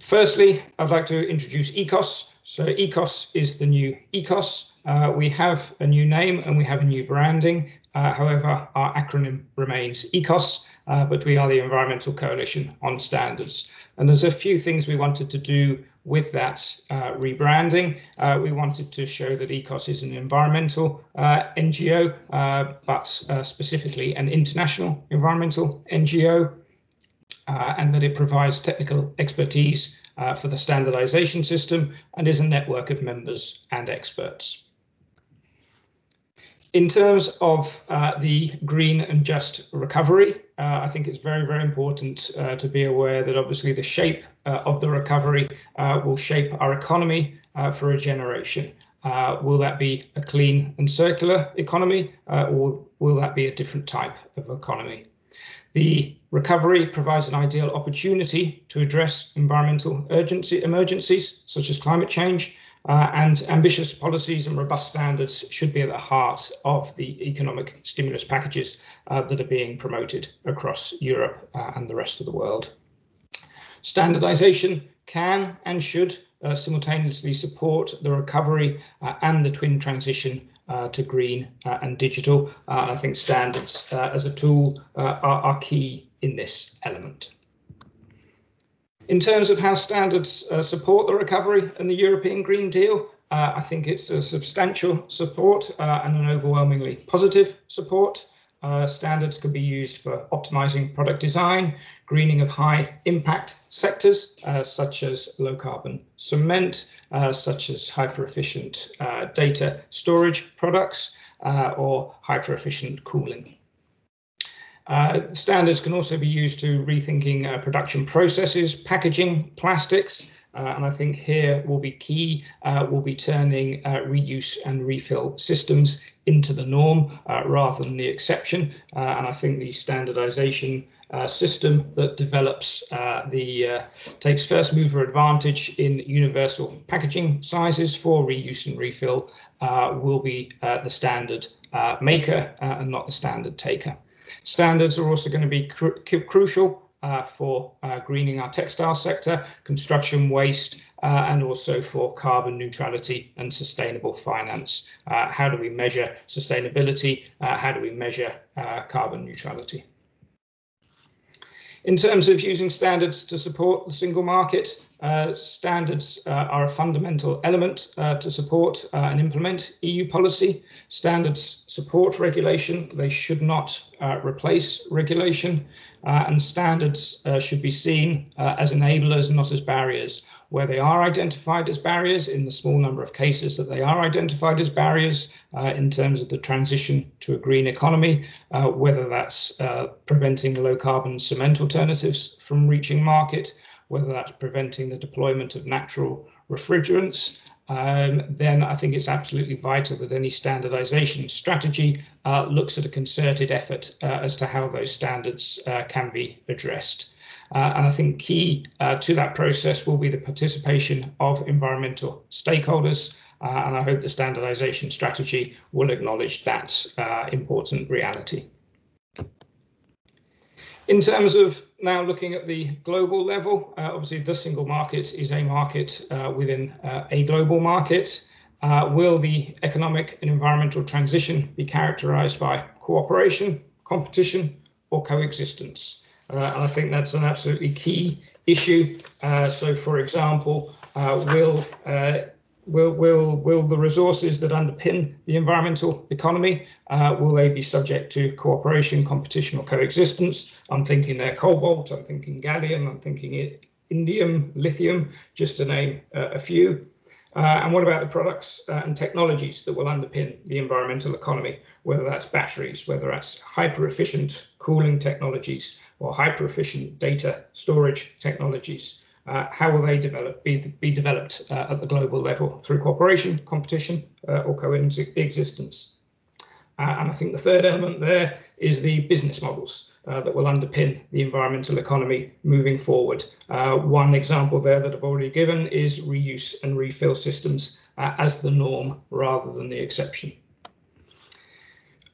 Firstly, I'd like to introduce ECOS. So ECOS is the new ECOS. Uh, we have a new name and we have a new branding. Uh, however, our acronym remains ECOS, but we are the Environmental Coalition on Standards. And there's a few things we wanted to do with that uh, rebranding. Uh, we wanted to show that ECOS is an environmental uh, NGO, uh, but uh, specifically an international environmental NGO, uh, and that it provides technical expertise for the standardization system and is a network of members and experts. In terms of the green and just recovery, I think it's very, very important to be aware that obviously the shape of the recovery uh, will shape our economy uh, for a generation. will that be a clean and circular economy, or will that be a different type of economy? The recovery provides an ideal opportunity to address environmental urgency emergencies such as climate change uh, and ambitious policies and robust standards should be at the heart of the economic stimulus packages uh, that are being promoted across Europe uh, and the rest of the world. Standardization can and should uh, simultaneously support the recovery uh, and the twin transition uh, to green and digital. I think standards as a tool are, are key in this element. In terms of how standards uh, support the recovery and the European Green Deal, uh, I think it's a substantial support uh, and an overwhelmingly positive support. Uh, standards could be used for optimizing product design, greening of high impact sectors, uh, such as low carbon cement, uh, such as hyper efficient data storage products, or hyper efficient cooling. Uh, standards can also be used to rethinking uh, production processes, packaging, plastics, uh, and I think here will be key, uh, will be turning uh, reuse and refill systems into the norm uh, rather than the exception. and I think the standardization system that develops the takes first mover advantage in universal packaging sizes for reuse and refill will be the standard maker and not the standard taker. Standards are also going to be cru crucial uh, for uh, greening our textile sector, construction waste, uh, and also for carbon neutrality and sustainable finance. Uh, how do we measure sustainability? Uh, how do we measure uh, carbon neutrality? In terms of using standards to support the single market, uh, standards uh, are a fundamental element uh, to support uh, and implement EU policy. Standards support regulation. They should not uh, replace regulation. And standards should be seen as enablers, not as barriers. Where they are identified as barriers, in the small number of cases that they are identified as barriers in terms of the transition to a green economy, whether that's preventing low carbon cement alternatives from reaching market, whether that's preventing the deployment of natural refrigerants, um, then I think it's absolutely vital that any standardization strategy uh, looks at a concerted effort uh, as to how those standards uh, can be addressed. Uh, and I think key uh, to that process will be the participation of environmental stakeholders. Uh, and I hope the standardization strategy will acknowledge that important reality. In terms of now looking at the global level, uh, obviously the single market is a market uh, within uh, a global market. Uh, will the economic and environmental transition be characterized by cooperation, competition, or coexistence? Uh, and I think that's an absolutely key issue. Uh, so, for example, will will will will the resources that underpin the environmental economy uh, will they be subject to cooperation competition or coexistence? I'm thinking there cobalt i'm thinking gallium i'm thinking indium lithium just to name uh, a few. Uh, and what about the products uh, and technologies that will underpin the environmental economy? Whether that's batteries whether that's hyper efficient cooling technologies or hyper efficient data storage technologies uh, how will they develop be, be developed uh, at the global level through cooperation, competition, uh, or coexistence? Uh, and I think the third element there is the business models uh, that will underpin the environmental economy moving forward. Uh, one example there that I've already given is reuse and refill systems as the norm rather than the exception.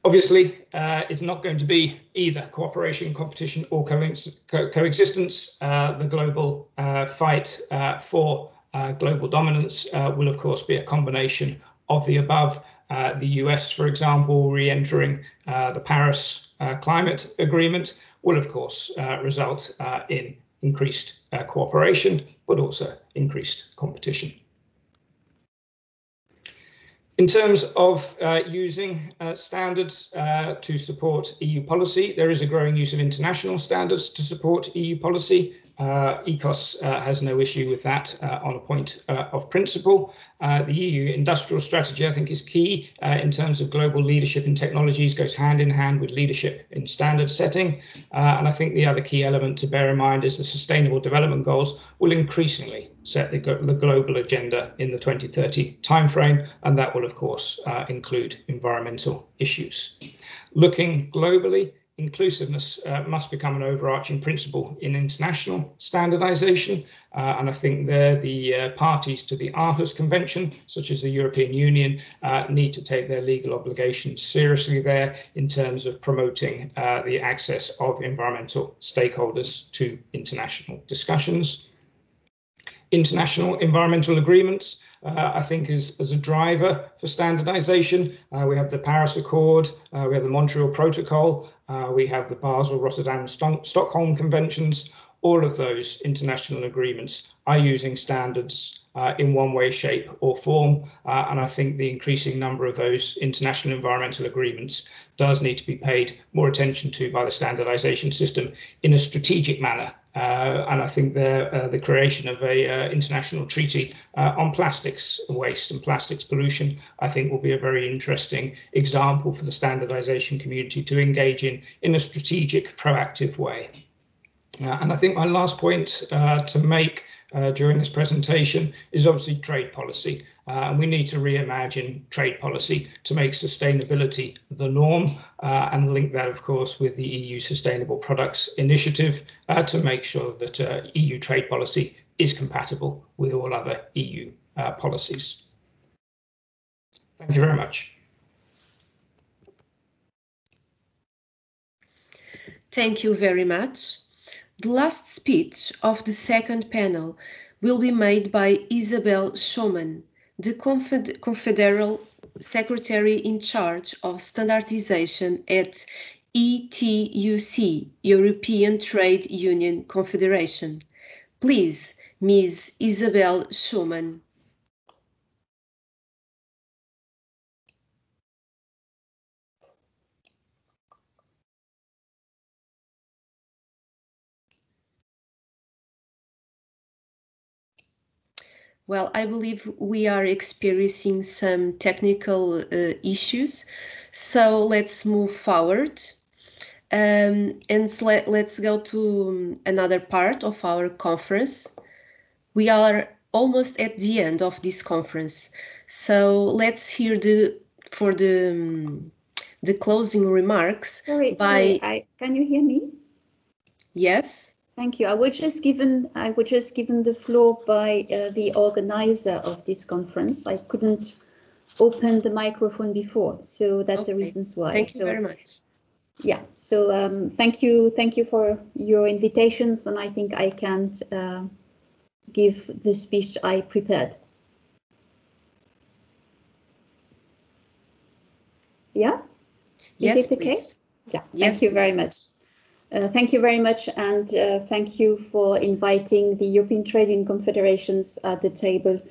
Obviously, uh, it's not going to be either cooperation, competition, or co coexistence. Uh, the global uh, fight uh, for uh, global dominance uh, will, of course, be a combination of the above. the US, for example, re entering the Paris Climate Agreement will, of course, result in increased cooperation, but also increased competition. In terms of uh, using uh, standards uh, to support EU policy, there is a growing use of international standards to support EU policy. Uh, ECOS uh, has no issue with that uh, on a point uh, of principle. Uh, the EU industrial strategy, I think, is key uh, in terms of global leadership in technologies, goes hand in hand with leadership in standard setting. and I think the other key element to bear in mind is the Sustainable Development Goals will increasingly set the, the global agenda in the 2030 timeframe, and that will, of course, include environmental issues. Looking globally, inclusiveness uh, must become an overarching principle in international standardization. Uh, and I think there the uh, parties to the Aarhus Convention, such as the European Union, uh, need to take their legal obligations seriously there in terms of promoting uh, the access of environmental stakeholders to international discussions. International environmental agreements uh, I think is as a driver for standardization. Uh, we have the Paris Accord, uh, we have the Montreal Protocol, uh, we have the Basel, Rotterdam, St Stockholm Conventions. All of those international agreements are using standards uh, in one way, shape, or form. Uh, and I think the increasing number of those international environmental agreements does need to be paid more attention to by the standardization system in a strategic manner. Uh, and I think the, uh, the creation of a uh, international treaty on plastics waste and plastics pollution, I think will be a very interesting example for the standardization community to engage in in a strategic, proactive way. and I think my last point to make uh, during this presentation is obviously trade policy. Uh, and we need to reimagine trade policy to make sustainability the norm uh, and link that, of course, with the EU Sustainable Products Initiative uh, to make sure that EU trade policy is compatible with all other EU policies. Thank you very much. Thank you very much. The last speech of the second panel will be made by Isabelle Schömann, the Confed Confederal Secretary in charge of standardization at ETUC, European Trade Union Confederation. Please, Ms. Isabelle Schömann. Well, I believe we are experiencing some technical uh, issues, so let's move forward. Um, and let, let's go to another part of our conference. We are almost at the end of this conference, so let's hear the for the um, the closing remarks sorry, by. Sorry, I, can you hear me? Yes. Thank you. I was just given I was just given the floor by uh, the organizer of this conference. I couldn't open the microphone before, so that's okay. the reasons why. Thank you so, very much. yeah, so um, thank you, thank you for your invitations, and I think I can uh, give the speech I prepared. Yeah? Is yes, it okay? please. Yeah, Yes, thank you very much. Uh, thank you very much, and uh, thank you for inviting the European Trade Union Confederations at the table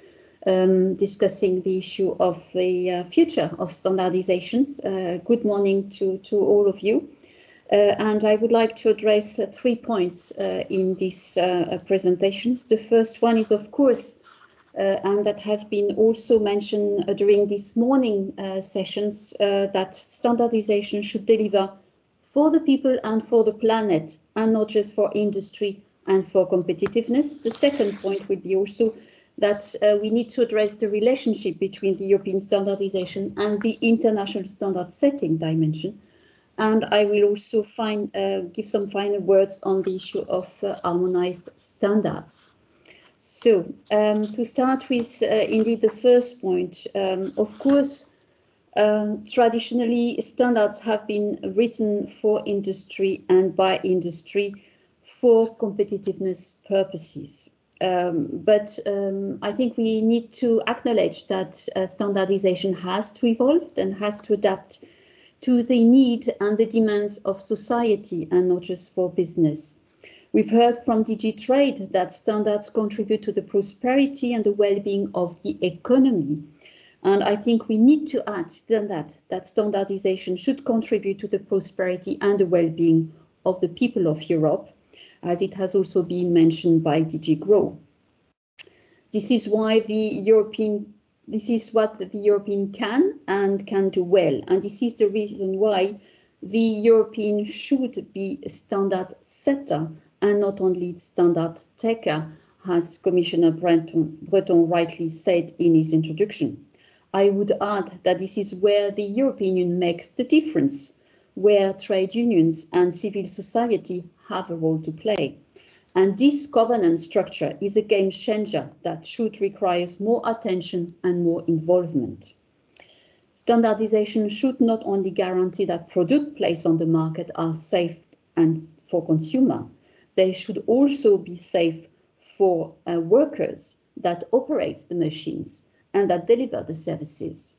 um, discussing the issue of the uh, future of standardizations. Uh, good morning to, to all of you. Uh, and I would like to address three points in these presentations. The first one is, of course, and that has been also mentioned during this morning sessions, that standardization should deliver for the people and for the planet, and not just for industry and for competitiveness. The second point would be also that uh, we need to address the relationship between the European standardization and the international standard setting dimension. And I will also find, uh, give some final words on the issue of uh, harmonized standards. So um, to start with, uh, indeed, the first point, um, of course, um, traditionally standards have been written for industry and by industry for competitiveness purposes. Um, but um, I think we need to acknowledge that uh, standardization has to evolve and has to adapt to the need and the demands of society and not just for business. We've heard from DG Trade that standards contribute to the prosperity and the well-being of the economy. And I think we need to add to that, that standardization should contribute to the prosperity and the well-being of the people of Europe, as it has also been mentioned by DG Grow. This is why the European, this is what the European can and can do well. And this is the reason why the European should be a standard setter and not only standard taker, as Commissioner Breton, Breton rightly said in his introduction. I would add that this is where the European Union makes the difference, where trade unions and civil society have a role to play. And this governance structure is a game changer that should require more attention and more involvement. Standardization should not only guarantee that products placed on the market are safe and for consumer, they should also be safe for uh, workers that operate the machines and that deliver the services.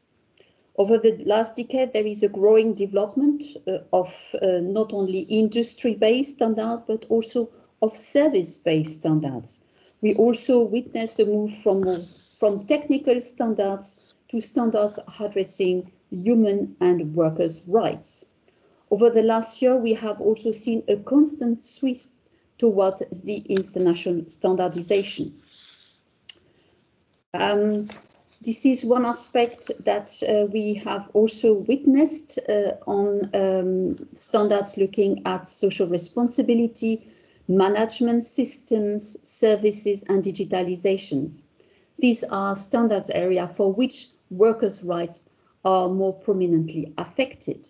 Over the last decade, there is a growing development uh, of uh, not only industry-based standards, but also of service-based standards. We also witness a move from, from technical standards to standards addressing human and workers' rights. Over the last year, we have also seen a constant shift towards the international standardization. Um, this is one aspect that uh, we have also witnessed uh, on um, standards looking at social responsibility, management systems, services, and digitalizations. These are standards area for which workers' rights are more prominently affected.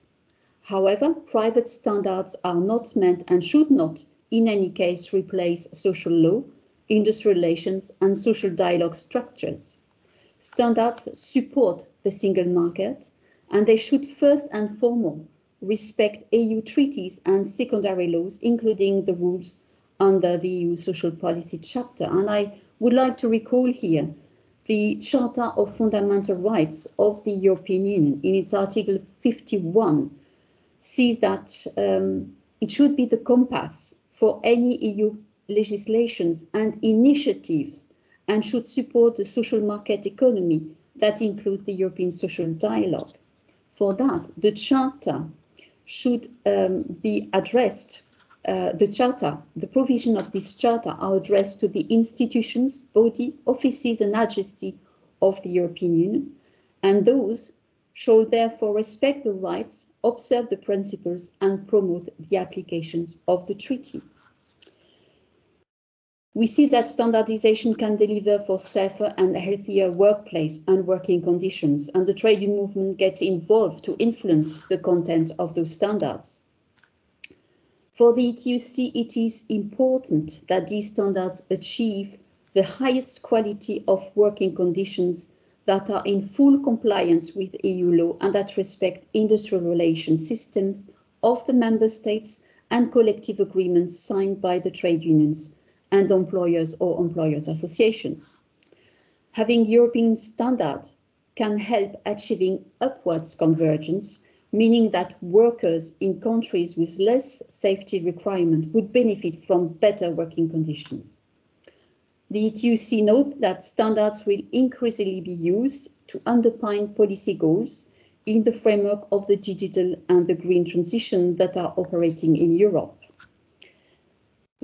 However, private standards are not meant and should not, in any case, replace social law, industrial relations, and social dialogue structures. Standards support the single market, and they should first and foremost respect EU treaties and secondary laws, including the rules under the EU social policy chapter. And I would like to recall here the Charter of Fundamental Rights of the European Union in its Article 51 sees that um, it should be the compass for any EU legislations and initiatives and should support the social market economy that includes the European social dialogue. For that, the Charter should um, be addressed uh, the charter, the provision of this charter are addressed to the institutions, body, offices and agencies of the European Union, and those shall therefore respect the rights, observe the principles and promote the applications of the treaty. We see that standardization can deliver for safer and healthier workplace and working conditions, and the trade union movement gets involved to influence the content of those standards. For the ETUC, it is important that these standards achieve the highest quality of working conditions that are in full compliance with EU law and that respect industrial relations systems, of the member states and collective agreements signed by the trade unions and employers or employers associations. Having European standard can help achieving upwards convergence, meaning that workers in countries with less safety requirement would benefit from better working conditions. The ETUC notes that standards will increasingly be used to underpin policy goals in the framework of the digital and the green transition that are operating in Europe.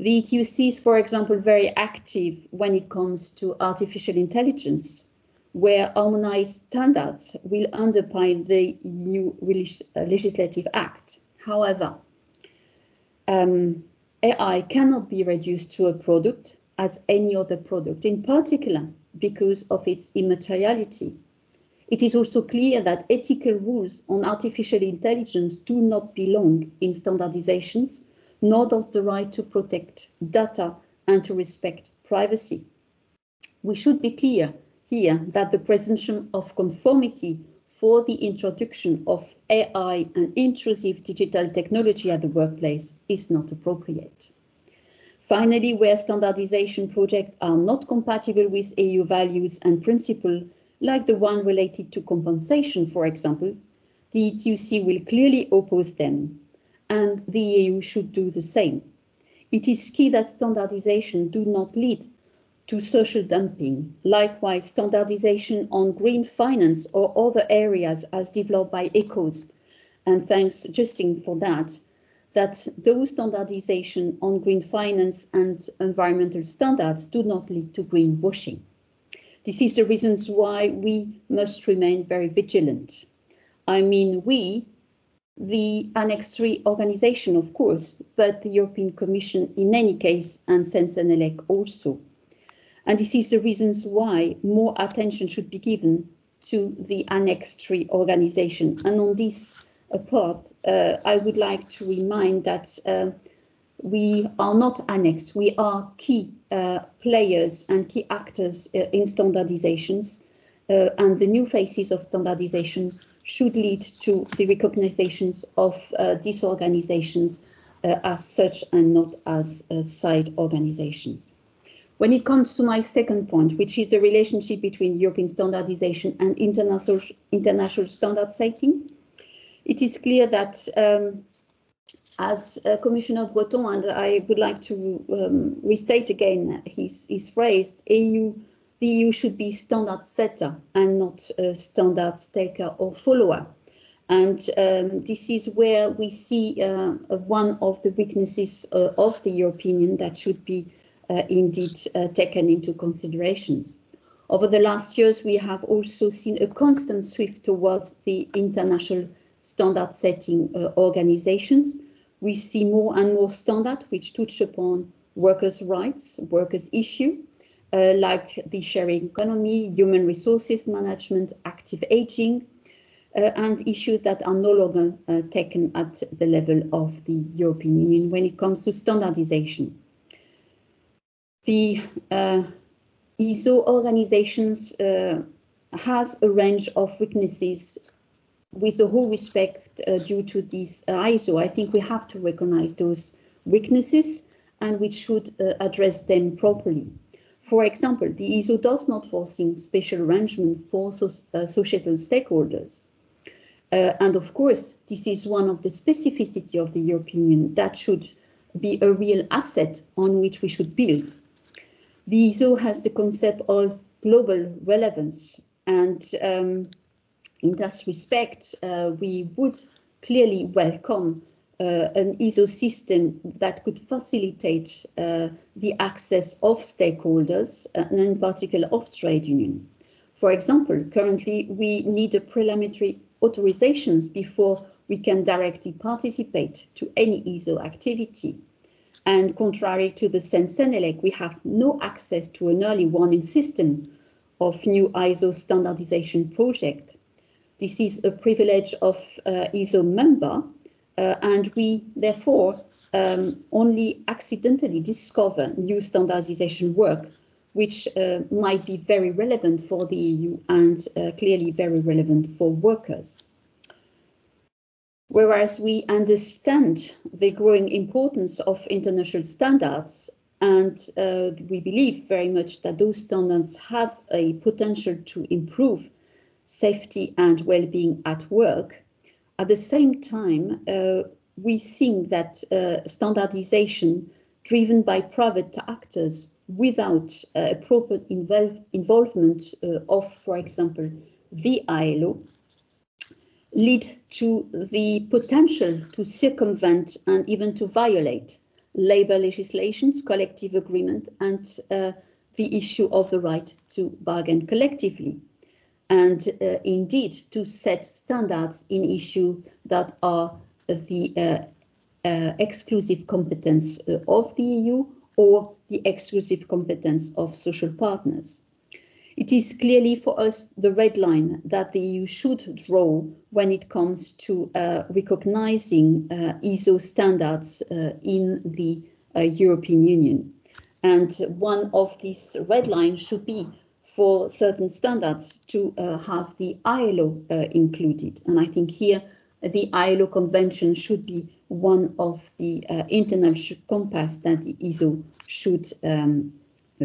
The ETUC is, for example, very active when it comes to artificial intelligence, where harmonized standards will underpin the EU legislative act. However, um, AI cannot be reduced to a product as any other product, in particular because of its immateriality. It is also clear that ethical rules on artificial intelligence do not belong in standardizations, nor does the right to protect data and to respect privacy. We should be clear here that the presumption of conformity for the introduction of AI and intrusive digital technology at the workplace is not appropriate. Finally, where standardization projects are not compatible with EU values and principles, like the one related to compensation, for example, the ETUC will clearly oppose them, and the EU should do the same. It is key that standardization do not lead to social dumping. Likewise, standardization on green finance or other areas as developed by ECOS, and thanks Justin for that, that those standardization on green finance and environmental standards do not lead to greenwashing. This is the reasons why we must remain very vigilant. I mean, we, the Annex 3 organization, of course, but the European Commission in any case, and CEN-CENELEC also. And this is the reasons why more attention should be given to the Annex 3 organization. And on this uh, part, uh, I would like to remind that uh, we are not annexed, we are key uh, players and key actors uh, in standardizations. Uh, and the new phases of standardization should lead to the recognitions of these organizations as such and not as side organizations. When it comes to my second point, which is the relationship between European standardization and international, international standard setting, it is clear that um, as uh, Commissioner Breton, and I would like to um, restate again his, his phrase, EU, the EU should be standard setter and not a standard taker or follower. And um, this is where we see uh, one of the weaknesses uh, of the European Union that should be uh, indeed uh, taken into considerations. Over the last years, we have also seen a constant shift towards the international standard setting uh, organizations. We see more and more standards which touch upon workers' rights, workers' issue, uh, like the sharing economy, human resources management, active aging, uh, and issues that are no longer uh, taken at the level of the European Union when it comes to standardization. The uh, ISO organizations uh, has a range of weaknesses with the whole respect uh, due to this uh, ISO. I think we have to recognize those weaknesses and we should uh, address them properly. For example, the ISO does not foresee special arrangement for uh, societal stakeholders. and of course, this is one of the specificity of the European Union that should be a real asset on which we should build. The ISO has the concept of global relevance and um, in that respect, uh, we would clearly welcome uh, an ISO system that could facilitate uh, the access of stakeholders uh, and in particular of trade union. For example, currently we need a preliminary authorizations before we can directly participate to any ISO activity. And contrary to the CEN-CENELEC, we have no access to an early warning system of new ISO standardization project. This is a privilege of uh, ISO member, and we therefore um, only accidentally discover new standardization work, which uh, might be very relevant for the EU and uh, clearly very relevant for workers. whereas we understand the growing importance of international standards and uh, we believe very much that those standards have a potential to improve safety and well-being at work. At the same time, uh, we think that uh, standardization driven by private actors without uh, proper involve involvement uh, of, for example, the ILO, lead to the potential to circumvent and even to violate labor legislations, collective agreement, and uh, the issue of the right to bargain collectively. And uh, indeed, to set standards in issues that are the uh, uh, exclusive competence uh, of the EU or the exclusive competence of social partners. It is clearly for us the red line that the EU should draw when it comes to uh, recognizing ISO standards uh, in the European Union. And one of these red lines should be for certain standards to uh, have the ILO uh, included. And I think here the ILO convention should be one of the international compass that the ISO should um,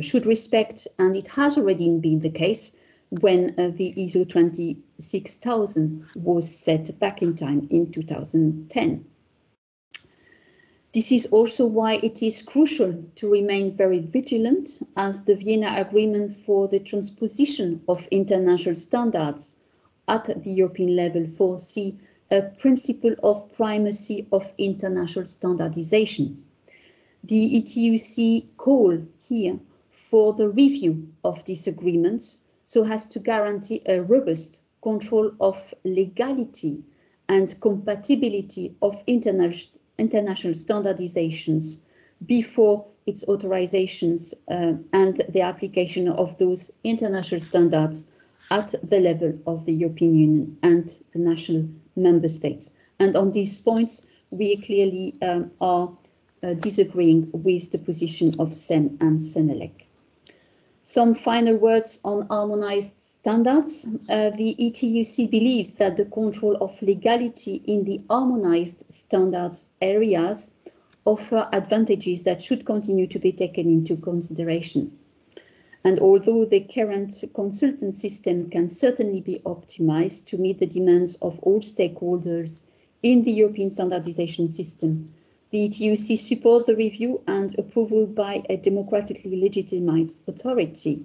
should respect, and it has already been the case when uh, the ISO 26000 was set back in time in 2010. This is also why it is crucial to remain very vigilant as the Vienna Agreement for the transposition of international standards at the European level foresee a principle of primacy of international standardizations. The ETUC call here for the review of this agreement so as to guarantee a robust control of legality and compatibility of interna international standardizations before its authorizations uh, and the application of those international standards at the level of the European Union and the national member states. And on these points, we clearly um, are uh, disagreeing with the position of CEN and CENELEC. Some final words on harmonized standards. Uh, the ETUC believes that the control of legality in the harmonized standards areas offer advantages that should continue to be taken into consideration. And although the current consultant system can certainly be optimized to meet the demands of all stakeholders in the European standardization system, the ETUC supports the review and approval by a democratically legitimized authority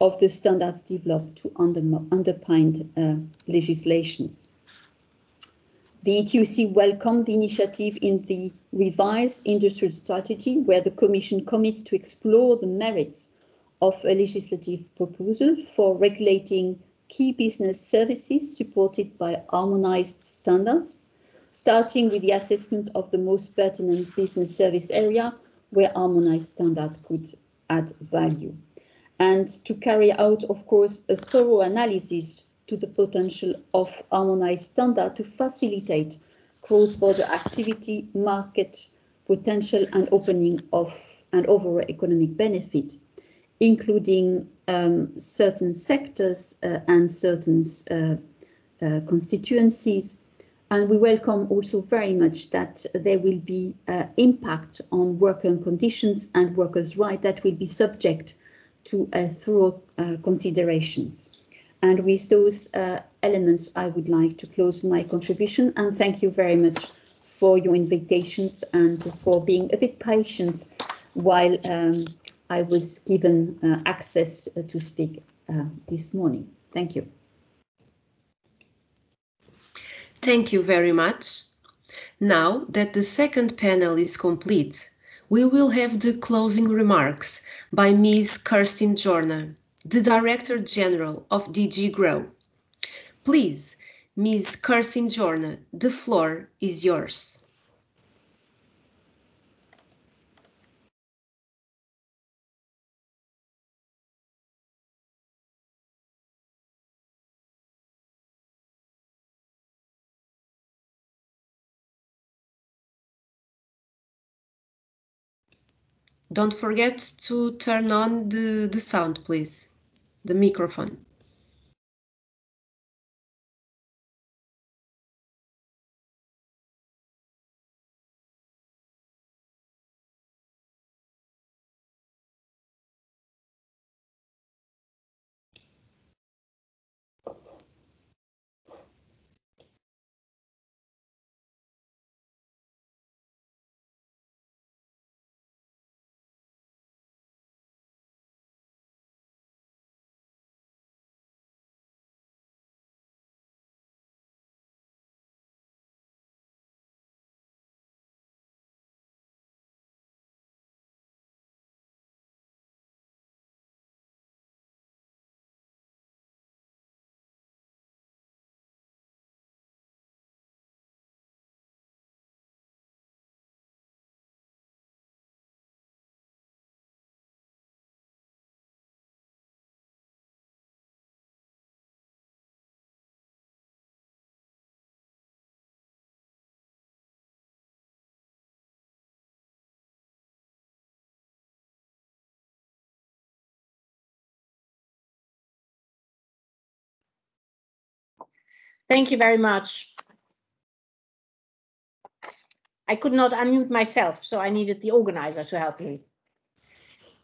of the standards developed to under, underpin uh, legislations. The ETUC welcomed the initiative in the revised industrial strategy, where the Commission commits to explore the merits of a legislative proposal for regulating key business services supported by harmonized standards starting with the assessment of the most pertinent business service area where harmonized standard could add value. And to carry out, of course, a thorough analysis to the potential of harmonized standard to facilitate cross-border activity, market potential and opening of and overall economic benefit, including um, certain sectors uh, and certain uh, uh, constituencies and we welcome also very much that there will be uh, impact on worker conditions and workers' rights that will be subject to uh, thorough uh, considerations. And with those uh, elements, I would like to close my contribution and thank you very much for your invitations and for being a bit patient while um, I was given uh, access to speak uh, this morning. Thank you. Thank you very much. Now that the second panel is complete, we will have the closing remarks by Ms. Kerstin Jorna, the Director General of DG GROW. Please, Ms. Kerstin Jorna, the floor is yours. Don't forget to turn on the, the sound, please, the microphone. Thank you very much. I could not unmute myself, so I needed the organizer to help me.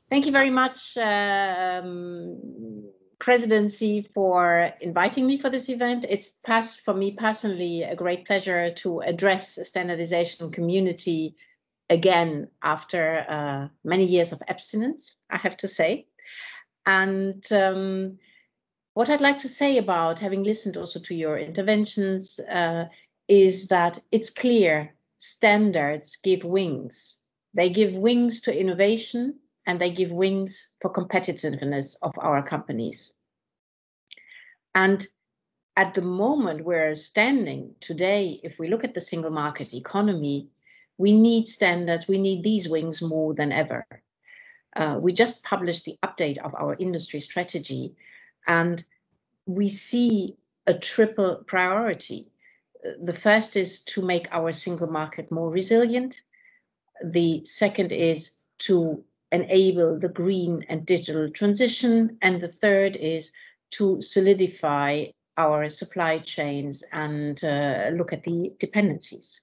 Thank you very much, um, presidency, for inviting me for this event. It's past for me personally a great pleasure to address the standardization community again after uh, many years of abstinence, I have to say. And um, what I'd like to say about having listened also to your interventions uh, is that it's clear standards give wings. They give wings to innovation and they give wings for competitiveness of our companies. And at the moment we're standing today, if we look at the single market economy, we need standards, we need these wings more than ever. Uh, we just published the update of our industry strategy, and we see a triple priority. The first is to make our single market more resilient. The second is to enable the green and digital transition. And the third is to solidify our supply chains and uh, look at the dependencies.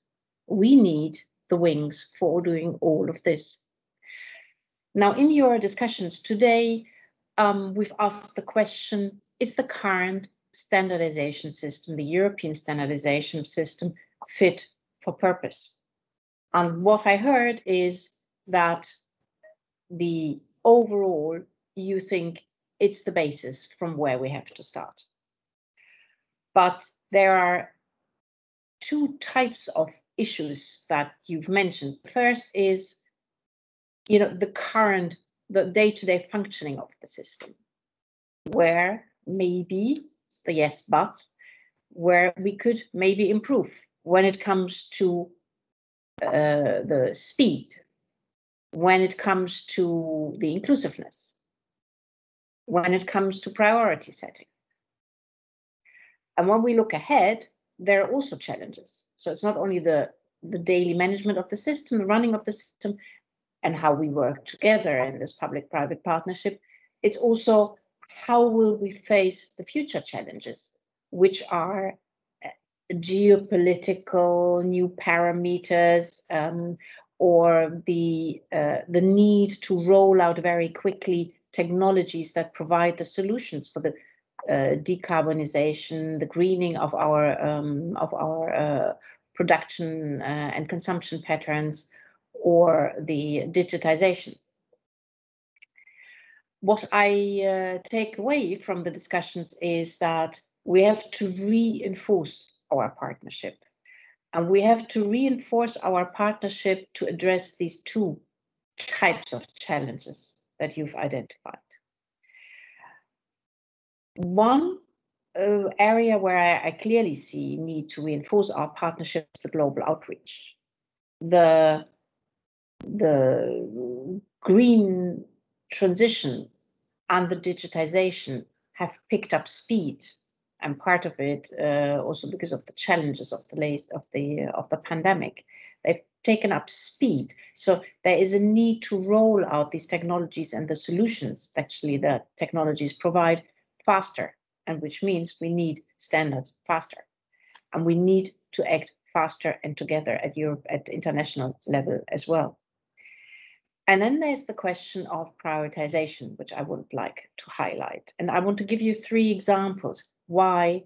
We need the wings for doing all of this. Now, in your discussions today, um, we've asked the question, is the current standardization system, the European standardization system, fit for purpose? And what I heard is that the overall, you think it's the basis from where we have to start. But there are two types of issues that you've mentioned. First is, you know, the current, the day-to-day functioning of the system, where maybe, the yes, but, where we could maybe improve when it comes to uh, the speed, when it comes to the inclusiveness, when it comes to priority setting. And when we look ahead, there are also challenges. So it's not only the, the daily management of the system, the running of the system, and how we work together in this public-private partnership. It's also how will we face the future challenges, which are uh, geopolitical new parameters, um, or the uh, the need to roll out very quickly technologies that provide the solutions for the uh, decarbonization, the greening of our um, of our uh, production uh, and consumption patterns, or the digitization. What I uh, take away from the discussions is that we have to reinforce our partnership and we have to reinforce our partnership to address these two types of challenges that you've identified. One uh, area where I, I, clearly see need to reinforce our partnership is the global outreach. The, the green transition and the digitization have picked up speed and part of it uh, also because of the challenges of the late of the of the pandemic. They've taken up speed, so there is a need to roll out these technologies and the solutions actually that technologies provide faster, and which means we need standards faster, and we need to act faster and together at Europe at international level as well. And then there's the question of prioritization, which I would like to highlight. And I want to give you three examples why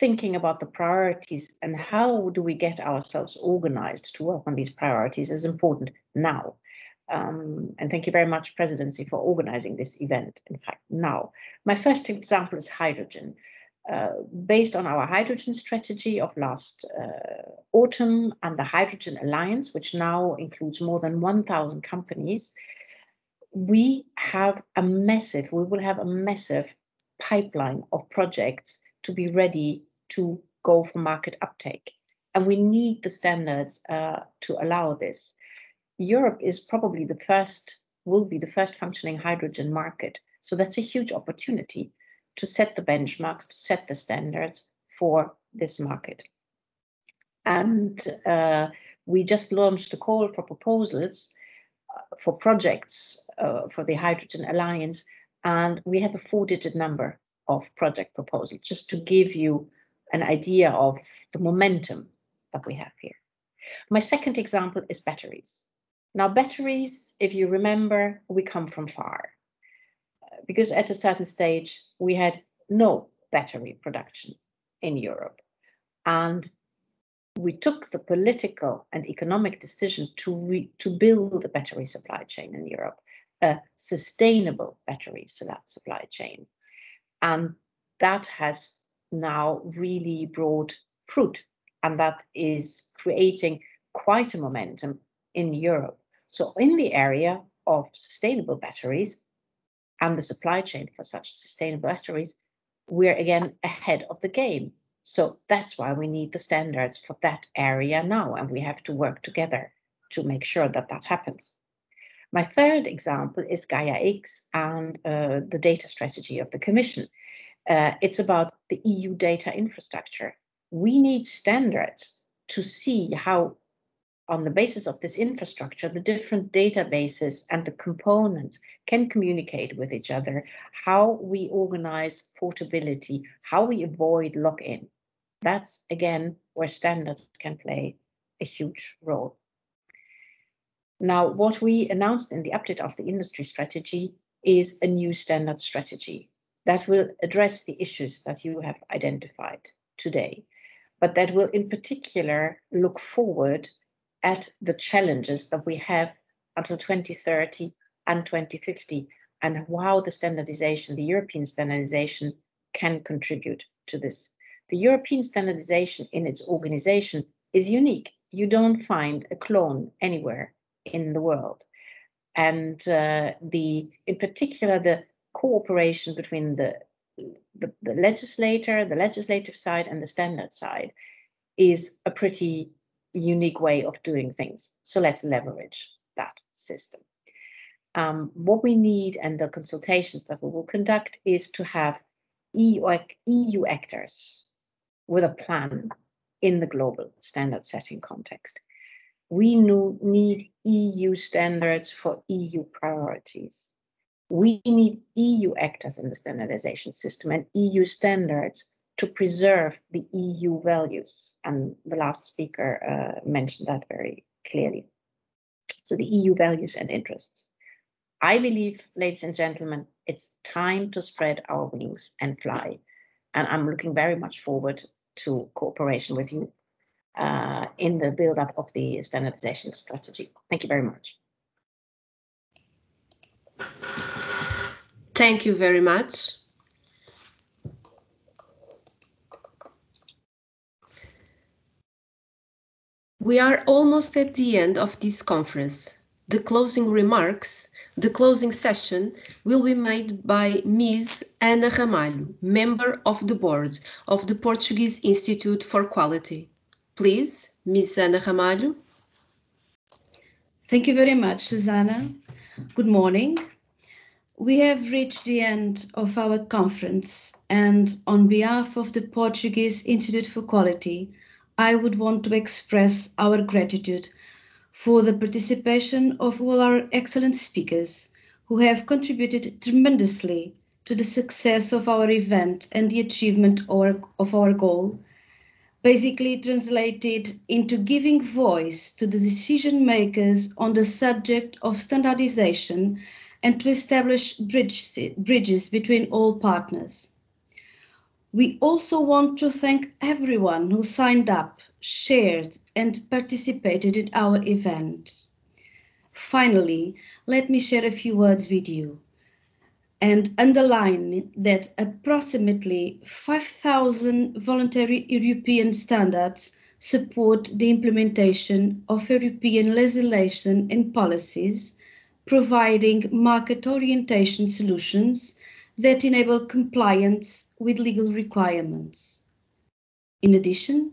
thinking about the priorities and how do we get ourselves organized to work on these priorities is important now. Um, and thank you very much, Presidency, for organizing this event, in fact, now. My first example is hydrogen. Uh, based on our hydrogen strategy of last uh, autumn and the Hydrogen Alliance, which now includes more than 1,000 companies, we have a massive, we will have a massive pipeline of projects to be ready to go for market uptake. And we need the standards uh, to allow this. Europe is probably the first, will be the first functioning hydrogen market. So that's a huge opportunity to set the benchmarks, to set the standards for this market. And uh, we just launched a call for proposals uh, for projects uh, for the Hydrogen Alliance, and we have a four digit number of project proposals, just to give you an idea of the momentum that we have here. My second example is batteries. Now, batteries, if you remember, we come from far because at a certain stage we had no battery production in Europe. And we took the political and economic decision to, re, to build a battery supply chain in Europe, a sustainable battery supply chain. And that has now really brought fruit, and that is creating quite a momentum in Europe. So, in the area of sustainable batteries and the supply chain for such sustainable batteries, we're again ahead of the game. So that's why we need the standards for that area now, and we have to work together to make sure that that happens. My third example is Gaia X and uh, the data strategy of the Commission. Uh, it's about the EU data infrastructure. We need standards to see how, on the basis of this infrastructure, the different databases and the components can communicate with each other, how we organize portability, how we avoid lock-in. That's, again, where standards can play a huge role. Now, what we announced in the update of the industry strategy is a new standard strategy that will address the issues that you have identified today, but that will in particular look forward at the challenges that we have until 2030 and 2050 and how the standardization, the European standardization can contribute to this. The European standardization in its organization is unique. You don't find a clone anywhere in the world. And uh, the, in particular, the cooperation between the, the, the legislator, the legislative side, and the standard side is a pretty unique way of doing things. So let's leverage that system. Um, what we need and the consultations that we will conduct is to have EU, EU actors with a plan in the global standard setting context we need EU standards for EU priorities. We need EU actors in the standardization system and EU standards to preserve the EU values. And the last speaker uh, mentioned that very clearly. So the EU values and interests. I believe, ladies and gentlemen, it's time to spread our wings and fly. And I'm looking very much forward to cooperation with you uh, in the build-up of the standardization strategy. Thank you very much. Thank you very much. We are almost at the end of this conference. The closing remarks, the closing session will be made by Ms. Ana Ramalho, member of the board of the Portuguese Institute for Quality. Please, Ms. Ana Ramalho. Thank you very much, Susanna. Good morning. We have reached the end of our conference, and on behalf of the Portuguese Institute for Quality, I would want to express our gratitude for the participation of all our excellent speakers who have contributed tremendously to the success of our event and the achievement of our goal basically translated into giving voice to the decision makers on the subject of standardization and to establish bridges between all partners. We also want to thank everyone who signed up, shared, and participated in our event. Finally, let me share a few words with you and underline that approximately 5,000 voluntary European standards support the implementation of European legislation and policies, providing market orientation solutions that enable compliance with legal requirements. In addition,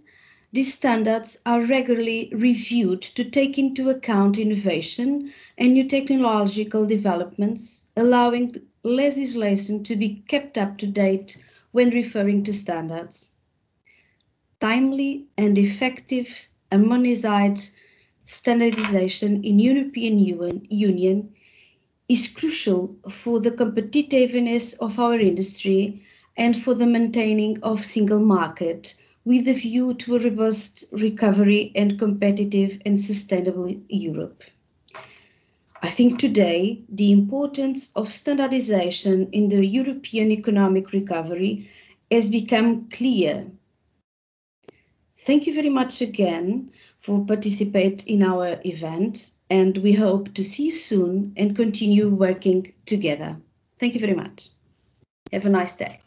these standards are regularly reviewed to take into account innovation and new technological developments, allowing legislation to be kept up to date when referring to standards. Timely and effective harmonized standardization in European Union is crucial for the competitiveness of our industry and for the maintaining of single market with a view to a robust recovery and competitive and sustainable Europe. I think today the importance of standardization in the European economic recovery has become clear. Thank you very much again for participating in our event and we hope to see you soon and continue working together. Thank you very much. Have a nice day.